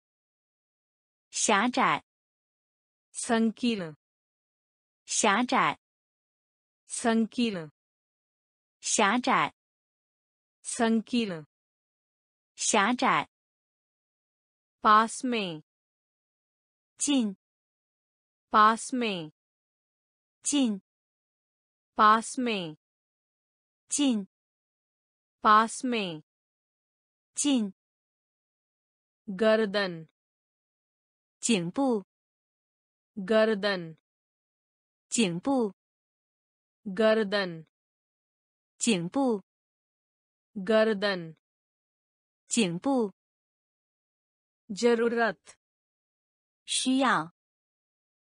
狭窄 sankil 狭窄 sankil 狭窄 sankil 狭窄 pass me 进 pass me 进 पास में। चीन पास में। चीन गर्दन। चिंपू गर्दन। चिंपू गर्दन। चिंपू गर्दन। चिंपू ज़रूरत। शिया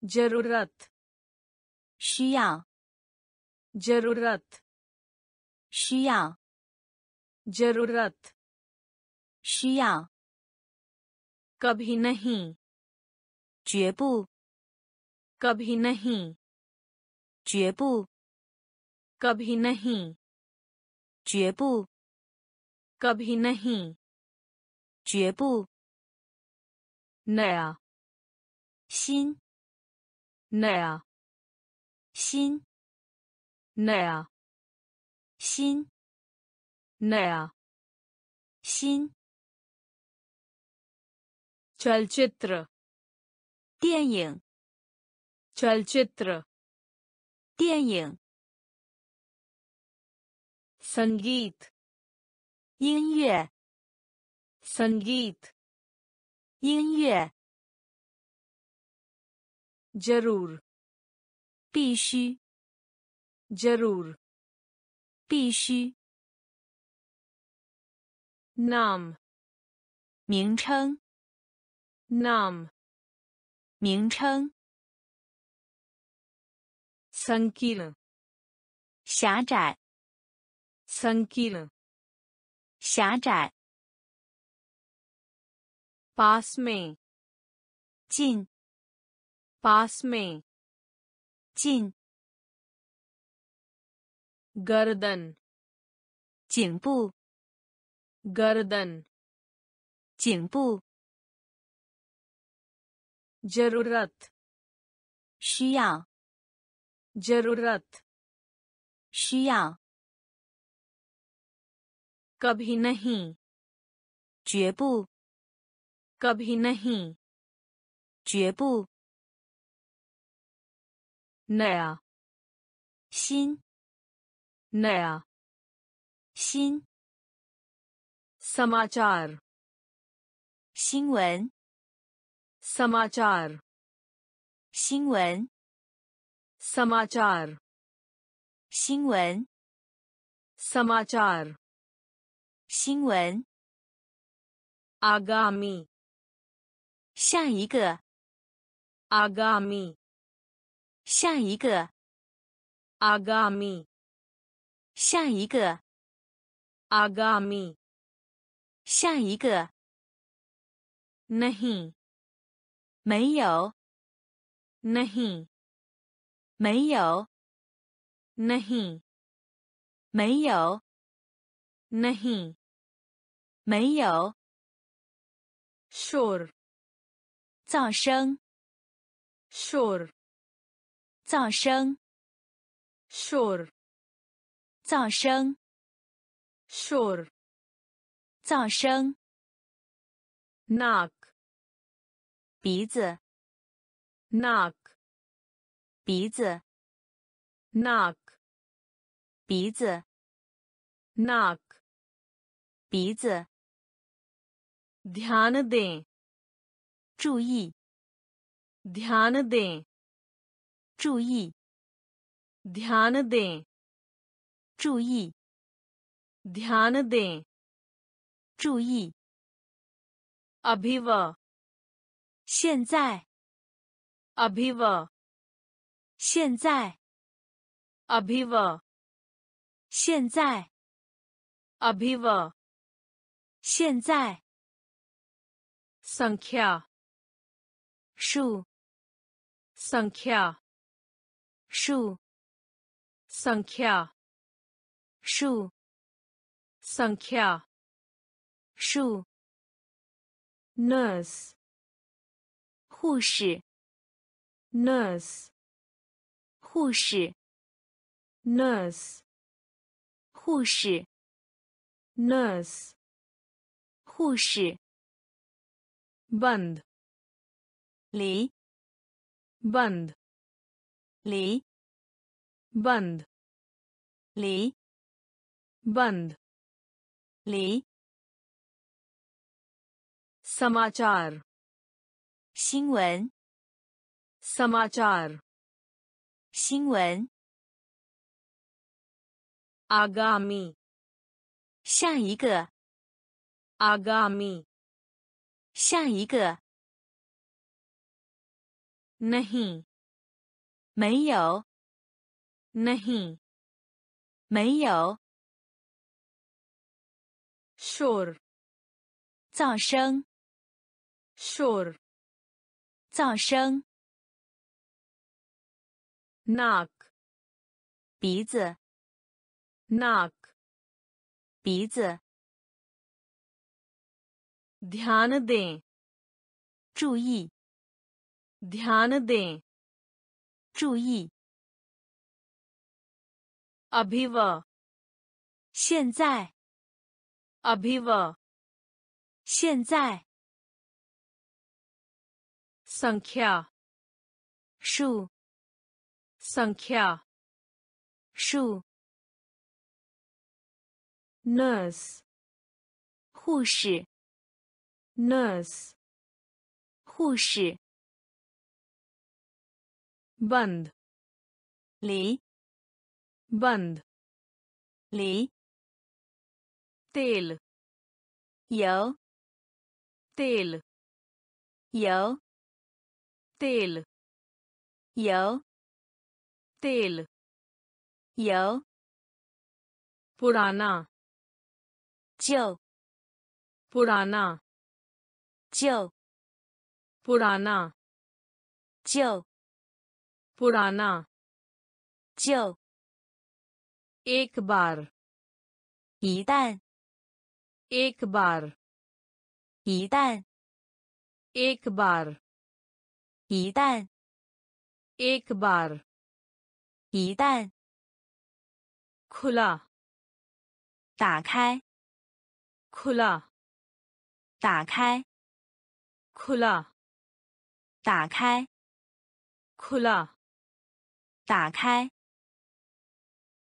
ज़रूरत। शिया ज़रूरत शिया ज़रूरत शिया कभी नहीं चेपू कभी नहीं चेपू कभी नहीं चेपू कभी नहीं चेपू नया शिन नया शिन नया 新 नया 新 चलचित्र 电影 चलचित्र 电影 संगीत 音乐 संगीत 音乐 जरूर 必须 जरूर 必须 नाम 名称 नाम 名称 संकीर्ण 狭窄 संकीर्ण 狭窄 पास में 近 पास में 近 गर्दन 颈部 गर्दन 颈部 जरूरत 需要 जरूरत 需要 कभी नहीं 绝不 कभी नहीं 绝不 नया 新 नया 新 समाचार 新闻 समाचार 新闻 समाचार 新闻 समाचार 新闻 आगामी 下一个 आगामी 下一个 आगामी 下一个 agami 下一个 ni 没有 ni 没有 ni he 没有 ni he 没有 sure 噪声 sure 噪声 sure 噪声， शोर 噪声， नाक 鼻子， नाक 鼻子， नाक 鼻子， नाक 鼻子， ध्यान दें 注意， ध्यान दें 注意， ध्यान दें 注意， ध्यान दें 注意， अभिव 现在， अभिव 现在， अभिव 现在， अभिव 现在， संख्या 数， संख्या 数， संख्या 数，桑卡，数，nurse，护士，nurse，护士，nurse，护士，nurse，护士，band，离，band，离，band。離 बंद 离， समाचार 新闻， समाचार 新闻， आगामी 下一个， आगामी 下一个， नहीं 没有， नहीं 没有， शोर 噪声， शोर 噪声， नाक 鼻子， नाक 鼻子， ध्यान दें 注意， ध्यान दें 注意， अभिव 现在， अभिव 现在， संख्या 数， संख्या 数， नर्स 护士， नर्स 护士， बंद 离， बंद 离， तेल 油， तेल 油， तेल 油， तेल 油， पुराना 旧， पुराना 旧， पुराना 旧， पुराना 旧， एक बार 一旦， एक बार 一旦， एक बार 一旦， एक बार 一旦， खुला 打开， खुला 打开， खुला 打开， खुला 打开，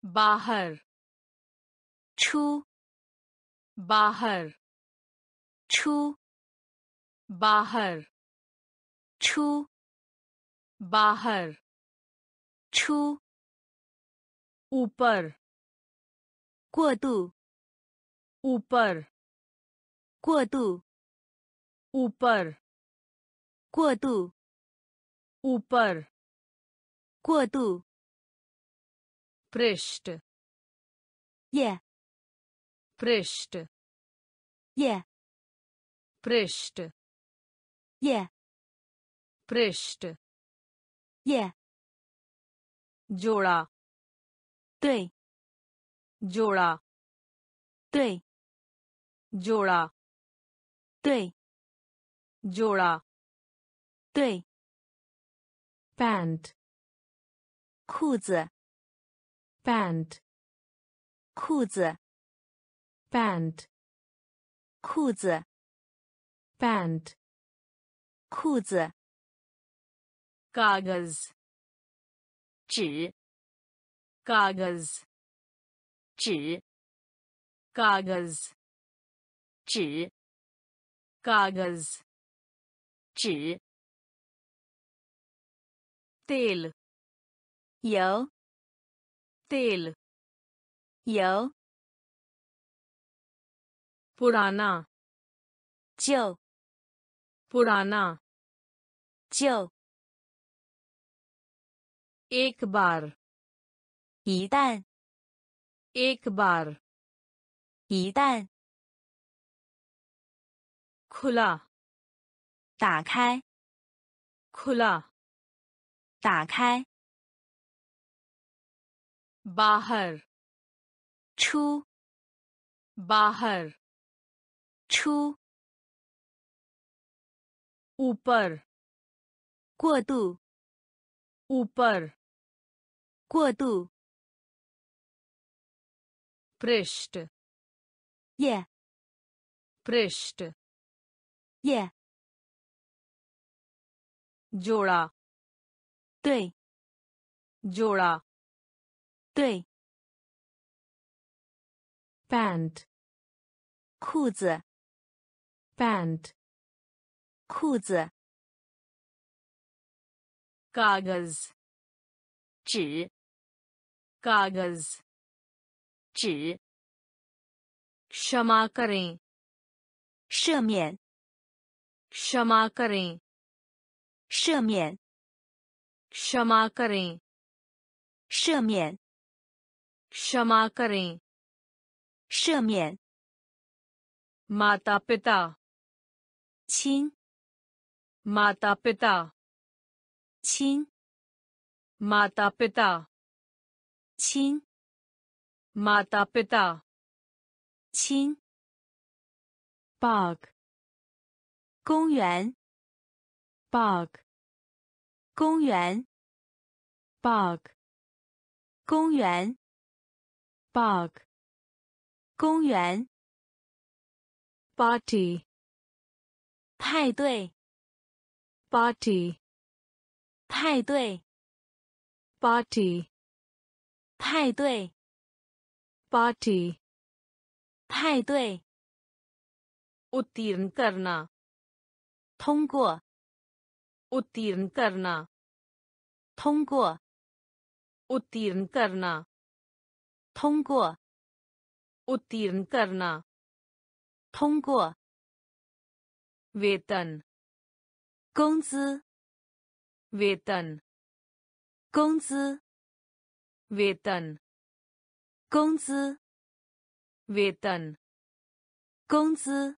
बाहर 出， बाहर, छू बाहर छू बाहर, छू, ऊपर, कोतु ऊपर कोतु ऊपर कोतु ऊपर, कोतु, पृष्ठ ये पृष्ठ 叶， पृष्ठ 叶， पृष्ठ 叶， जोड़ा 对， जोड़ा 对， जोड़ा 对， जोड़ा 对 pant 裤子 pant 裤子 Band。裤子。Band。裤子。Goggles。纸。Goggles。纸。Goggles。纸。Goggles。纸。Teal。油。Teal。油。पुराना 旧 पुराना 旧 एक बार 一旦 एक बार 一旦 खुला 打开 खुला 打开 बाहर 出 बाहर 出 ऊपर 过度 ऊपर 过度 पृष्ठ 叶 पृष्ठ 叶 जोड़ा 对 जोड़ा 对 पैंट 裤子 पैंट 裤子 कागज 纸 कागज 纸 क्षमा करें 赦免 क्षमा करें 赦免 क्षमा करें 赦免 क्षमा करें 赦免 माता पिता 亲，妈塔皮塔，亲，妈塔皮塔，亲，妈塔皮塔，亲。park，公园，park，公园，park，公园，park，公园。party。派对 पार्टी 派对 पार्टी 派对 पार्टी 派对 उत्तीर्ण करना 通过 उत्तीर्ण करना 通过 उत्तीर्ण करना 通过 उत्तीर्ण करना 通过 वेतन 工资 वेतन 工资 वेतन 工资 वेतन 工资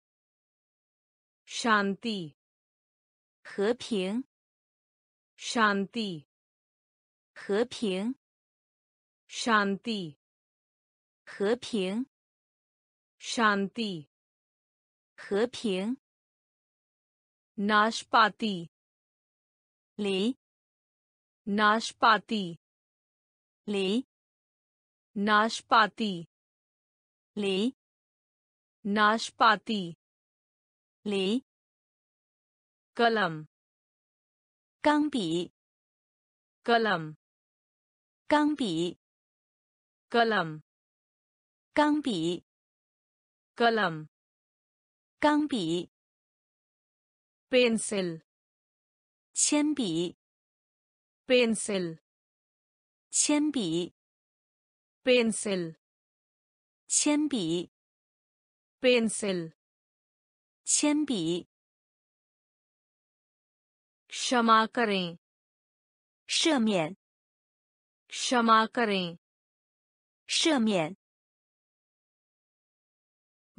शांति 和平 शांति 和平 शांति 和平 शांति 和平 नाशपाती 梨 नाशपाती 梨 नाशपाती 梨 नाशपाती 梨 कलम 钢笔 कलम 钢笔 कलम 钢笔 कलम 钢笔 पेंसिल 铅笔 पेंसिल 铅笔 पेंसिल 铅笔 पेंसिल 铅笔 क्षमा करें 赦免 क्षमा करें 赦免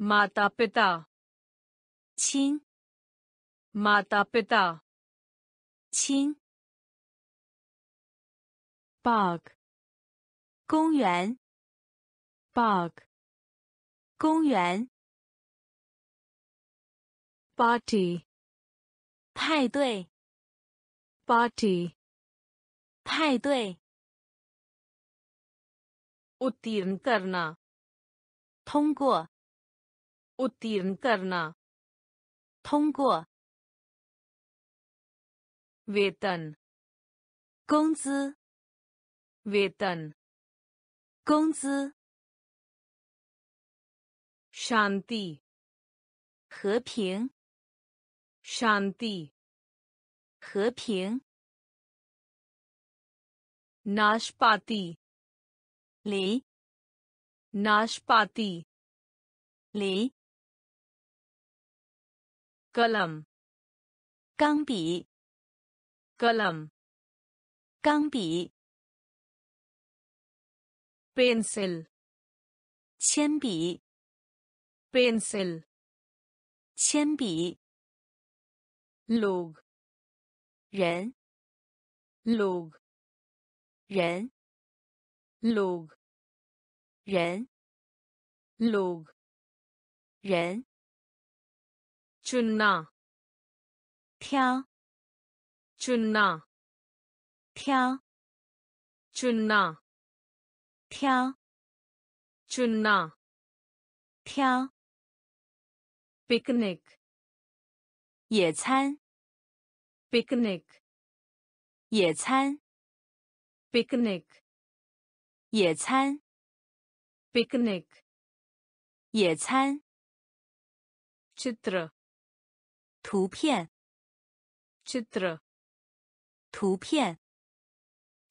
माता पिता 亲 माता पिता 亲 पार्क 公园 पार्क 公园 पार्टी 派对 party 派对， उत्तीर्ण करना 通过， उत्तीर्ण करना 通过， वेतन 工资， वेतन 工资， शांति 和平， शांति 和平， नाशपाती 梨， नाशपाती 梨， कलम 钢笔， कलम 钢笔， पेंसिल 铅笔， पेंसिल 铅笔， लोग 人， लोग 人， लोग 人， लोग 人， चुनना 挑， चुनना 挑， चुनना 挑， चुनना 挑， पिकनिक 野餐， पिकनिक 野餐， पिकनिक 野餐， पिकनिक 野餐， चित्र 图片， चित्र 图片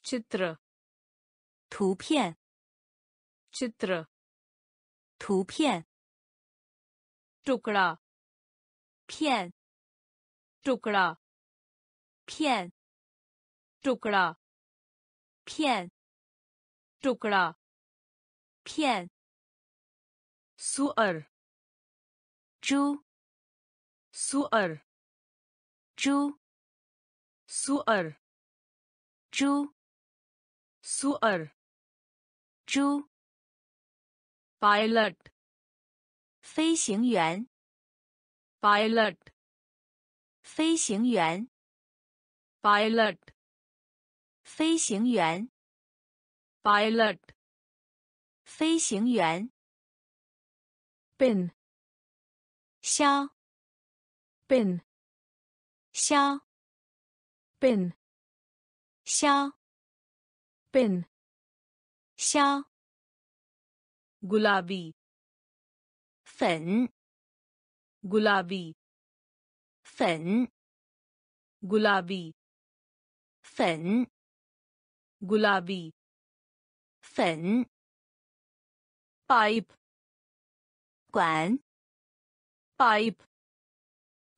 ，chitra，图片，chitra，图片，tukra，片，tukra，片，tukra，片，tukra，片，suar，ju，suar，ju。苏尔，朱，苏尔，猪，pilot，飞行员，pilot，飞行员，pilot，飞行员，pilot，飞行员，bin，消，bin，消。पिन 削， पिन 削， गुलाबी 粉， गुलाबी 粉， गुलाबी 粉， गुलाबी 粉， पाइप 管， पाइप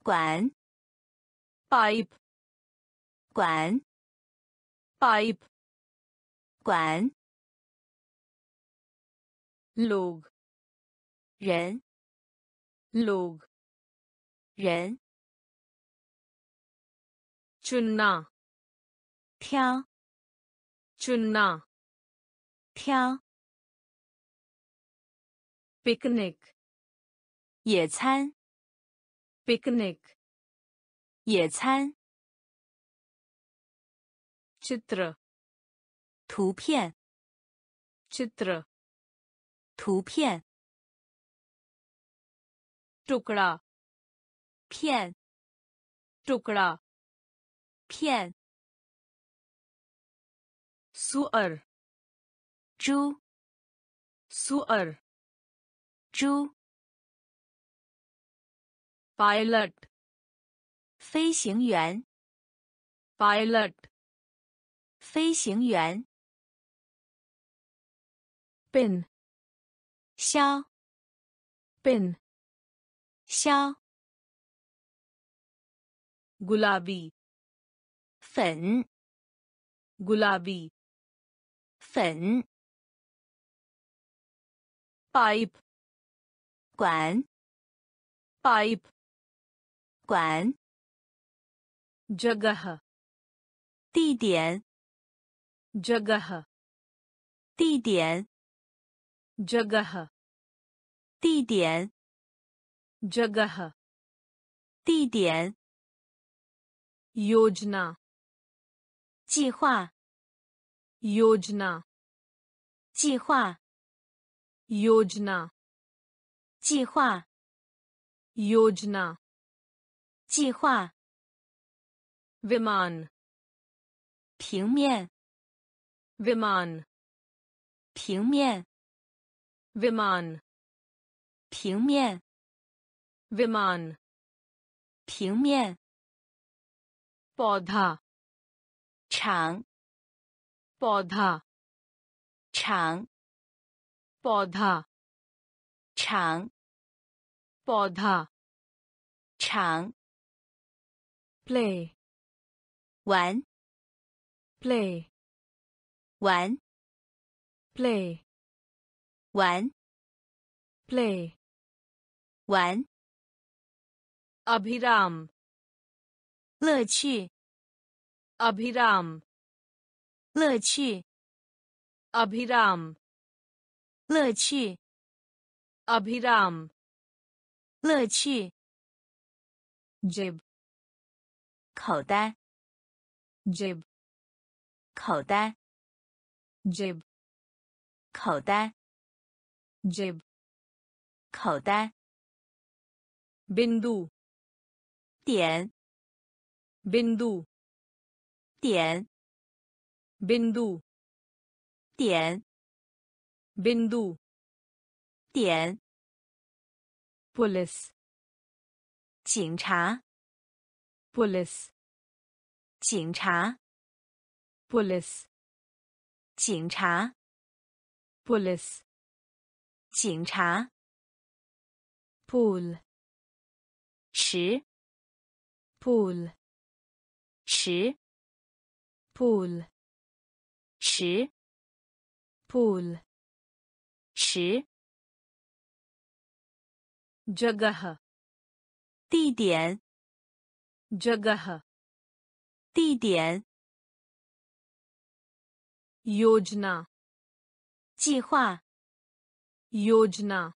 管， पाइप 管，pipe，管，log，人，log，人，chunna，挑，chunna，挑，picnic，野餐，picnic，野餐。चित्र 图片， चित्र 图片， टुकड़ा 片， टुकड़ा 片， सुअर 猪， सुअर 猪， पायलट 飞行员， पायलट 飞行员。bin，消。bin，消。gulabi，粉。gulabi，粉。pipe，管。pipe，管。jagah，地点。जगह 地点， जगह 地点， जगह 地点， योजना 计划， योजना 计划， योजना 计划， योजना 计划。 विमान 平面， viman 平面 viman 平面 viman 平面 boda 长 boda 长 boda 长 boda 长 play 玩 play 玩，play，玩，play，玩，abhiram，乐趣，abhiram，乐趣，abhiram，乐趣，abhiram，乐趣，jib，口袋，jib，口袋。jib，口袋，jib，口袋，bindu，点，bindu，点，bindu，点，bindu，点，police，警察，police，警察，police。警察，police，警察，pool，池，pool，池，pool，池，pool，池，jagah，地点，jagah，地点。योजना 计划， योजना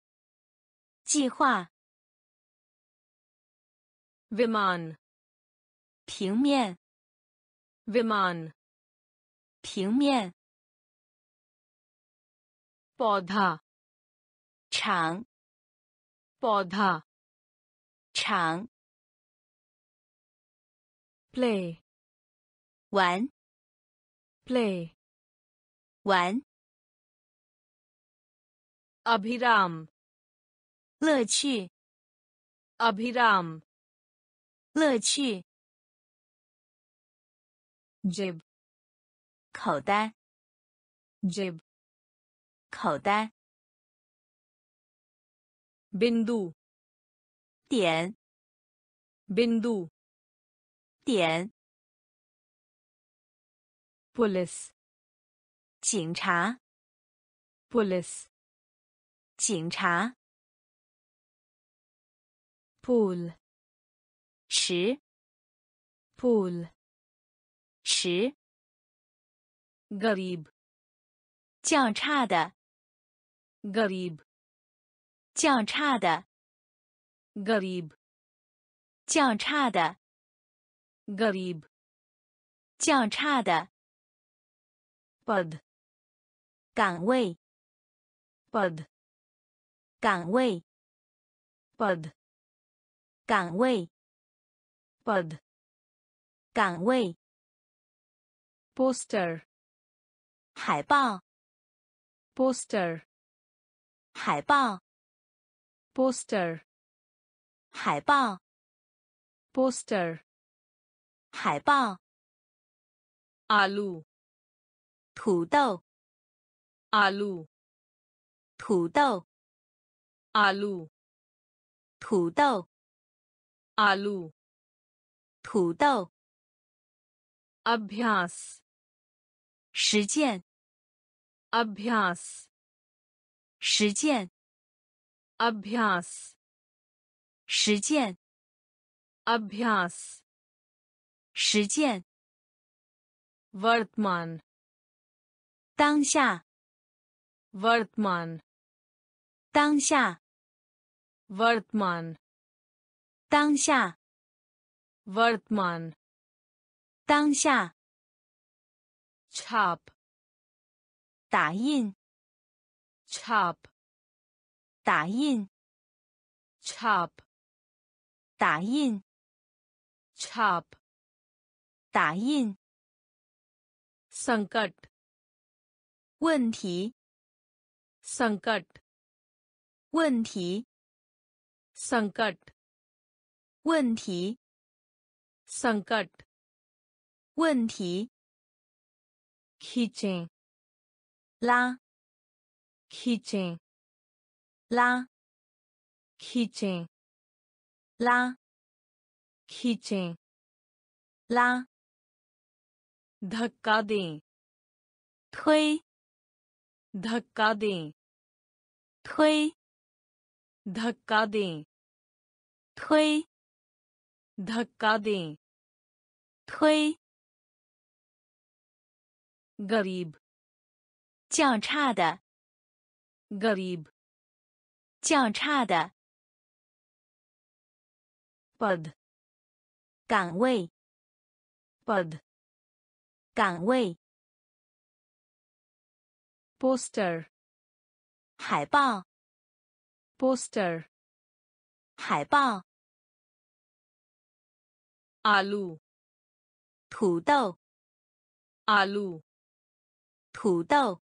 计划。 विमान 平面， विमान 平面。 पौधा 场， पौधा 场。 play 玩， play 玩。 अभिराम 乐趣， अभिराम 乐趣。 जेब 口袋， जेब 口袋。 बिंदु 点， बिंदु 点。 पुलिस 警察。Police。警察。Pool。池。Pool。池。Garib。较差的。Garib。较差的。Garib。较差的。Garib。较差的。，pad 岗位，pad，岗位，pad，岗位，pad，岗位，poster，海报，poster，海报，poster，海报，poster，海报，alu，土豆。आलू 土豆， आलू 土豆， आलू 土豆。 अभ्यास 实践， अभ्यास 实践， अभ्यास 实践， अभ्यास 实践。 वर्तमान 当下， वर्तमान 当下， वर्तमान 当下， वर्तमान 当下。 छाप 打印， छाप 打印， छाप 打印， छाप 打印。 संकट 问题， संकट 问题， संकट 问题， संकट 问题。 खींचें 拉， खींचें 拉， खींचें 拉， खींचें 拉。 धक्का दें 推， धक्का दें 推， धक्का दें 推， धक्का दें 推。 गरीब 较差的， गरीब 较差的。 पद 岗位， पद 岗位。 पोस्टर 海报， पोस्टर 海报。 आलू 土豆， आलू 土豆。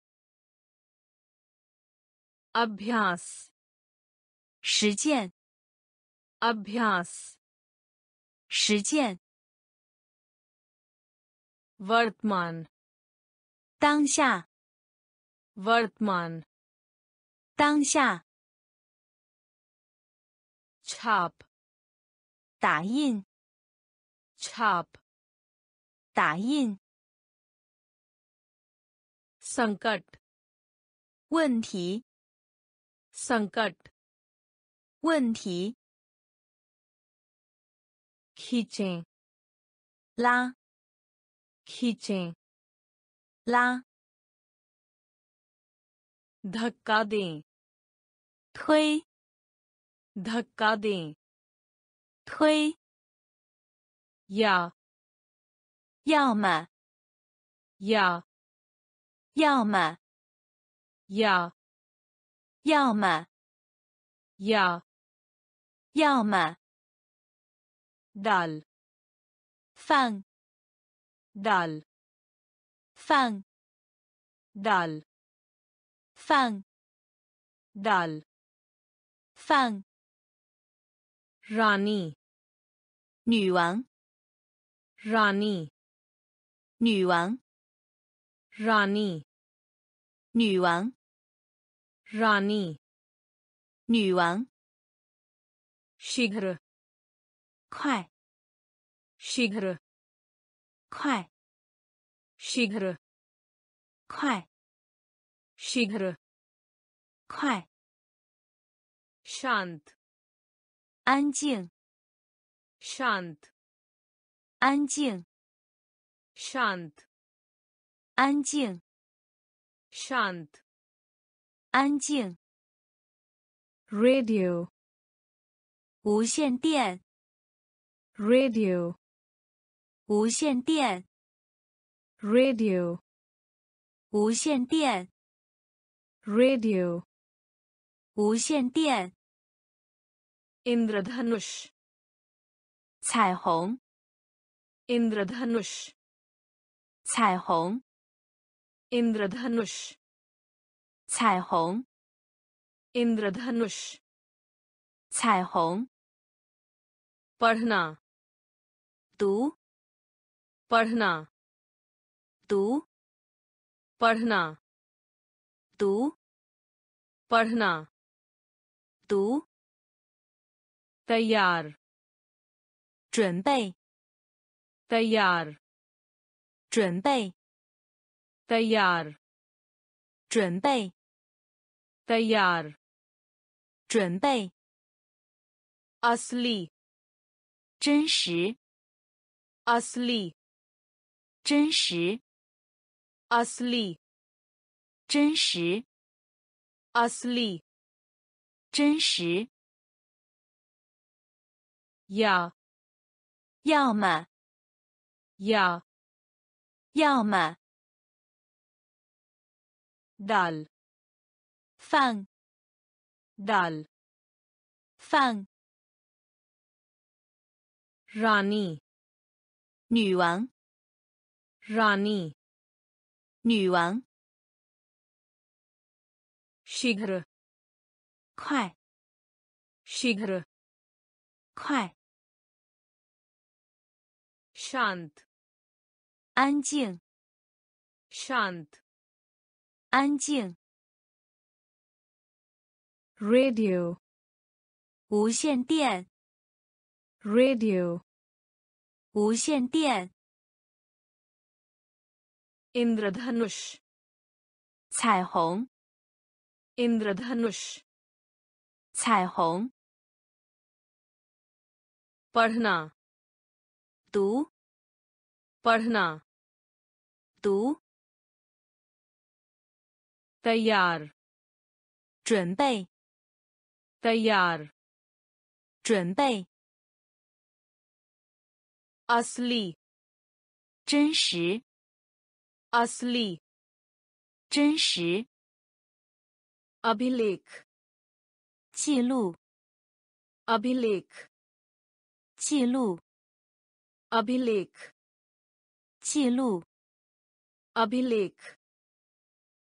अभ्यास 实践， अभ्यास 实践。 वर्तमान 当下， वर्तमान 当下。 छाप 打印， छाप 打印。 संकट 问题， संकट 问题。 खींचें 拉， खींचें 拉。 धक्का दें 推， धक्का दें 推。 या 要么， या 要么， या 要么， या 要么。 डाल 放， डाल 放， डाल 放， डाल 放。 रानी 女王， रानी 女王， रानी 女王， रानी 女王。 शीघ्र 快， शीघ्र 快， शीघ्र 快， शीघ्र 快 shunt 安静 shunt 安静 shunt 安静 shunt 安静 radio 无线电 radio 无线电 radio 无线电 radio 无线电。 इंद्रधनुष 彩虹， इंद्रधनुष 彩虹， इंद्रधनुष 彩虹， इंद्रधनुष 彩虹。 पढ़ना 读， पढ़ना 读， पढ़ना 读， पढ़ना 读。 तैयार 准备， तैयार 准备， तैयार 准备， तैयार 准备。 असली 真实， असली 真实， असली 真实， असली 真实。 या 要么， या 要么， दाल 饭 दाल 饭 रानी 女王 रानी 女王 शीघ्र 快，shigre，快 Shunt 安静 Shunt 安静，radio，无线电，radio，无线电，indradhanush，彩虹，indradhanush。彩虹 पढ़ना 读 पढ़ना 读 तैयार 准备 तैयार 准备 असली 真实 असली 真实 अभिलेख 记录 अभिलेख 记录 अभिलेख 记录 अभिलेख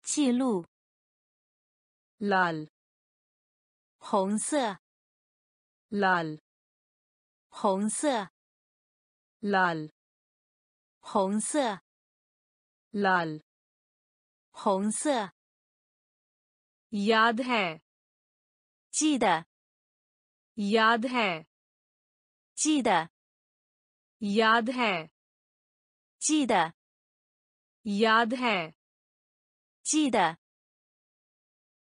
记录 लाल 红色 लाल 红色 लाल 红色 लाल 红色 याद है 记得 याद है 记得 याद है 记得 याद है 记得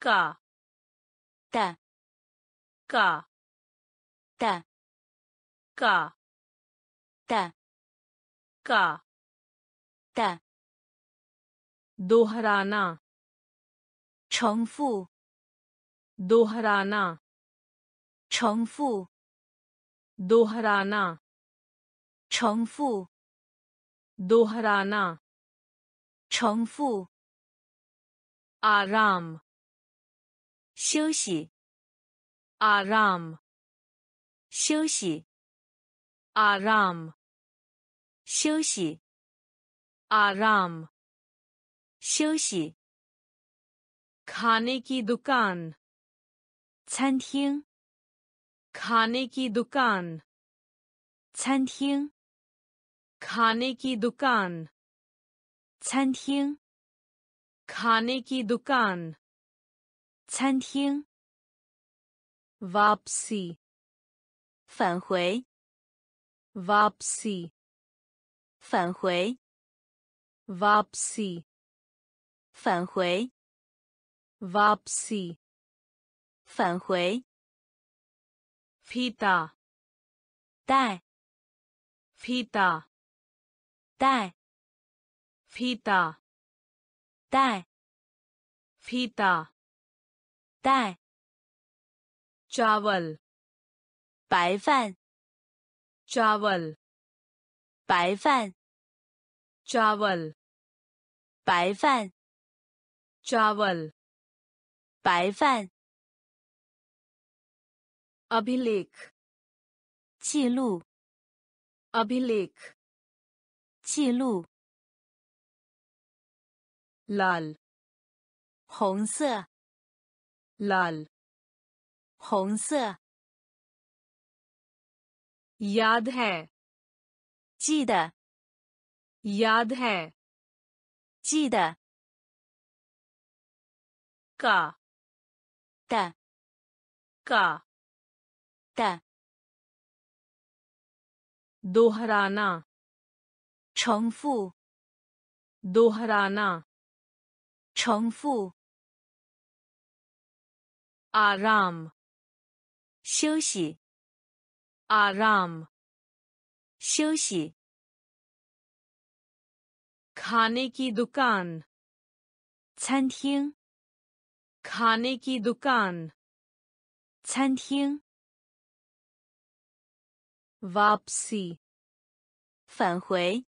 का 的 का 的 का 的 का 的 दोहराना 重复 दोहराना 重复 दोहराना 重复 दोहराना 重复 आराम 休息 आराम 休息 आराम 休息 आराम 休息 खाने की दुकान 餐厅 खाने की दुकान 餐厅 खाने की दुकान 餐厅 खाने की दुकान 餐厅 वापसी 返回 वापसी 返回 वापसी 返回 वापसी 返回。pita，带。pita，带。pita，带。pita，带。javel，白饭。javel，白饭。javel，白饭。javel，白饭。अभिलेख 记录 अभिलेख 记录 लाल 红色 लाल 红色 याद है 记得 याद है 记得 का 的 का 的 दोहराना 重复 दोहराना 重复 आराम 休息 आराम 休息 खाने की दुकान 餐厅 खाने की दुकान 餐厅 वापसी 返回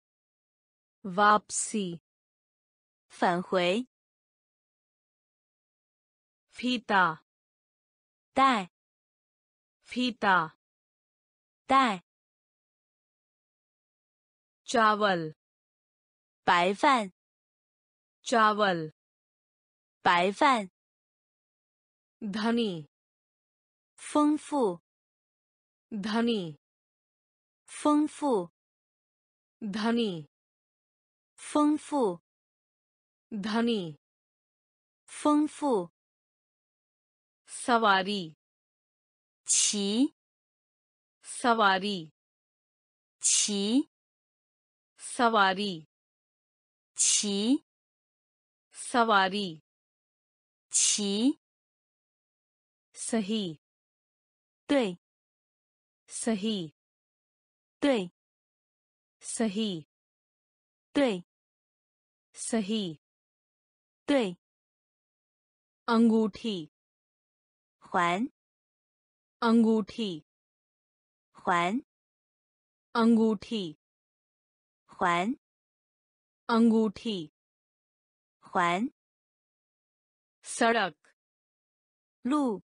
वापसी 返回 फीता 带 फीता 带 चावल 白饭 चावल 白饭 धनी 丰富 धनी 丰富 धनी 丰富 धनी 丰富 सवारी 骑 सवारी 骑 सवारी 骑 सवारी 骑 सही 对 सही 对 सही 对 सही 对 अंगूठी 环 अंगूठी 环 अंगूठी 环 अंगूठी 环 सड़क 路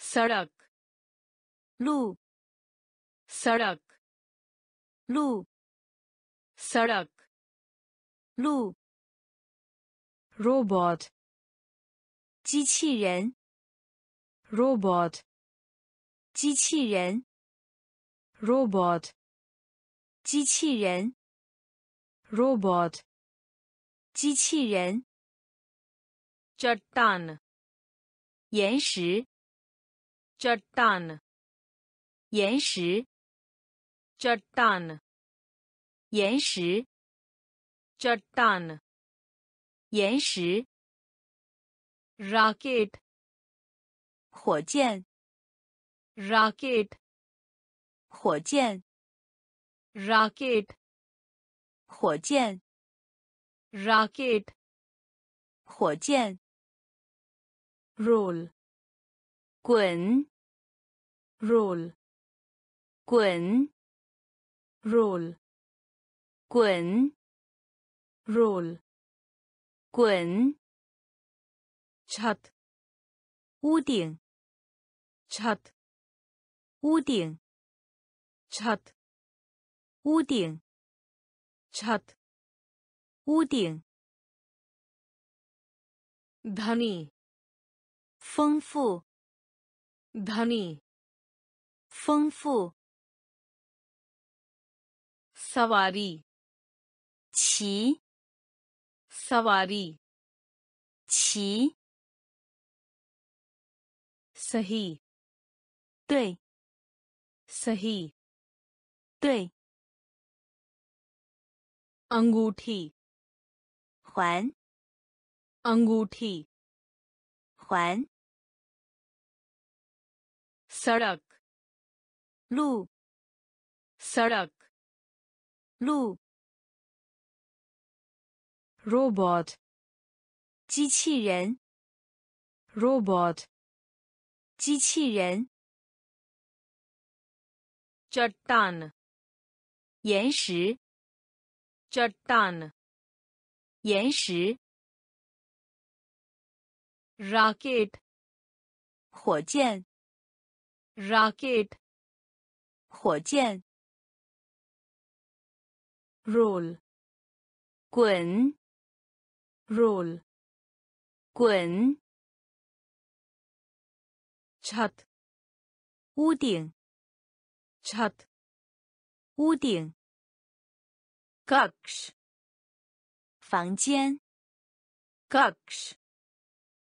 सड़क 路 सड़क 路 सड़क 路 रोबोट 机器人 रोबोट 机器人 रोबोट 机器人 रोबोट 机器人 चट्टान 岩石 चट्टान 岩石 चट्टान 岩石 चट्टान 岩石 राकेट 火箭 राकेट 火箭 राकेट 火箭 राकेट 火箭 रोल 滚 रोल 滚 रोल 滚 रोल 滚 छत 屋顶 छत 屋顶 छत 屋顶 छत 屋顶 धनी 丰富 धनी 丰富 सवारी। छी। सवारी। छी। सही। तय। सही। तय। अंगूठी। हुआन अंगूठी। हुआन सड़क। लू। सड़क। 路 रोबोट 机器人 रोबोट 机器人 चट्टान 岩石 चट्टान 岩石 राकेट 火箭 राकेट 火箭 Roll。滚。Roll。滚。chat。屋顶。chat。屋顶。cocks。房间。cocks。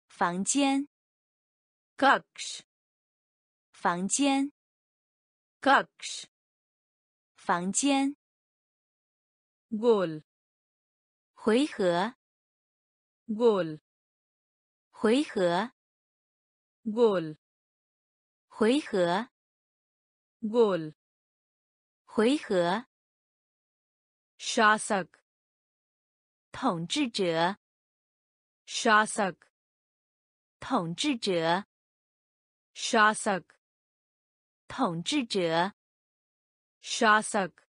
房间。cocks。房间。cocks。房间。goal，回合，goal，回合，goal，回合，goal，回合，shasak，统治者，shasak，统治者，shasak，统治者，shasak。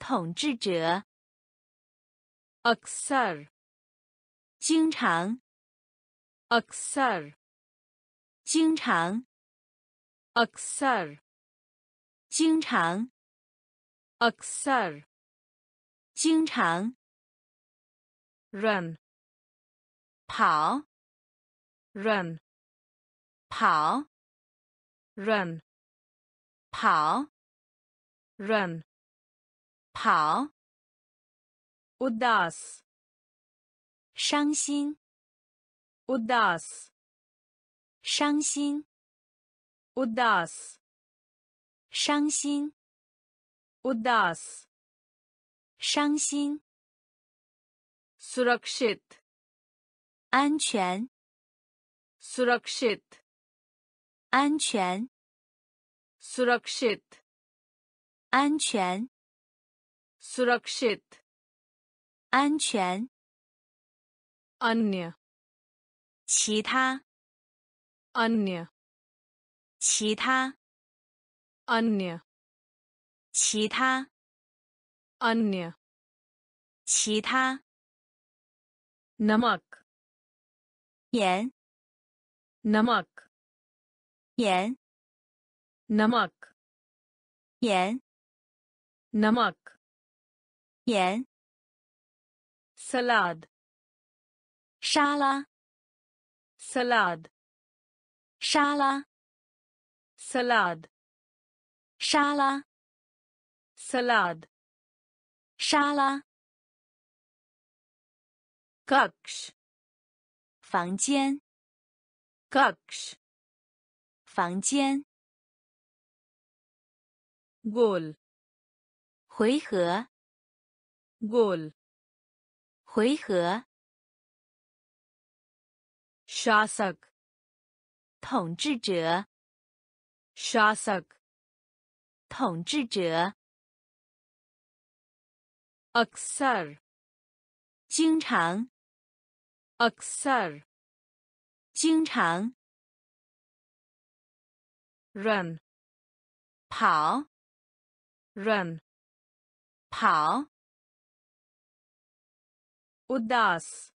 统治者，akser，经常，akser，经常，akser，经常，akser，经常。run，跑，run，跑，run，跑，run。跑。udas。伤心。udas。伤心。udas。伤心。udas。伤心。surakshit。安全。surakshit。安全。surakshit。安全。सुरक्षित 安全， अन्य 其他， अन्य 其他， अन्य 其他， अन्य 其他， नमक 盐， नमक 盐， नमक 盐， नमक 盐。Salad。沙拉。Salad。沙拉。Salad。沙拉。Salad。沙拉。Kaks。房间。Kaks。房间。Goal。回合。goal，回合，shasak，统治者，shasak，统治者，aksar，经常，aksar，经常，run，跑，run。跑。उदास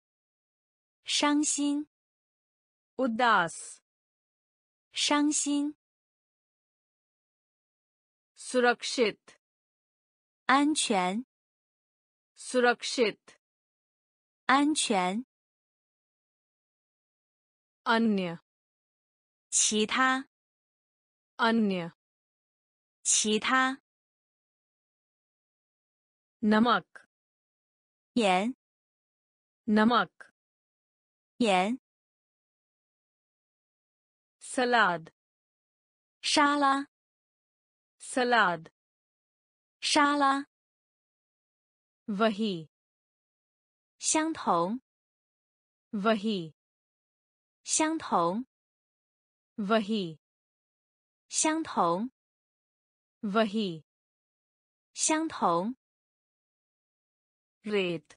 伤心， उदास 伤心， सुरक्षित 安全， सुरक्षित 安全， अन्य 其他， अन्य 其他， नमक 盐， नमक 盐， सलाद 沙拉， सलाद 沙拉， वही 相同， वही 相同， वही 相同， वही 相同， रेत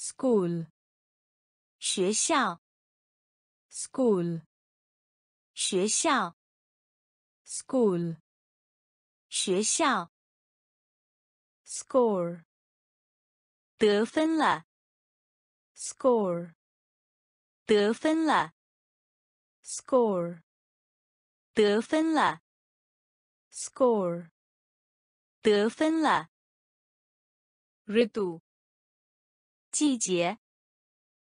school 学校 school 学校 school 学校 score 得分了 score 得分了 score 得分了 score 得分了，ritu，季节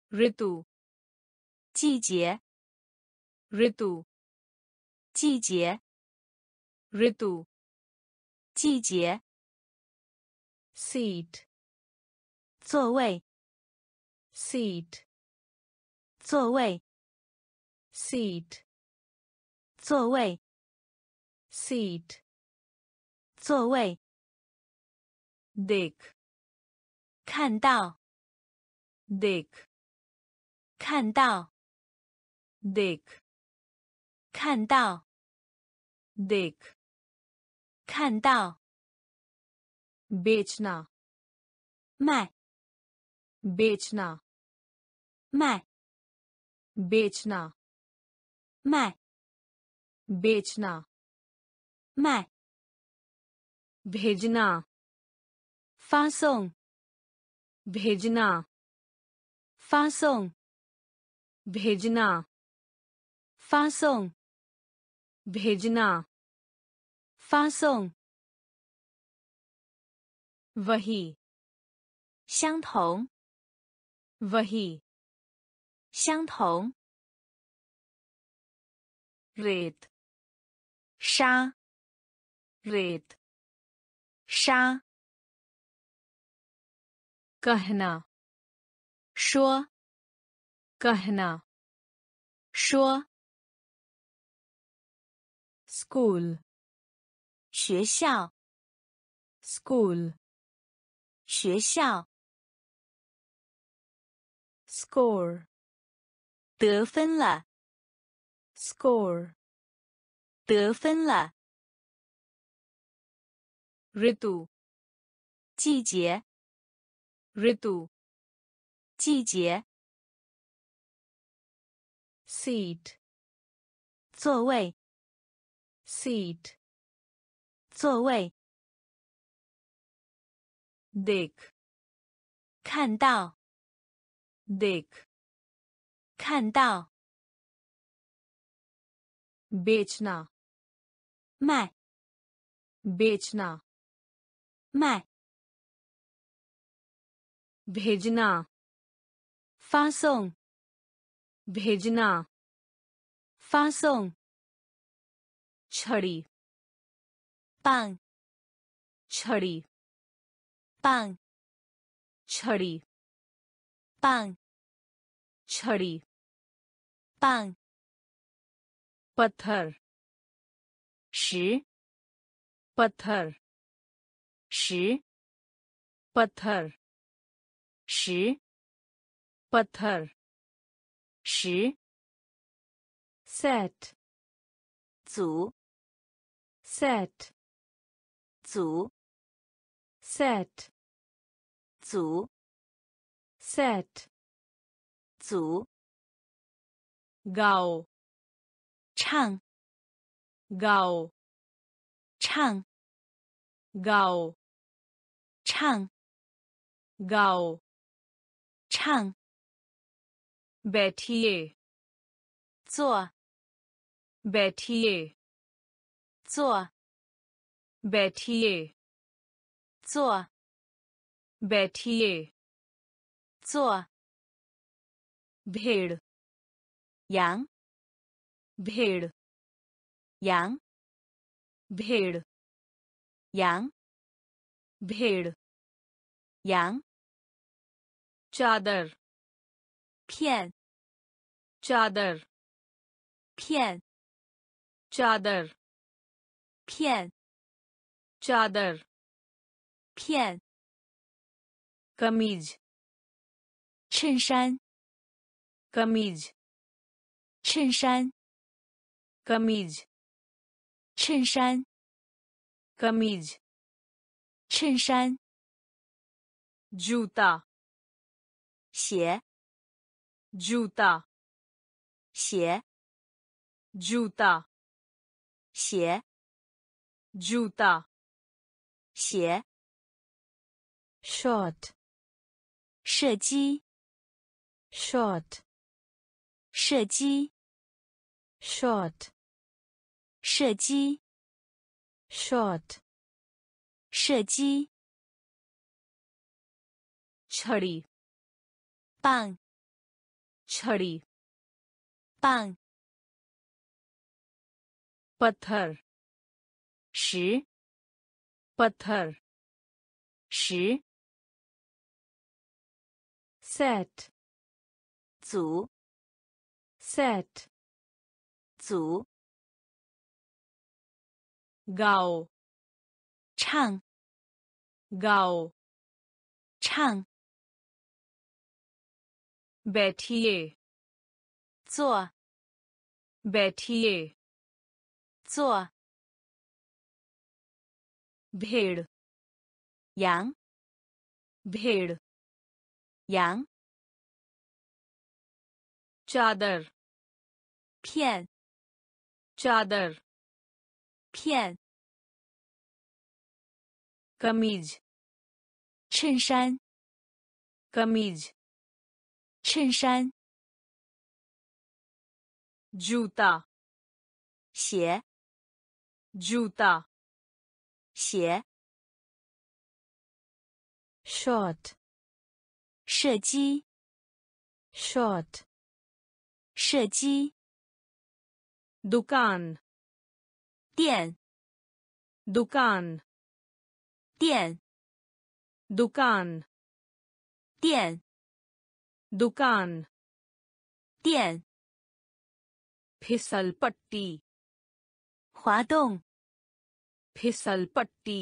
，ritu，季节，ritu，季节，ritu，季节，seat，座位，seat，座位，seat，座位，seat，座位，dick，看到。देख 看到， देख 看到， देख 看到， बेचना 卖， बेचना 卖， बेचना 卖， बेचना 卖， भेजना 发送， भेजना 发送， भेजना 发送， भेजना 发送， वही 相同， वही 相同， रेत 沙， रेत 沙， कहना 说， कहना 说， स्कूल 学校， स्कूल 学校， स्कोर 得分了， स्कोर 得分了， ऋतु 季节， ऋतु 季节， सीट 座位， सीट 座位， देख 看到， देख 看到， बेचना 卖， बेचना 卖， भेजना 发送， भेजना 发送， छड़ी 棒， छड़ी 棒， छड़ी 棒， छड़ी 棒， पत्थर 石， पत्थर 石， पत्थर 石， पत्थर 石， सेट 组， सेट 组， सेट 组， सेट 组， गाओ 唱， गाओ 唱， गाओ 唱， गाओ 唱， बैठिए 坐， बैठिए 坐， बैठिए 坐， बैठिए 坐， भेड़ 羊， भेड़ 羊， भेड़ 羊， भेड़ 羊， चादर 片， चादर 片， चादर 片， चादर 片， कमीज 衬衫， कमीज 衬衫， कमीज 衬衫， कमीज 衬衫， जूता 鞋， जूता 鞋， जूता 鞋， जूता 鞋， शॉट 射击， शॉट 射击， शॉट 射击， शॉट 射击， छड़ी 棒， छड़ी 棒， पत्थर 石， पत्थर 石， सेट 组， सेट 组， गाओ 唱， गाओ 唱， बैठिए 坐， बैठिए 坐 भेड़ 羊 भेड़ 羊 चादर 片 चादर 片 कमीज 衬衫 कमीज 衬衫，juta 鞋，juta 鞋，short 射击，short 射击 dukan，店 dukan，店，dokan 店。दुकान 店 फिसल पट्टी 滑动 फिसल पट्टी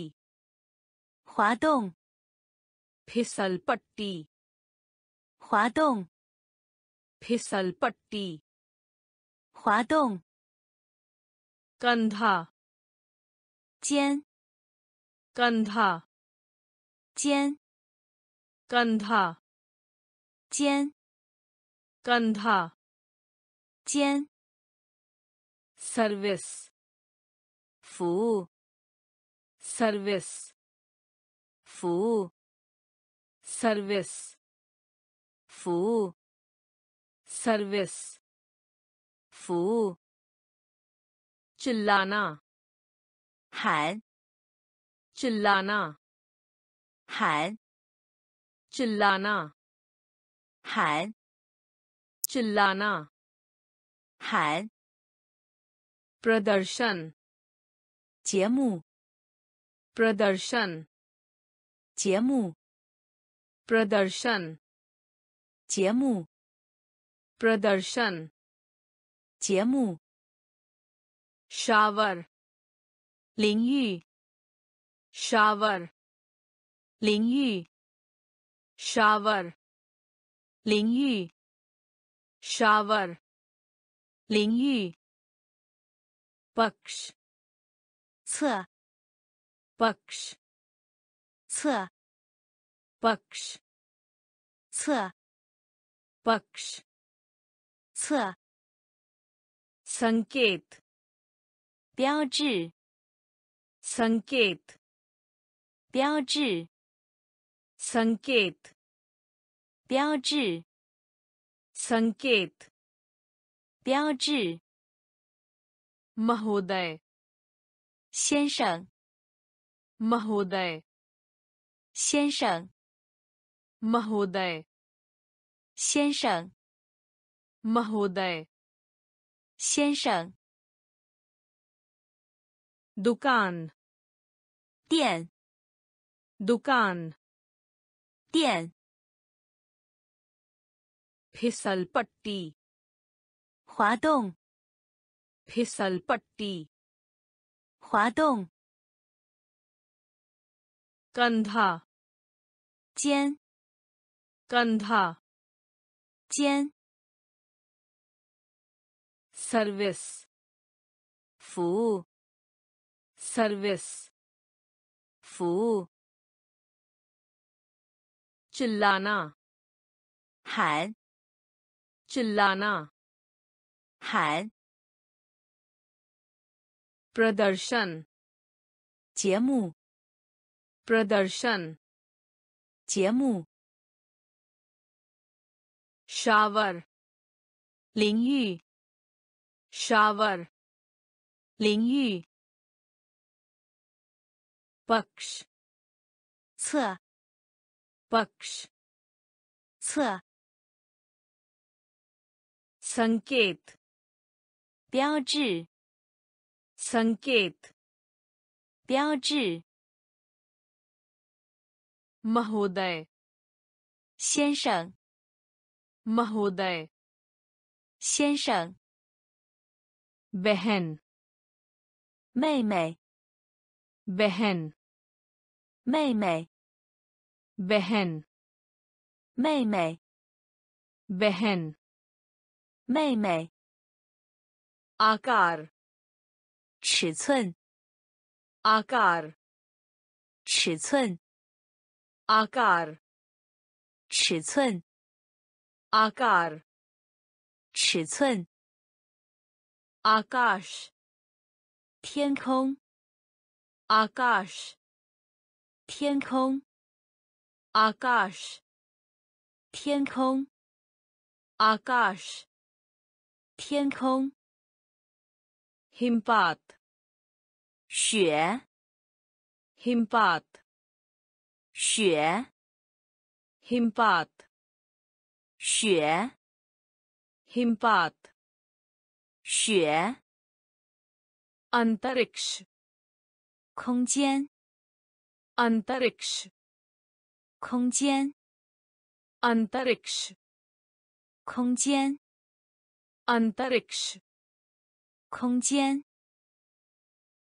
滑动 फिसल पट्टी 滑动 फिसल पट्टी 滑动 कंधा 肩 कंधा 肩 कंधा 肩 कंधा 肩 सर्विस 服务 सर्विस 服务 सर्विस 服务 सर्विस 服务 चिल्लाना 喊 चिल्लाना 喊 चिल्लाना 喊 चिल्लाना 喊 प्रदर्शन 节目 प्रदर्शन 节目 प्रदर्शन 节目 प्रदर्शन 节目 शावर 淋浴 शावर 淋浴 शावर 淋浴 शावर 淋浴 पक्ष 侧 पक्ष 侧 पक्ष 侧 पक्ष 侧 संकेत 标志 संकेत 标志 संकेत 标志 संकेत 标志 महोदय 先生 महोदय 先生 महोदय 先生 महोदय 先生 दुकान 店 दुकान 店 फिसल पट्टी हुआदोंग फिसल पट्टी हुआदोंग कंधा। चेन। कंधा। चेन। सर्विस। फू। सर्विस। फू। चिल्लाना। हान चिल्लाना 喊 प्रदर्शन 节目 प्रदर्शन 节目 शावर 淋浴 शावर 淋浴 पक्ष 侧 पक्ष 侧 संकेत 标志 संकेत 标志 महोदय 先生 महोदय 先生 बहन 妹妹 बहन 妹妹 बहन 妹妹 बहन 妹妹 आकार 尺寸， आकार 尺寸， आकार 尺寸， आकार 尺寸， आकाश 天空， आकाश 天空， आकाश 天空， आकाश 天空，himbat，雪，himbat，雪，himbat，雪，himbat，雪，antariksh，空间，antariksh，空间，antariksh，空间。अंतरिक्ष 空间，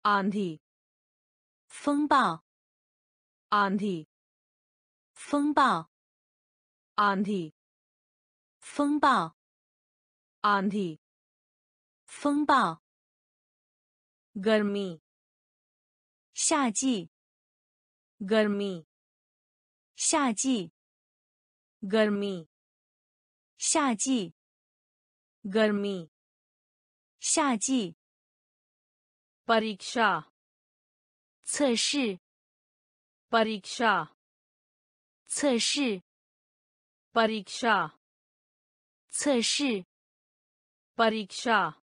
आंधी 风暴， आंधी 风暴， आंधी 风暴， आंधी 风暴， गर्मी 夏季， गर्मी 夏季， गर्मी 夏季， गर्मी 夏季， परीक्षा 测试， परीक्षा 测试， परीक्षा 测试， परीक्षा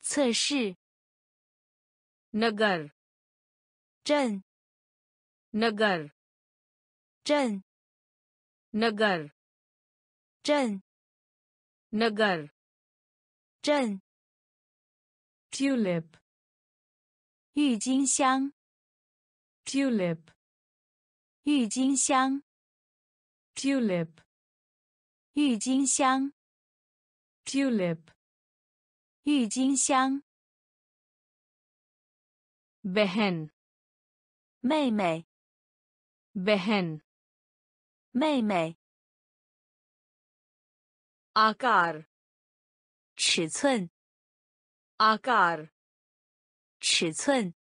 测试， नगर 镇， नगर 镇， नगर 镇， नगर 镇， ट्यूलिप 郁金香， ट्यूलिप 郁金香， ट्यूलिप 郁金香， ट्यूलिप 郁金香， बहन 妹妹， बहन 妹妹， आकार 尺寸， आकार 尺寸，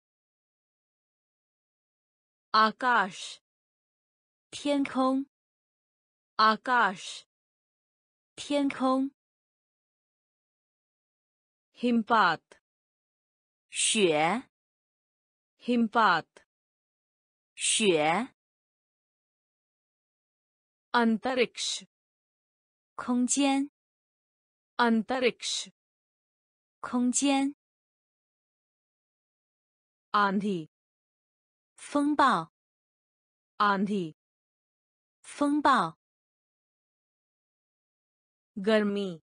आकाश 天空， आकाश 天空， हिमपात 雪， हिमपात 雪， अंतरिक्ष 空间。Antariksh，空间。Anti，风暴。Anti，风暴。Garmi，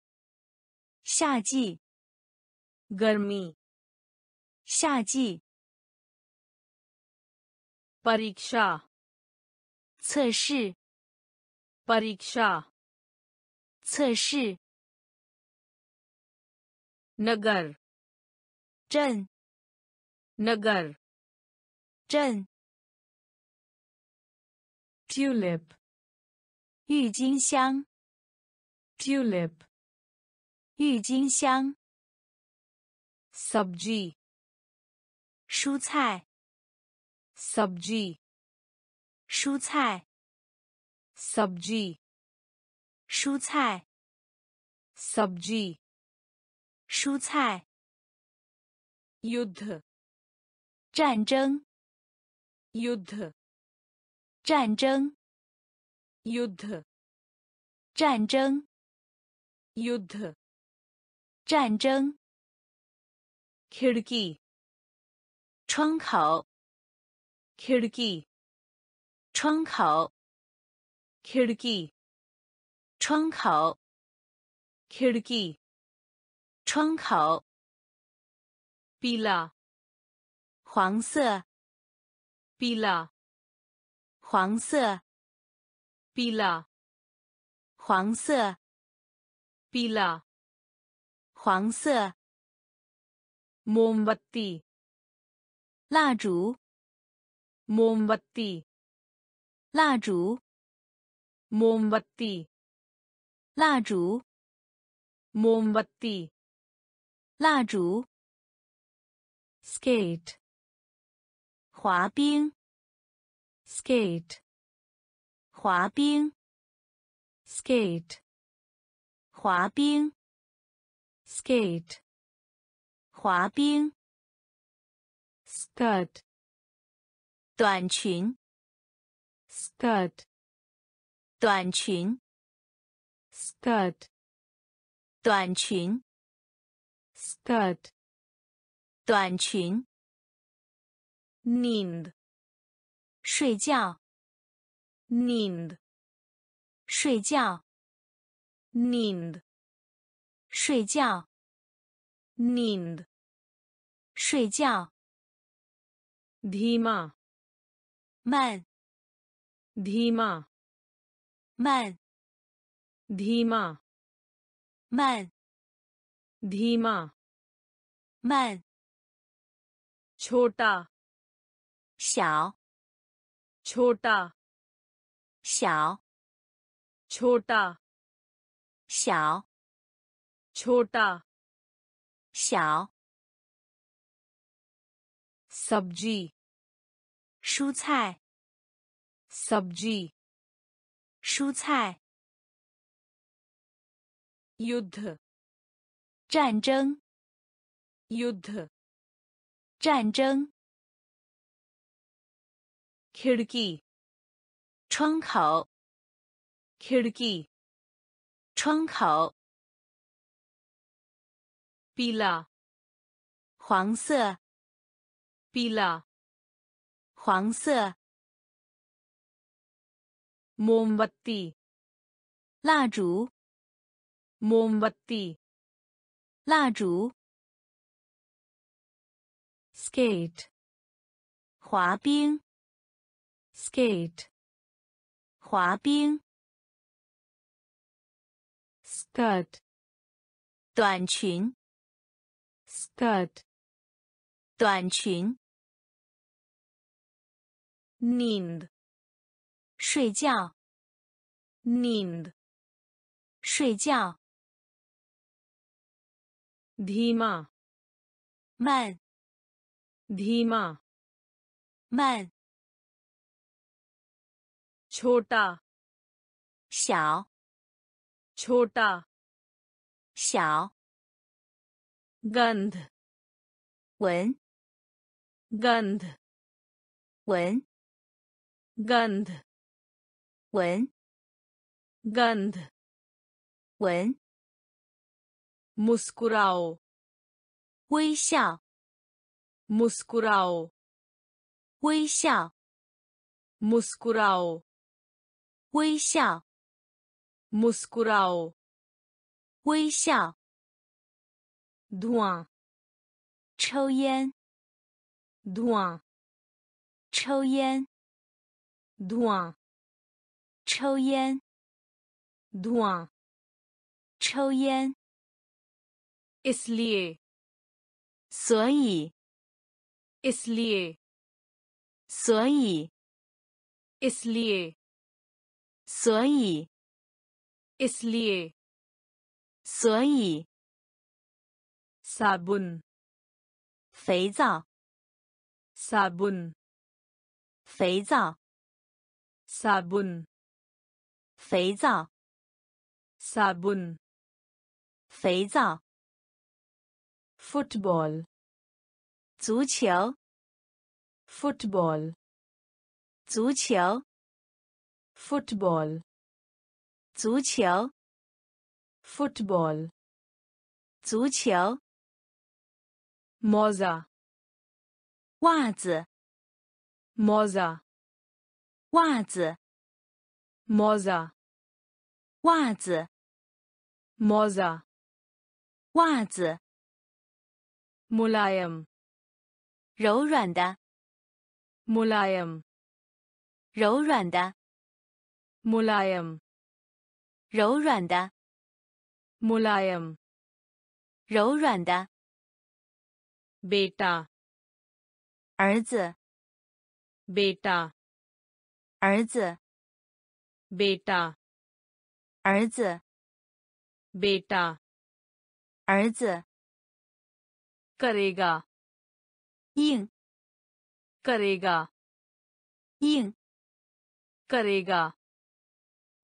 夏季。Garmi，夏季。Pariksha，测试。Pariksha。Pariksha 测试， नगर 镇， नगर 镇， ट्यूलिप 郁金香， ट्यूलिप 郁金香， सब्जी 蔬菜， सब्जी 蔬菜， सब्जी 蔬菜。Subji。蔬菜。Yudh。战争。Yudh。战争。Yudh。战争。Yudh。战争。Kirgi。窗口。Kirgi。窗口。Kirgi。窗口 Kirgi，。窗口，bila。黄色，bila。黄色，bila。黄色，bila。黄色。momvati。蜡烛，momvati。蜡烛，momvati。蜡烛，mumwati。蜡烛，skate。滑冰，skate。滑冰，skate。滑冰，skate。滑冰，skirt。短裙，skirt。短裙。skirt，短裙。skirt，短裙。need，睡觉。need，睡觉。need，睡觉。need，睡觉。dhima，慢。dhima，慢。धीमा 慢， धीमा 慢， छोटा 小， छोटा 小， छोटा 小， छोटा 小， सब्जी 蔬菜， सब्जी 蔬菜， युद्ध 战争， युद्ध 战争， खिड़की 窗口， खिड़की 窗口， पीला 黄色， पीला 黄色， मोमबत्ती 蜡烛， मोमबत्ती 蜡烛， skate 滑冰， skate 滑冰， skirt 短裙， skirt 短裙， नींद 睡觉， नींद 睡觉， धीमा 慢， धीमा 慢， छोटा 小， छोटा 小， गंध 闻， गंध 闻， गंध 闻， गंध 闻， muskurao 微笑，muskurao 微笑，muskurao 微笑，muskurao 微笑。duan 抽烟，duan 抽烟，duan 抽烟，duan 抽烟。इसलिए 所以， इसलिए 所以， इसलिए 所以， इसलिए 所以， साबुन 肥皂， साबुन 肥皂， साबुन 肥皂， साबुन 肥皂， football. 足球 football. 足球 football. 足球 football. 足球 moza 袜子 moza 袜子 moza 袜子 moza 袜子 Mulayam，柔软的。Mulayam，柔软的。Mulayam，柔软的。Mulayam，柔软的。Beta，儿子。Beta，儿子。Beta，儿子。Beta，儿子。करेगा 硬 करेगा 硬 करेगा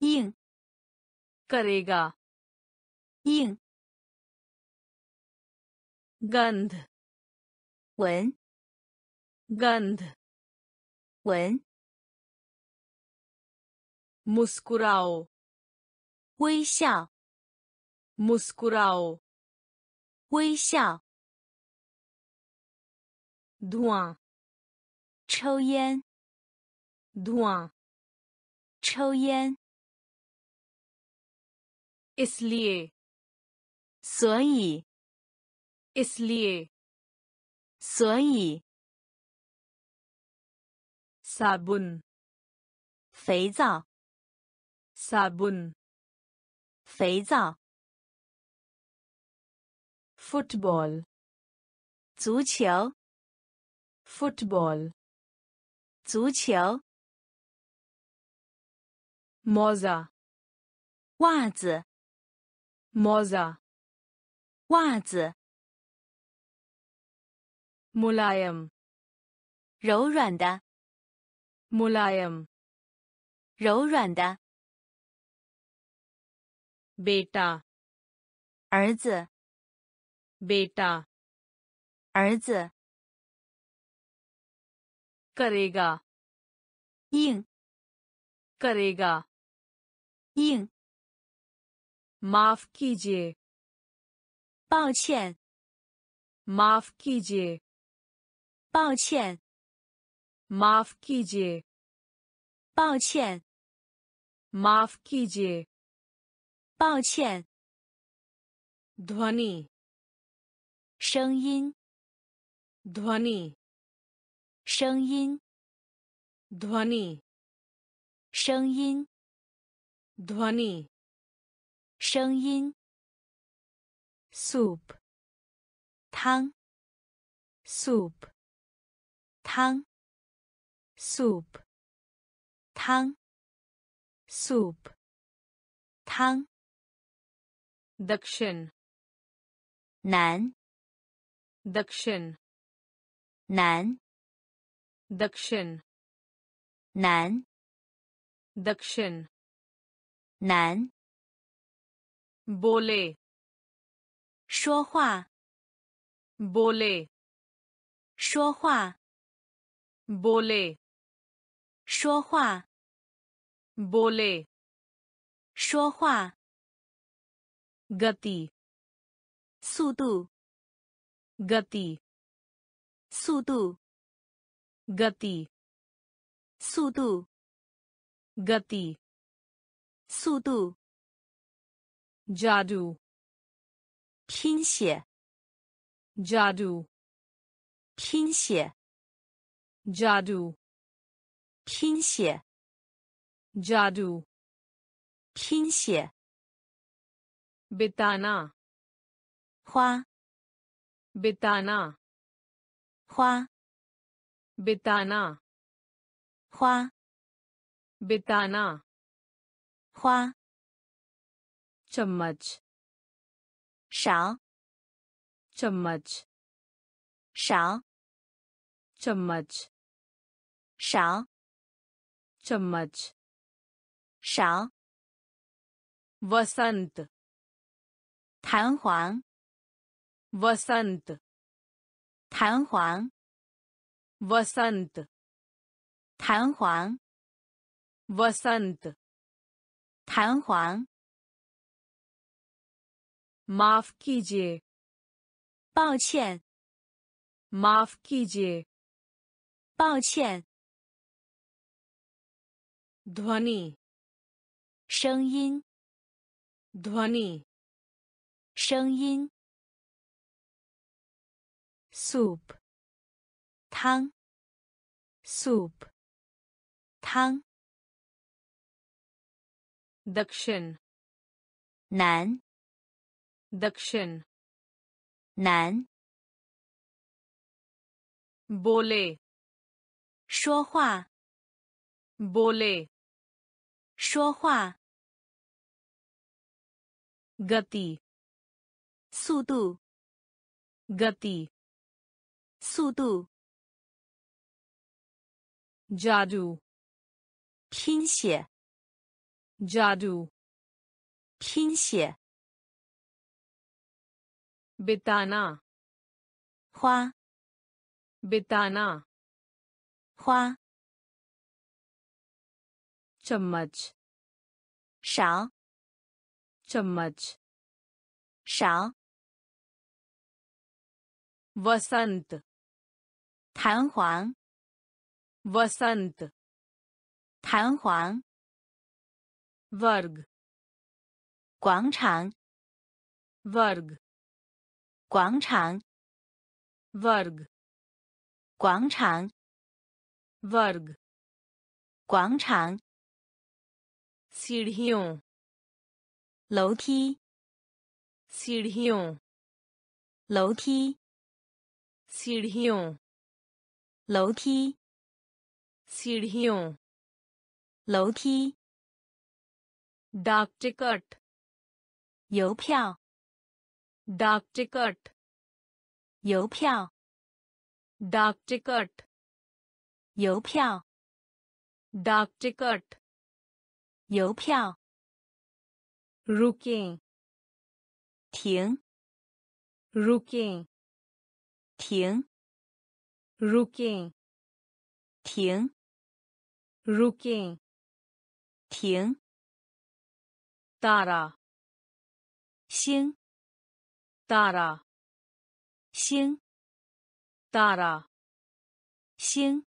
硬 करेगा 硬 गंध 闻 गंध 闻 मुस्कुराओ 微笑 मुस्कुराओ 微笑 duan，抽烟。duan，抽烟。isliye，soy. isliye，soy. sabun，肥皂。sabun，肥皂。football，足球。Football. 足球。Moza. 袜子。Moza. 袜子。Mulayam. 柔软的。Mulayam. 柔软的。Beta. 儿子。Beta. 儿子。Karega. In. Karega. In. Maaf kijje. Baoqian. Maaf kijje. Baoqian. Maaf kijje. Baoqian. Maaf kijje. Baoqian. Dhwani. 声音。Dhwani. 声音，dhvani。声音，dhvani。声音，soup。汤，soup。汤，soup。汤，soup。汤。dakshin。南，dakshin。南。दक्षिण 南 दक्षिण 南 बोले 说话 बोले 说话 बोले 说话 बोले 说话 गति 速度 गति 速度 गति 速度 गति 速度 जादू 拼写 जादू 拼写 जादू 拼写 जादू 拼写 बिताना 花 बिताना 花 बिताना 花 बिताना 花 चम्मच 勺 चम्मच 勺 चम्मच 勺 चम्मच 勺 वसंत 弹簧 वसंत 弹簧 वसंत 弹簧 वसंत 弹簧 माफ कीजिए 抱歉 माफ कीजिए 抱歉 ध्वनि 声音 ध्वनि 声音 सूप 汤 सूप 汤 दक्षिण 南 दक्षिण 南 बोले 说话 बोले 说话 गति 速度 गति 速度， जादू 拼写， जादू 拼写， बिताना 花， बिताना 花， चम्मच 勺， चम्मच 勺， वसंत 弹簧， वसंत 弹簧， वर्ग 广场， वर्ग 广场， वर्ग 广场， वर्ग 广场， सीढ़ियों 楼梯， सीढ़ियों 楼梯， सीढ़ियों 楼梯， सीढ़ियों 楼梯， डाक टिकट 邮票， डाक टिकट 邮票， डाक टिकट 邮票， डाक टिकट 邮票， रुकें 停， रुकें 停， रुकें 停， ruking，停。tara，星。tara，星。tara，星。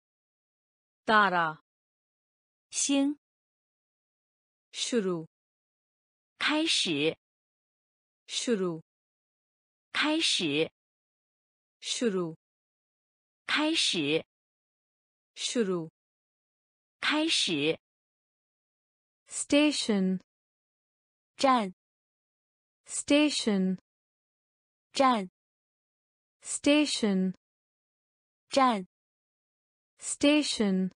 tara，星。shuru，开始。shuru，开始。shuru，开始。shuru。开始， स्टेशन 站， स्टेशन 站， स्टेशन 站， स्टेशन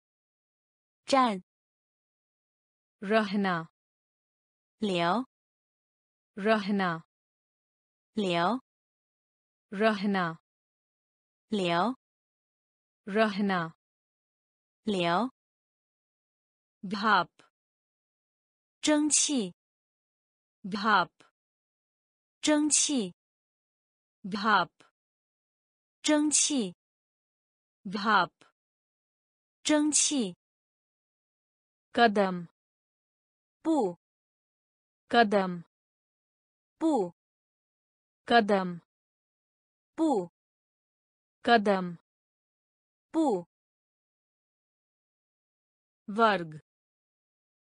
站， रहना 留， रहना 留， रहना 留， रहना 留， भाप 蒸汽， भाप 蒸汽， भाप 蒸汽， भाप 蒸汽， कदम 不， कदम 不， कदम 不， कदम 不， वर्ग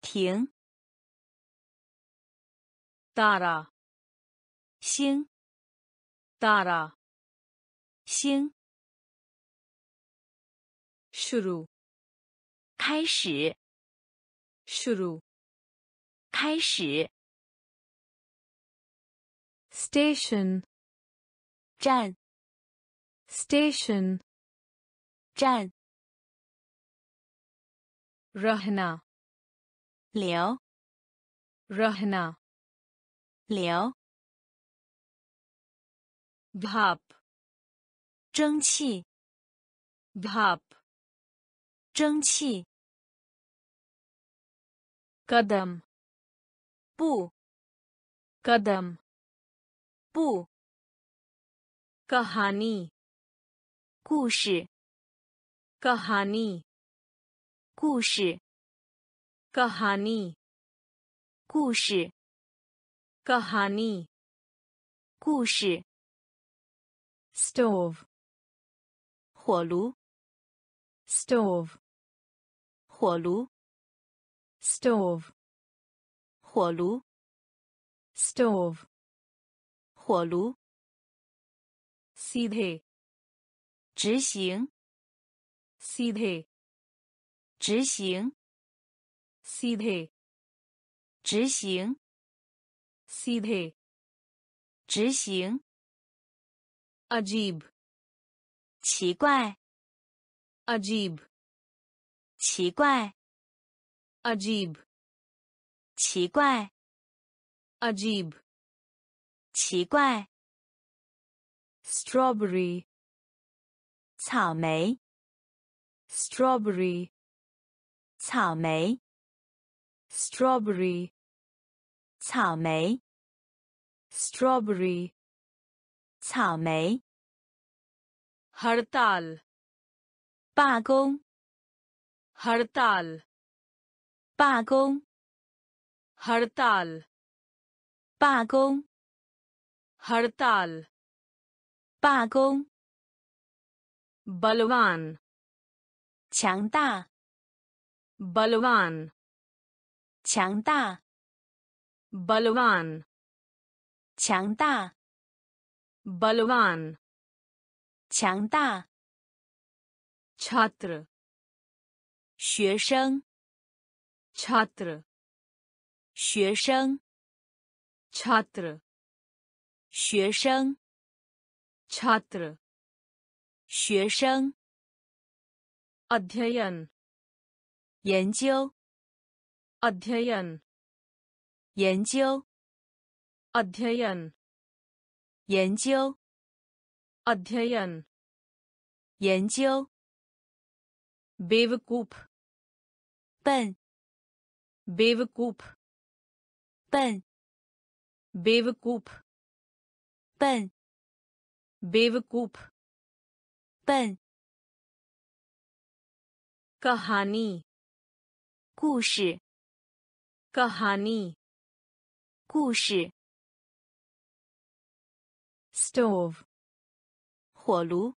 停， तारा 星， तारा 星， शुरू 开始， शुरू 开始， स्टेशन 站， स्टेशन 站， रहना 留， रहना 留， भाप 蒸汽， भाप 蒸汽， कदम 不， कदम 不， कहानी 故事， कहानी 故事， कहानी 故事， कहानी 故事， स्टोव 火炉， स्टोव 火炉， स्टोव 火炉， स्टोव 火炉， सीधे 执行， सीधे 执行， सीधे 执行， सीधे 执行， अजीब 奇怪， अजीब 奇怪， अजीब 奇怪， अजीब 奇怪， स्ट्रॉबेरी 草莓， स्ट्रॉबेरी 草莓， स्ट्रॉबेरी 草莓， स्ट्रॉबेरी 草莓， हड़ताल 罢工， हड़ताल 罢工， हड़ताल 罢工， हड़ताल 罢工， बलवान 强大， बलवान 强大，balwan。强大，balwan。强大，chhatre。学生，chhatre。学生，chhatre。学生，chhatre。学生，adhyayan。研究。अध्ययन 研究， अध्ययन 研究， अध्ययन 研究， बेवकूफ 笨， बेवकूफ 笨， बेवकूफ 笨， बेवकूफ 笨， कहानी 故事， कहानी 故事， स्टोव 火炉，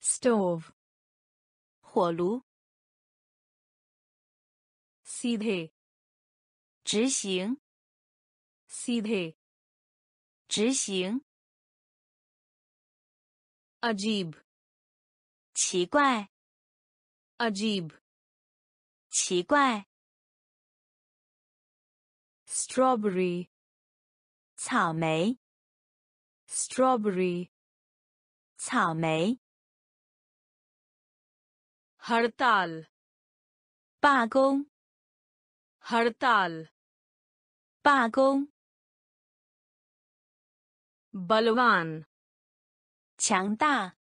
स्टोव 火炉， सीधे 执行， सीधे 执行， अजीब 奇怪， अजीब 奇怪， स्ट्रॉबेरी 草莓， स्ट्रॉबेरी 草莓， हड़ताल 罢工， हड़ताल 罢工， बलवान 强大，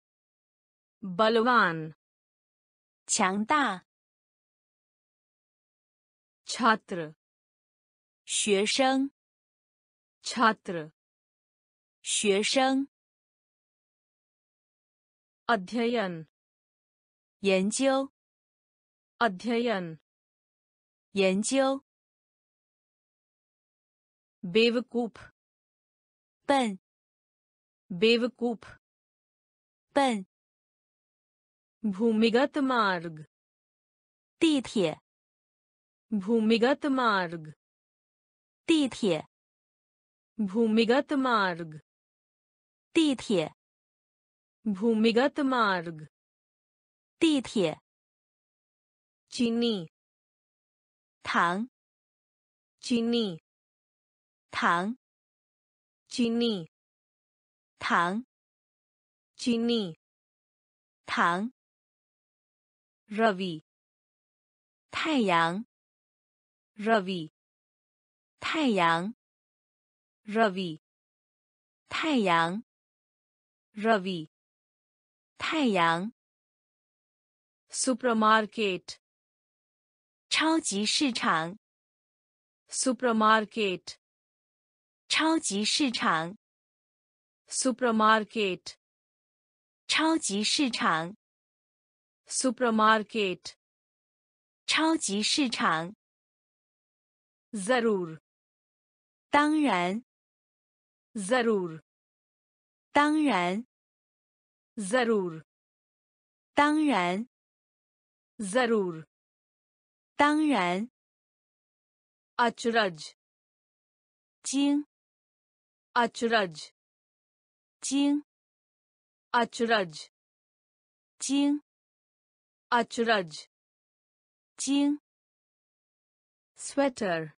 बलवान 强大， छात्र 学生， छात्र 学生， अध्ययन 研究， अध्ययन 研究， बेवकूफ 笨， बेवकूफ 笨， भूमिगत मार्ग 地铁， भूमिगत मार्ग 地铁， भूमिगत मार्ग 地铁， भूमिगत मार्ग 地铁， चीनी 糖， चीनी 糖， चीनी 糖， चीनी 糖， रवि 太阳， रवि 太阳，Ravi。太阳，Ravi。太阳。Supermarket。超级市场。Supermarket。超级市场。Supermarket。超级市场。Supermarket。超级市场。Zaroor。当然，zarur，当然，zarur，当然，zarur，当然，achraj，经，achraj，经，achraj，经，achraj，经，sweater。Ach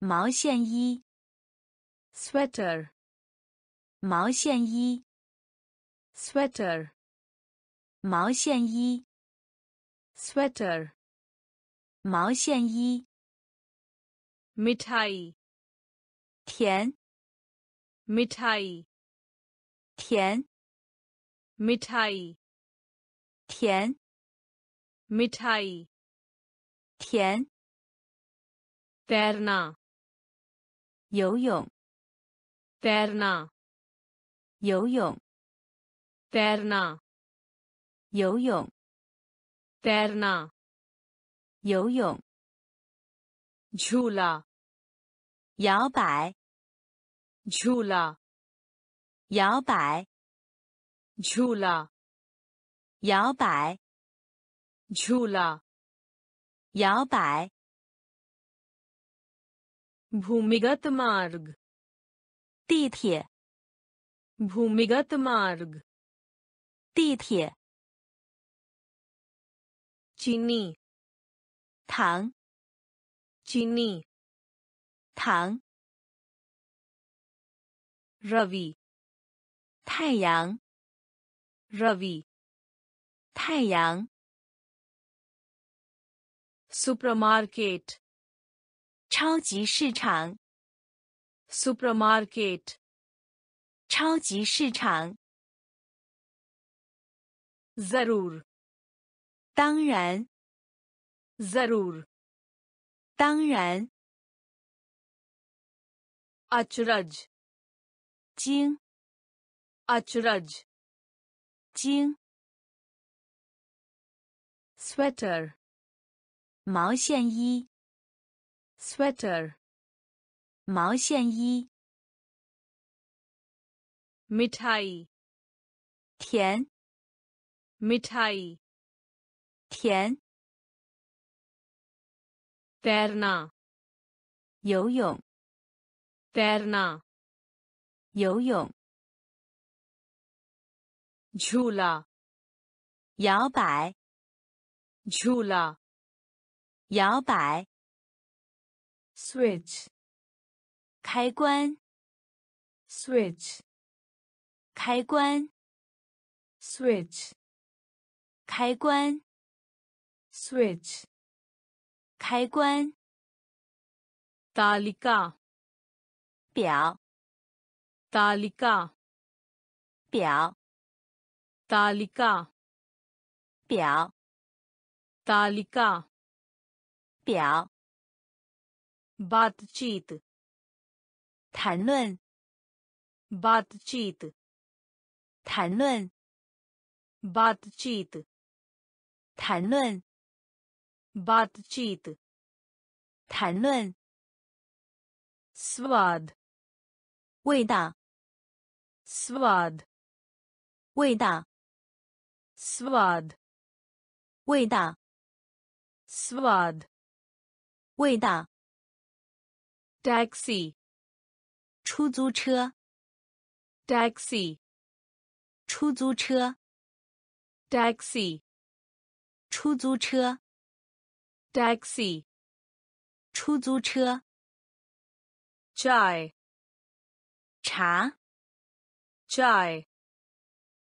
毛线衣 sweater 毛线衣 sweater 毛线衣 sweater 毛线衣 मिठाई 甜 मिठाई 甜 मिठाई 甜 मिठाई 甜 तैरना 游泳 तैरना 游泳 तैरना 游泳 तैरना 游泳 झूला 摇摆 झूला 摇摆 झूला 摇摆 झूला 摇摆 भूमिगत मार्ग 地铁 भूमिगत मार्ग 地铁 चीनी 糖 चीनी 糖 रवि 太阳 रवि 太阳 सुपरमार्केट 超级市场。supermarket，超级市场。zarur，当然。zarur，当然。achraj，惊。achraj，惊。sweater，毛线衣。स्वेटर 毛线衣 मिठाई 甜 मिठाई 甜 तैरना 游泳 तैरना 游泳 झूला 摇摆 झूला 摇摆 स्विच 开关 स्विच 开关 स्विच 开关 स्विच 开关 तालिका 表 तालिका 表 तालिका 表 तालिका 表 बातचीत 谈论 बातचीत 谈论 बातचीत 谈论 बातचीत 谈论 स्वाद 味道 स्वाद 味道 स्वाद 味道 स्वाद 味道 Taxi，出租车。Taxi，出租车。Taxi，出租车。Taxi，出租车。Chai，茶。Chai，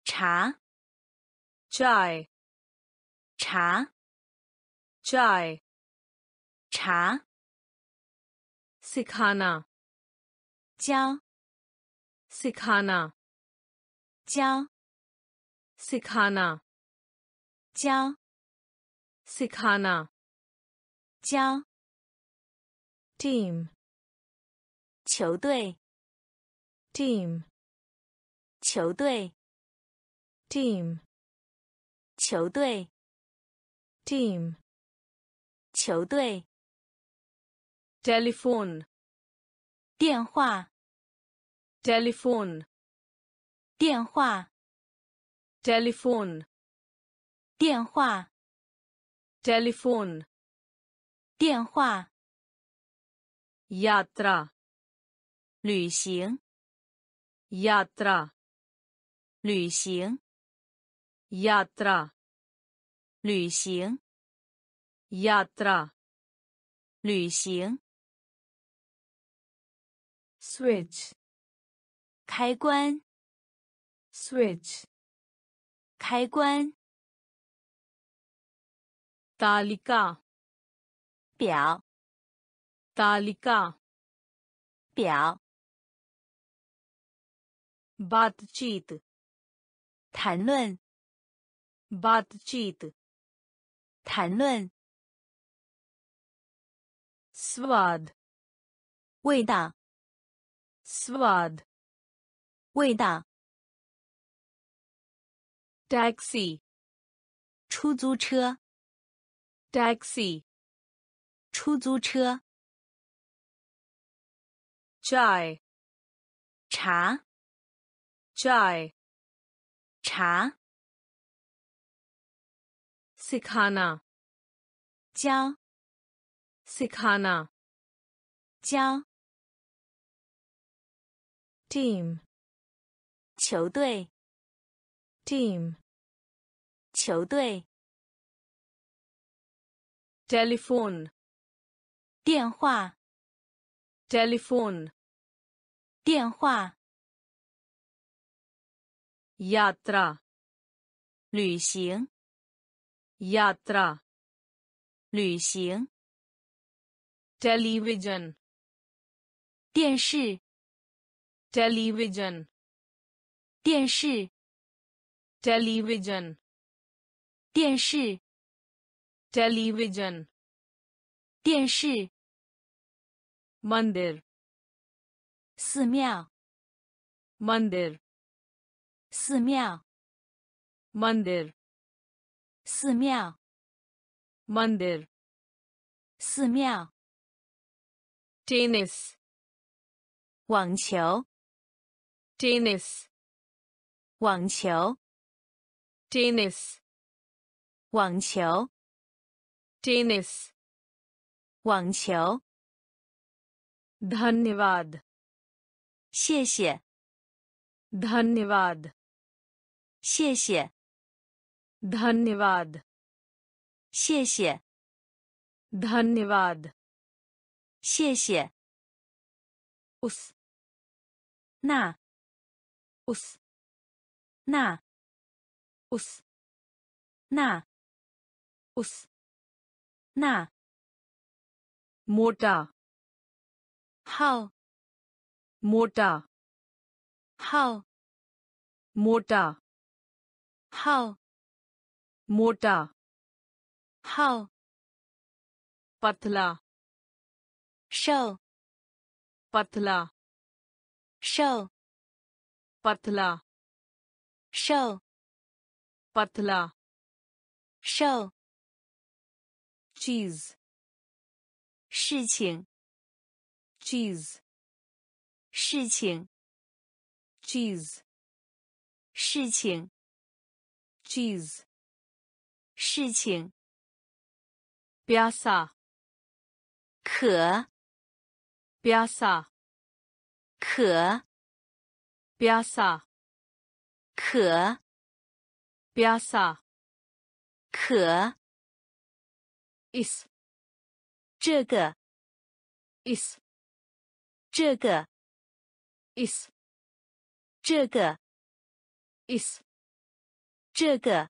茶。Chai，茶。Chai，茶。सिखाना 教 सिखाना 教 सिखाना 教 सिखाना 教 टीम 球队 टीम 球队 टीम 球队 टीम 球队 telephone，电话，telephone，电话，telephone，电话，telephone，电话，yatra，旅行，yatra，旅行，yatra，旅行，yatra。旅行 switch 开关， switch 开关， तालिका 表， तालिका 表， बातचीत 谈论， बातचीत 谈论， स्वाद 味道， Swad. 味道。Taxi. 出租车。Taxi. 出租车。Chai. 茶。Chai. 茶。Sikhana. 教。Sikhana. 教。team 球队 team 球队 telephone 电话 telephone 电话 yatra 旅行 yatra 旅行 television 电视 television 电视 television 电视 television 电视 mandir 寺庙 mandir 寺庙 mandir 寺庙 mandir 寺庙 tennis 网球 टेनिस 网球， टेनिस 网球， टेनिस 网球， धन्यवाद 谢谢， धन्यवाद 谢谢， धन्यवाद 谢谢， धन्यवाद 谢谢， उस 那 us na. Us na. Us na. Mota how mota how mota how mota how patla. Show patla. Show पतला 瘦 पतला 瘦 चीज 事情 चीज 事情 चीज 事情 चीज 事情 प्यासा 渴 प्यासा 渴 bia sa 可 bia sa 可 is 这个 is 这个 is 这个 is 这个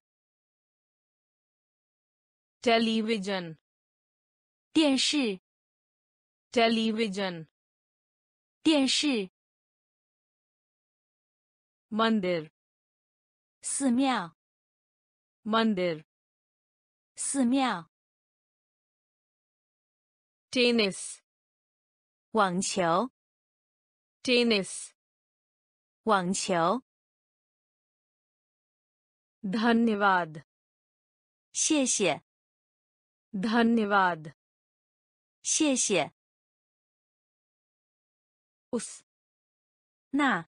television 电视 television 电视 मंदिर 寺庙 मंदिर 寺庙 टेनिस 网球 टेनिस 网球 धन्यवाद 谢谢 धन्यवाद 谢谢 उस 那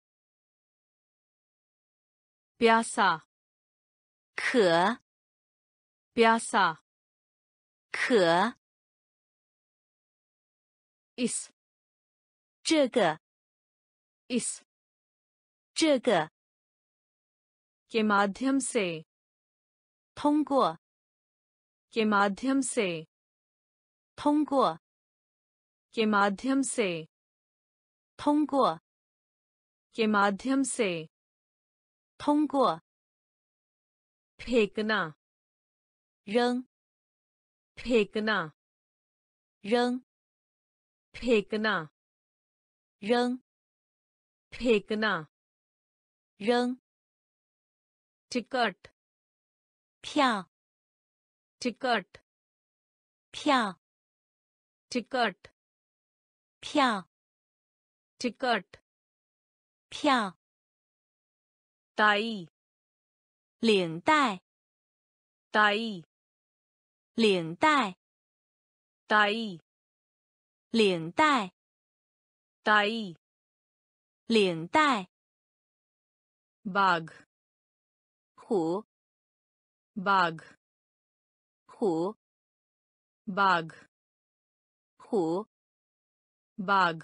प्यासा 渴， प्यासा 渴， इस 这个， इस 这个， के माध्यम से 通过， के माध्यम से 通过， के माध्यम से 通过， के माध्यम से 通过， फेंकना 扔， फेंकना 扔， फेंकना 扔， फेंकना 扔， टिकट 票， टिकट 票， टिकट 票， टिकट 票， टाई 领带， टाई 领带， टाई 领带， टाई 领带， बाघ 虎， बाघ 虎， बाघ 虎， बाघ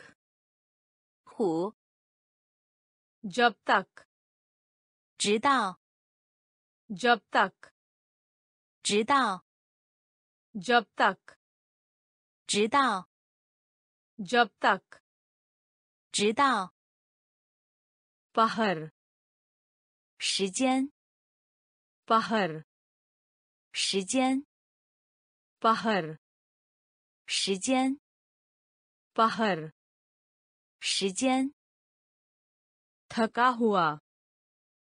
虎， जब तक 直到， जब तक 直到， जब तक 直到， जब तक 直到， पहर 时间， पहर 时间， पहर 时间， पहर 时间， थका हुआ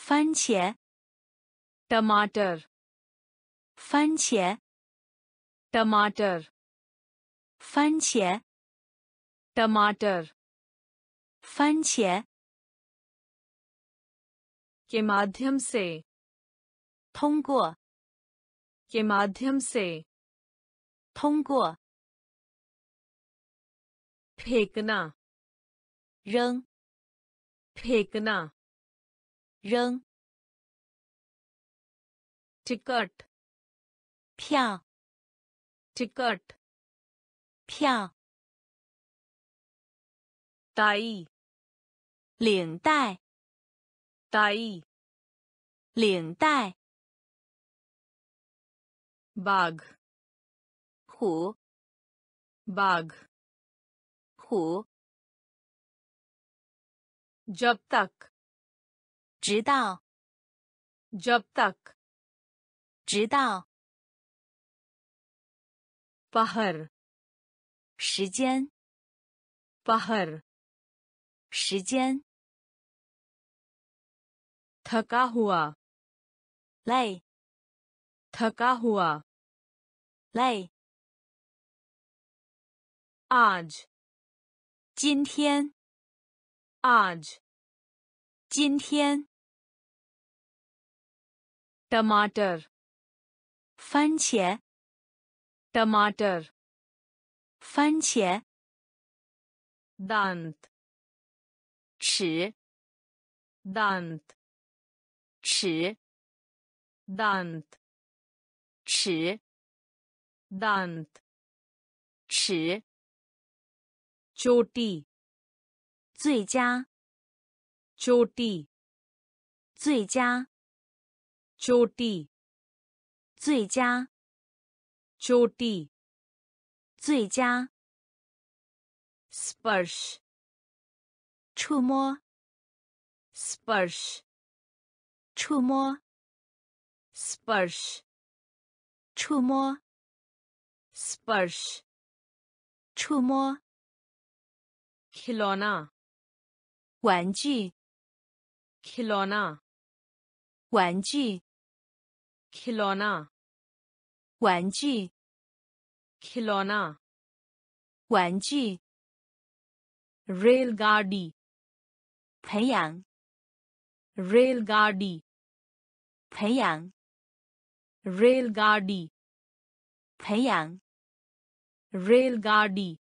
番茄， टमाटर 番茄， टमाटर 番茄， टमाटर 番茄， के माध्यम से 通过， के माध्यम से 通过， फेंकना 扔， फेंकना 扔， टिकट 票， टिकट 票， टाई 领带， टाई 领带， बाघ 虎， बाघ 虎， जब तक 直到。直到。午后。时间。午后。时间。thakahua。lay。thakahua。lay。आज。今天。आज。今天。टमाटर 番茄， टमाटर 番茄， दांत 齿， दांत 齿， दांत 齿， दांत 齿， चोटी 最佳， चोटी 最佳， चोटी 最佳， चोटी 最佳， स्पर्श 触摸， स्पर्श 触摸， स्पर्श 触摸， स्पर्श 触摸， खिलौना 玩具， खिलौना 玩具， खिलौना 玩具， खिलौना 玩具， रेलगाड़ी 培养， रेलगाड़ी 培养， रेलगाड़ी 培养， रेलगाड़ी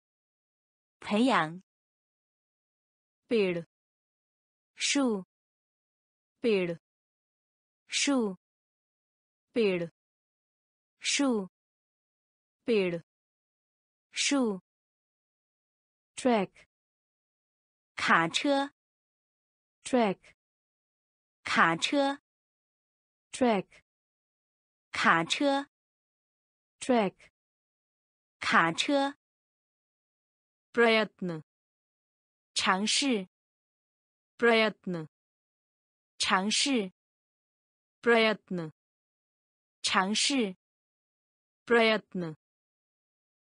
培养， पेड़ 树， पेड़ 树， पेड़ 树， पेड़ 树， ट्रैक 卡车， ट्रैक 卡车， ट्रैक 卡车， ट्रैक 卡车， प्रयत्न 尝试， प्रयत्न 尝试， प्रयत्न 尝试。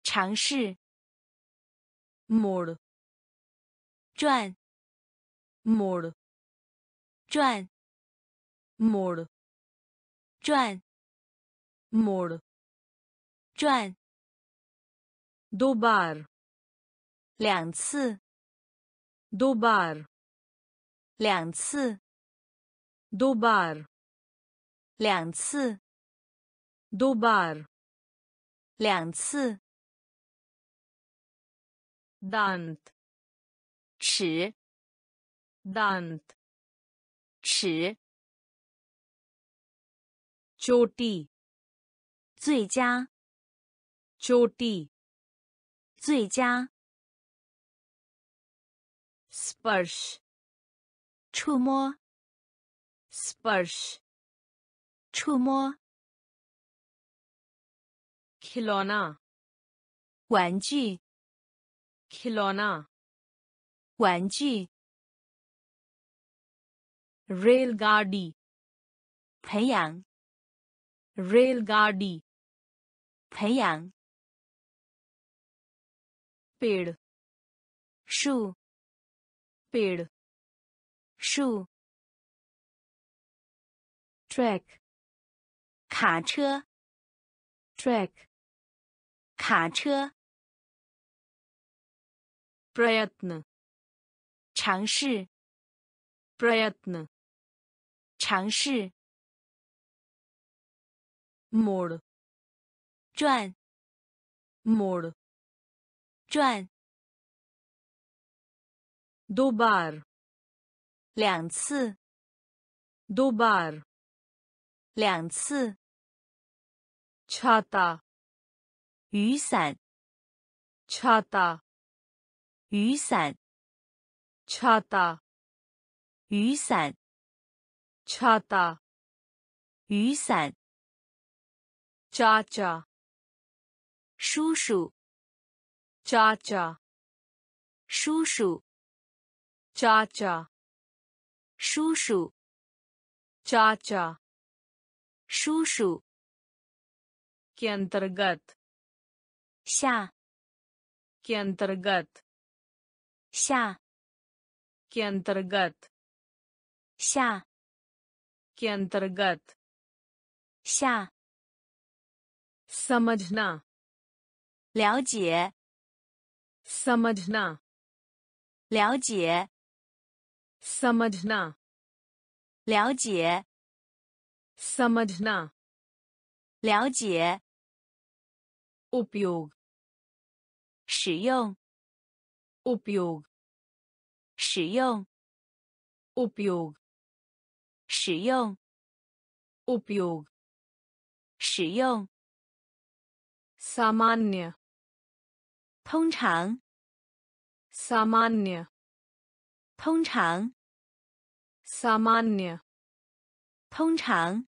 尝试。Мор. 转。转。转。转。两次两次。两次。两次。दो बार 两次， दांत 齿， दांत 齿， चोटी 最佳， चोटी 最佳， स्पर्श 触摸， स्पर्श 触摸， खिलौना 玩具， खिलौना 玩具， रेलगाड़ी 培养， रेलगाड़ी 培养， पेड़ 树， पेड़ 树， ट्रैक 卡车， ट्रैक 卡车。pryatno，尝试。pryatno，尝试。mor，转。mor，转。dobar，两次。dobar，两次。chata。雨伞， छाता 雨伞， छाता 雨伞， छाता 雨伞， चाचा 叔叔， चाचा 叔叔， चाचा 叔叔， चाचा 叔叔， के अंतर्गत 下， के अंतर्गत 下， के अंतर्गत 下， के अंतर्गत 下， समझना 了解， समझना 了解， समझना 了解， समझना 了解， उपयोग 使用， उपयोग 使用， उपयोग 使用， उपयोग 使用， सामान्य 通常， सामान्य 通常， सामान्य 通常，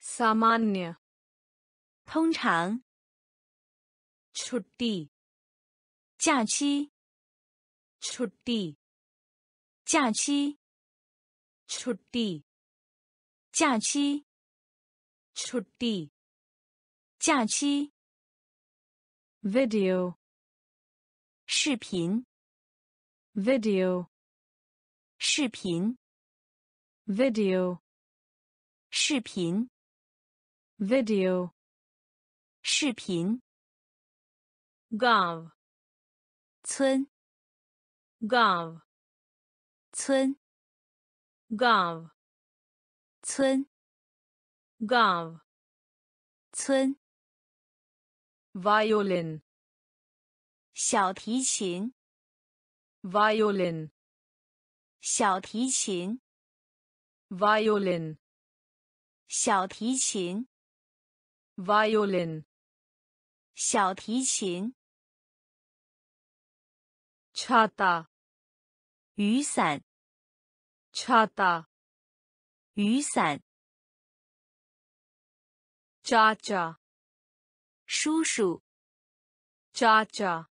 सामान्य 通常， छुट्टी 假期， छुट्टी 假期， छुट्टी 假期， छुट्टी 假期， वीडियो 视频， video, 视频， video, 视频， video, 视频， gav, 村，gav, 村，gav, 村，gav, 村，violin, 小提琴，violin, 小提琴，violin, 小提琴，violin, 小提琴，chata, 雨伞， chata, 雨伞， chacha, 叔叔， chacha,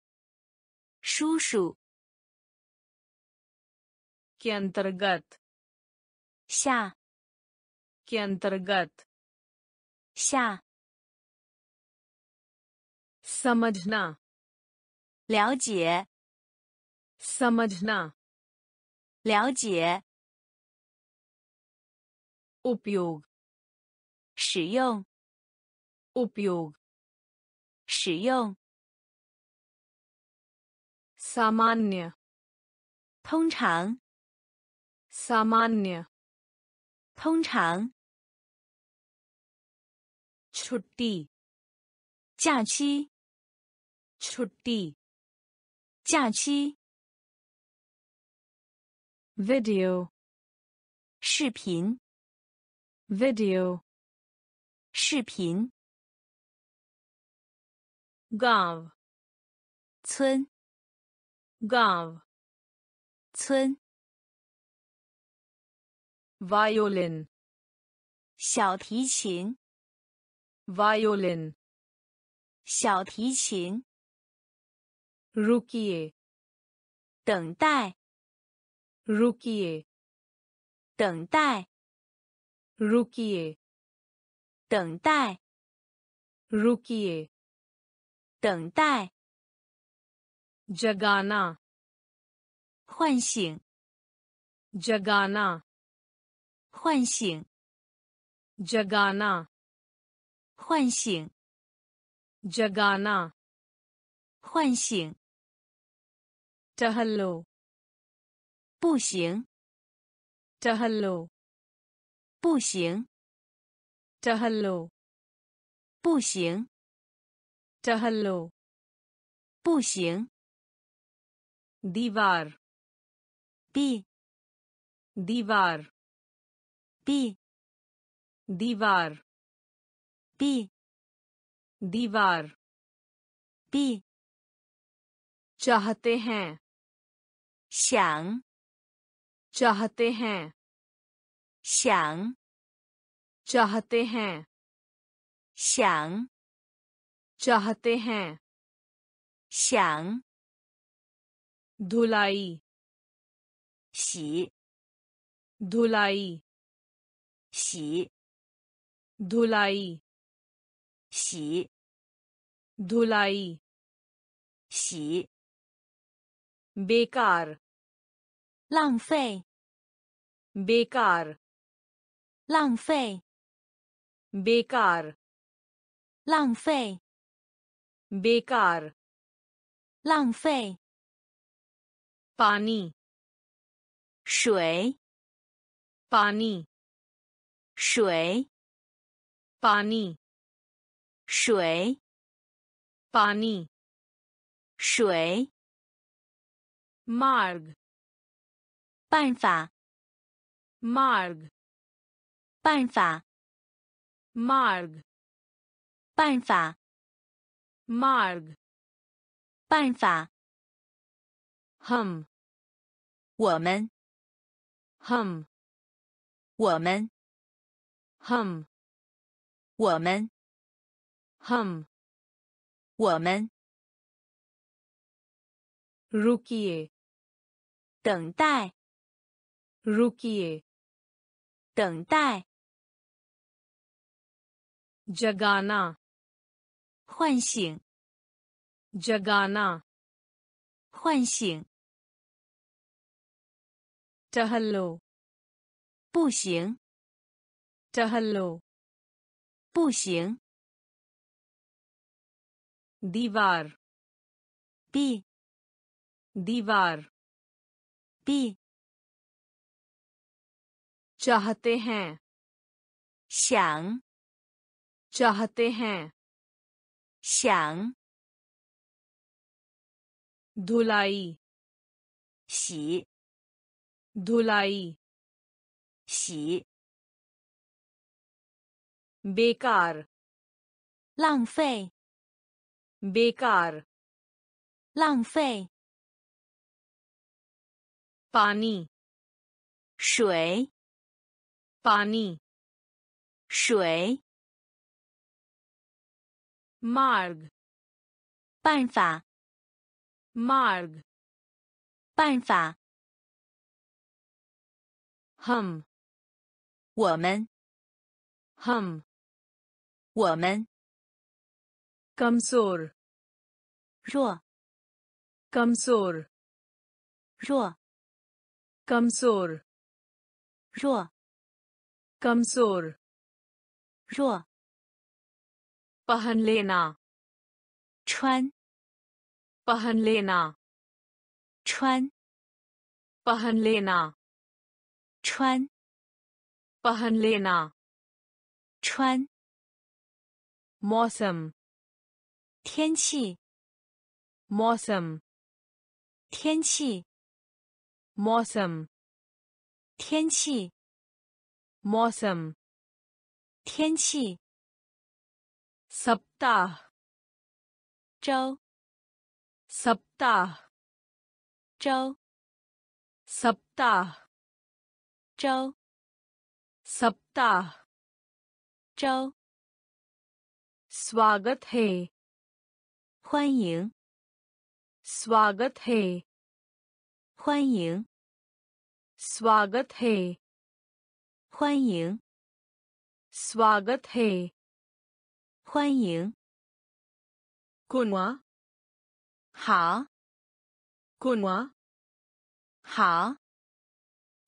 叔叔， के अंतर्गत, 下， के अंतर्गत, 下， समझना, 了解， समझना, 了解， उपयोग, 使用， उपयोग, 使用， सामान्य, 通常， सामान्य, 通常， छुट्टी, 假期， छुट्टी, 假期， video 视频 video 视频 gov 村 gov 村 violin 小提琴 violin 小提琴 rookie 等待 रुकिए, 等待， रुकिए, 等待， रुकिए, 等待， जगाना, 唤醒， जगाना, 唤醒， जगाना, 唤醒， जगाना, 唤醒， टहलो, 步行， टहलो, 步行， टहलो, 步行， टहलो, 步行， दीवार, 壁， दीवार, 壁， दीवार, 壁， दीवार, 壁， चाहते हैं, 想， चाहते हैं। श्यांग चाहते हैं। श्यांग चाहते हैं। श्यांग धुलाई। शी धुलाई। शी धुलाई। शी धुलाई। शी बेकार। 浪费。बेकार。浪费。बेकार。浪费。बेकार。浪费。पानी。水。पानी。水。पानी。水。पानी。水。玛格。办法，Marg。办法，Marg。办法，Marg。办法，Hum。我们，Hum。我们，Hum。我们，Hum。我们，Rookie。等待。रुकिए, 等待， जगाना, 唤醒， जगाना, 唤醒， टहलो 步行， टहलो 步行， दीवार 壁， दीवार 壁， चाहते हैं। श्यांग चाहते हैं। श्यांग धुलाई। शी धुलाई। शी बेकार। लांगफे बेकार। लांगफे पानी। शुई पानी 水， मार्ग 办法， मार्ग 办法， हम 我们， हम 我们， कमजोर 弱， कमजोर 弱， कमजोर 弱， कमजोर 弱， पहन लेना 穿， पहन लेना 穿， पहन लेना 穿， पहन लेना 穿， मौसम 天气， मौसम 天气， मौसम 天气， मौसम 天气， सप्ताह 周， सप्ताह 周， सप्ताह 周， सप्ताह 周， स्वागत है 欢迎， स्वागत है 欢迎， स्वागत है 欢迎， स्वागत है 欢迎， कुनवा 好， कुनवा 好，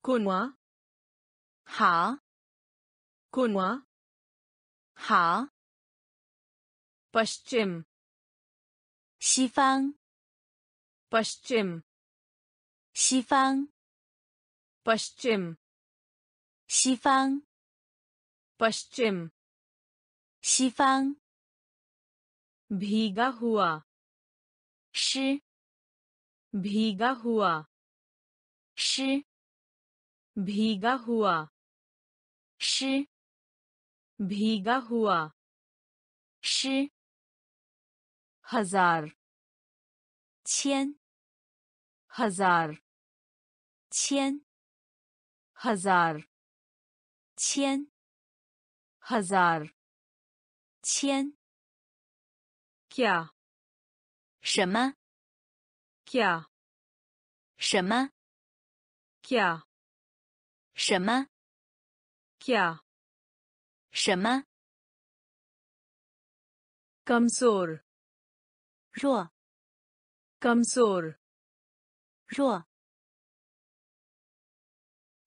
कुनवा 好， कुनवा 好， पश्चिम 西方， पश्चिम 西方， पश्चिम 西方， पश्चिम 西方， भीगा हुआ 湿， भीगा हुआ 湿， भीगा हुआ 湿， भीगा हुआ 湿， हजार 千， हजार 千， हजार 千， हजार 千， क्या 什么？ क्या 什么？ क्या 什么？ क्या 什么？ कमजोर 弱， कमजोर 弱，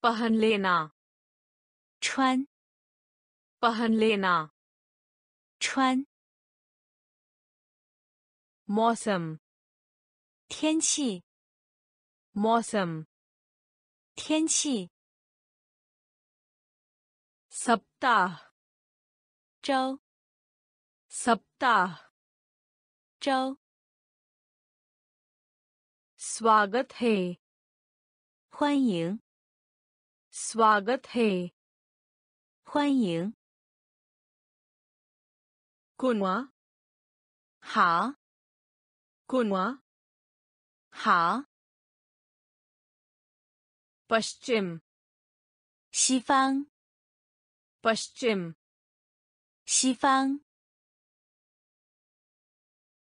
पहन लेना 穿， पहन लेना 穿， मौसम 天气， मौसम 天气， सप्ताह 周， सप्ताह 周， स्वागत है 欢迎， स्वागत है 欢迎， कुनवा 好， कुनवा 好， पश्चिम 西方， पश्चिम 西方，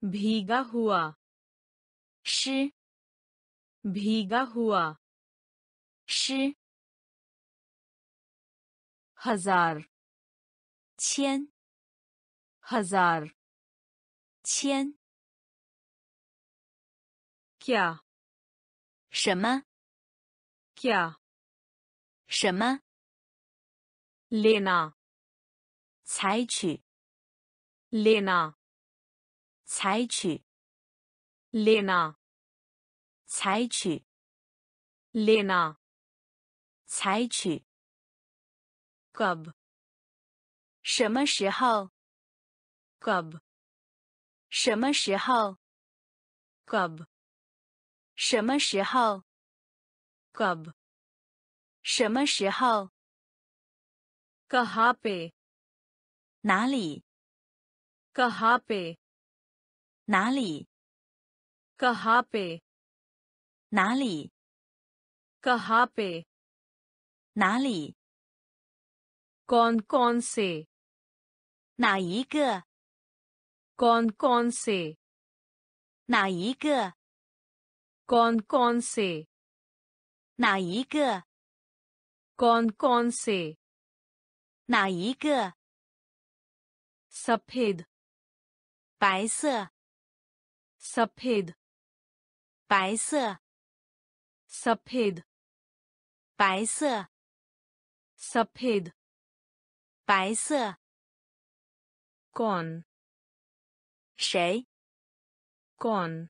भीगा हुआ 湿， भीगा हुआ 湿， हजार 千， हजार 千， क्या 什么？ क्या 什么？ लेना 采取， लेना 采取， लेना 采取， लेना 采取。 Kab？什么时候？Kab？什么时候？Kab？什么时候？Kab？什么时候？Kahape？哪里？Kahape？哪里？Kahape？哪里？Kahape？哪里？कौन कौन से 哪一个？ कौन कौन से 哪一个？ कौन कौन से 哪一个？ कौन कौन से 哪一个？ सफेद 白色， सफेद 白色， सफेद 白色， सफेद 白色 gone 谁 gone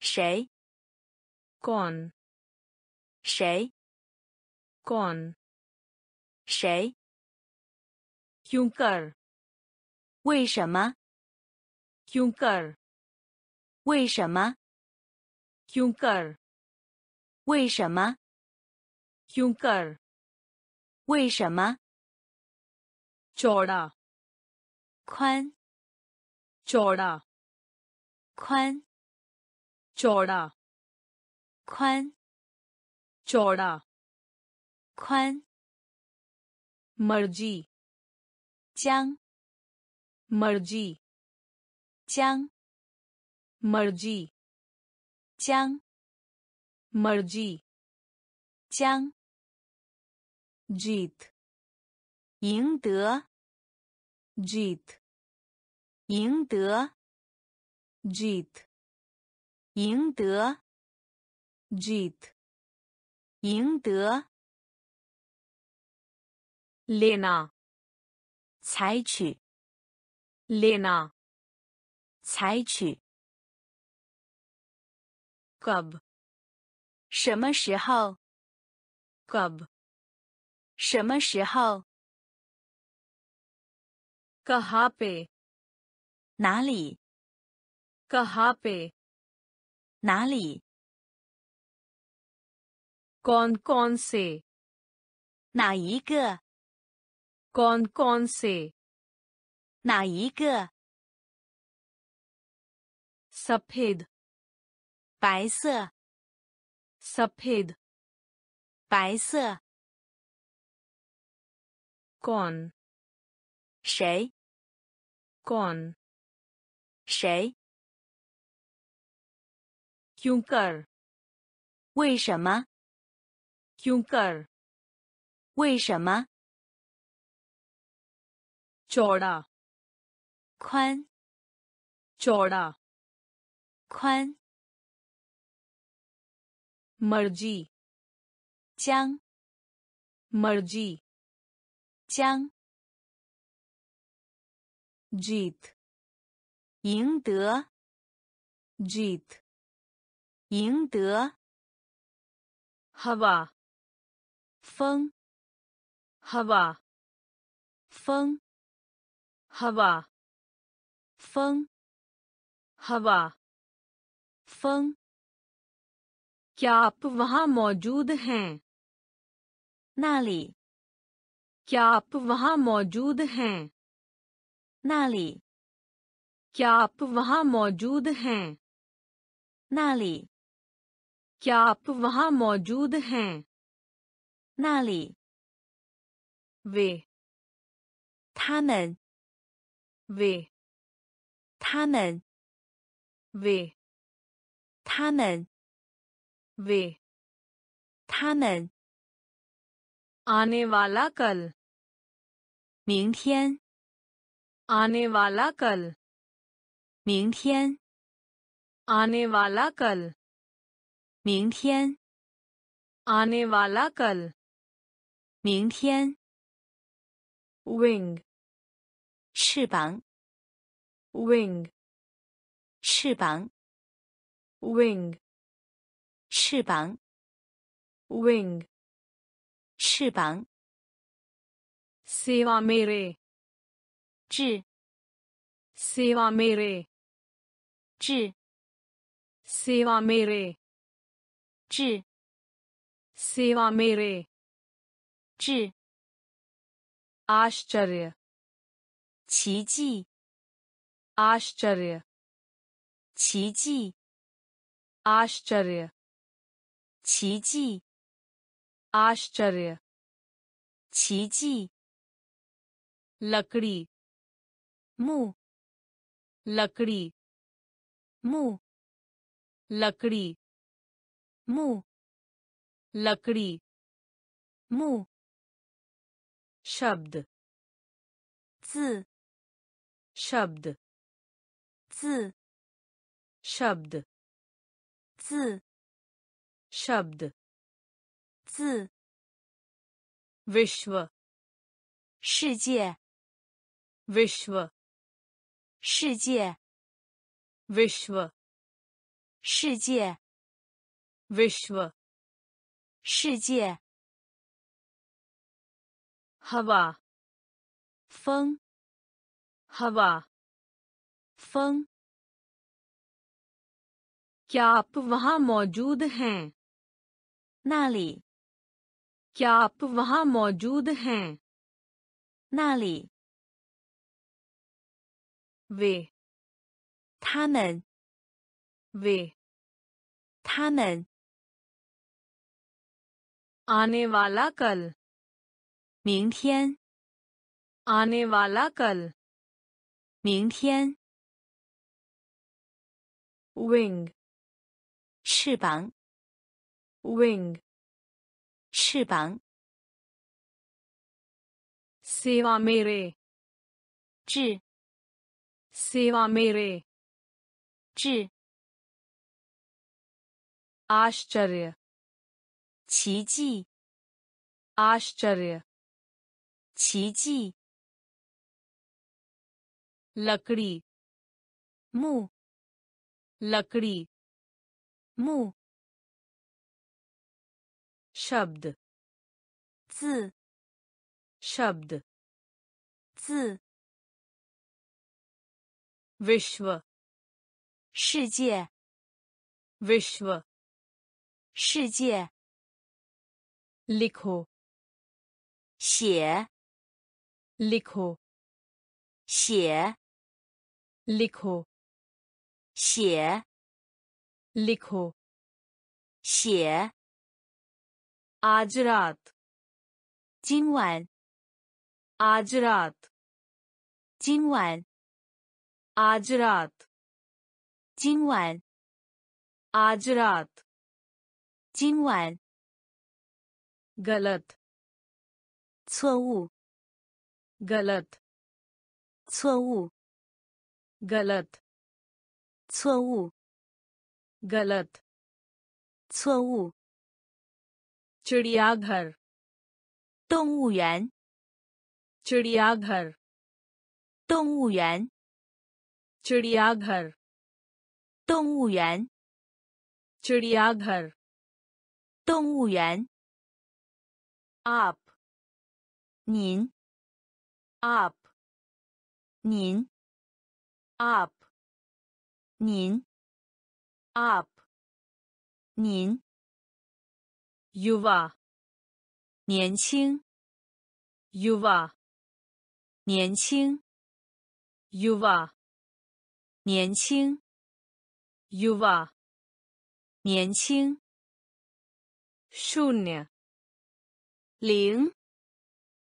谁 gone 谁 gone 谁用 girl 为什么用 girl 为什么用 girl 为什么用 girl 为什么 चौड़ा 宽， चौड़ा 宽， चौड़ा 宽， चौड़ा 宽。 मर्जी 将， मर्जी 将， मर्जी 将， मर्जी 将。 जीत 赢得，jit，赢得，jit，赢得，jit，赢得，lena，采取，lena，采取，kab，什么时候，kab，什么时候？कहाँ पे 哪里？ कहाँ पे 哪里？ कौन कौन से 哪一个？ कौन कौन से 哪一个？ सफेद 白色， सफेद 白色。 कौन 谁？Con 谁 junker 为什么 junker 为什么 jorda 宽 jorda 宽 mergy 江 mergy 江 जीत 赢得， जीत 赢得。 हवा 风， हवा 风， हवा 风， हवा 风。 क्या आप वहाँ मौजूद हैं 那里， क्या आप वहाँ मौजूद हैं 那里， क्या आप वहाँ मौजूद हैं 那里， क्या आप वहाँ मौजूद हैं 那里。 वे 他们， वे 他们， वे 他们， वे 他们。 आने वाला कल 明天， आने वाला कल 明天， आने वाला कल 明天， आने वाला कल 明天， wing 翅膀， wing 翅膀， wing 翅膀， wing 翅膀， सेवा मेरे 致， सेवा मेरे 致， सेवा मेरे 致， सेवा मेरे 致， आश्चर्य 奇迹， आश्चर्य 奇迹， आश्चर्य 奇迹， आश्चर्य 奇迹， लकड़ी 木， लकड़ी 木， लकड़ी 木， लकड़ी 木， शब्द 字， शब्द 字， शब्द 字， शब्द 字， विश्व 世界， विश्व 世界， विश्व 世界， विश्व 世界， हवा 风， हवा 风， क्या आप वहां मौजूद हैं 那里， क्या आप वहां मौजूद हैं 那里， वे 他们， वे 他们， आने वाला कल 明天， आने वाला कल 明天， विंग 翅膀， विंग 翅膀， सेवा मेरे 致， Seva mere. Zhi. Ashcharya. Qiji. Ashcharya. Qiji. Lakdi. Mu. Lakdi. Mu. Shabd. Zi. Shabd. Zi. विश्व 世界， विश्व 世界， लिखो 写， लिखो 写， लिखो 写， लिखो 写， आज रात 今晚， आज रात 今晚， आज रात 今晚， आज रात 今晚， गलत 错误， गलत 错误， गलत 错误， गलत 错误， चिड़ियाघर 动物园， चिड़ियाघर 动物园， चिड़ियाघर 动物园， चिड़ियाघर 动物园， आप 您， आप 您， आप 您， आप 您， युवा 年轻， युवा 年轻， युवा 年轻，yuvah。年轻，shunya。零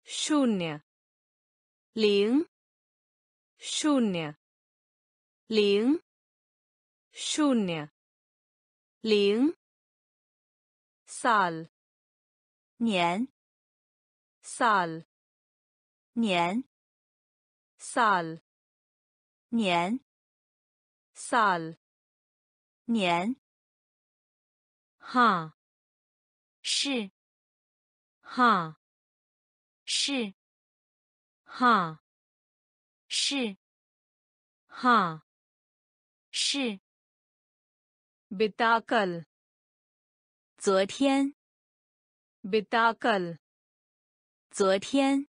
，shunya。零，shunya。零，shunya。零，sal。年，sal。年，sal。年。साल 年， हाँ 是 हाँ 是 हाँ 是 हाँ 是 बिताकल 昨天 बिताकल 昨天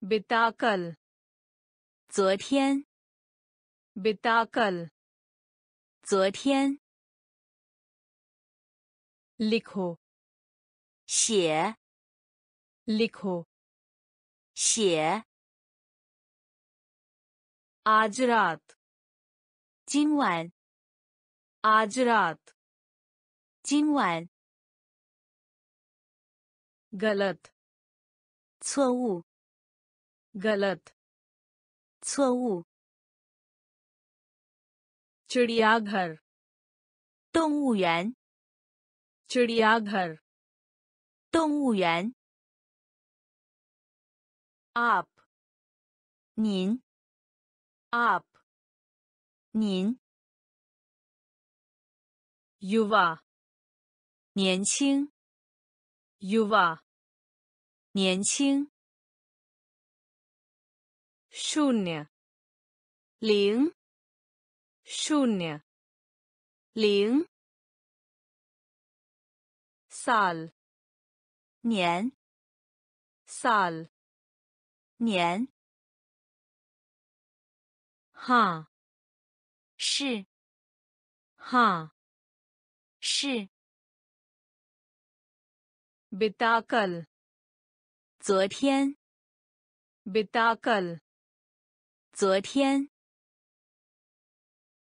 बिताकल 昨天 बिताकल 昨天 लिखो 写 लिखो 写 आज रात 今晚 आज रात 今晚 गलत 错误 गलत 错误 चिड़ियाघर 动物园 चिड़ियाघर 动物园 आप 您 आप 您 युवा 年轻 युवा 年轻 शून्य 零 शून्य 零 साल 年 साल 年 हाँ 是 हाँ 是 बिताकल 昨天 बिताकल 昨天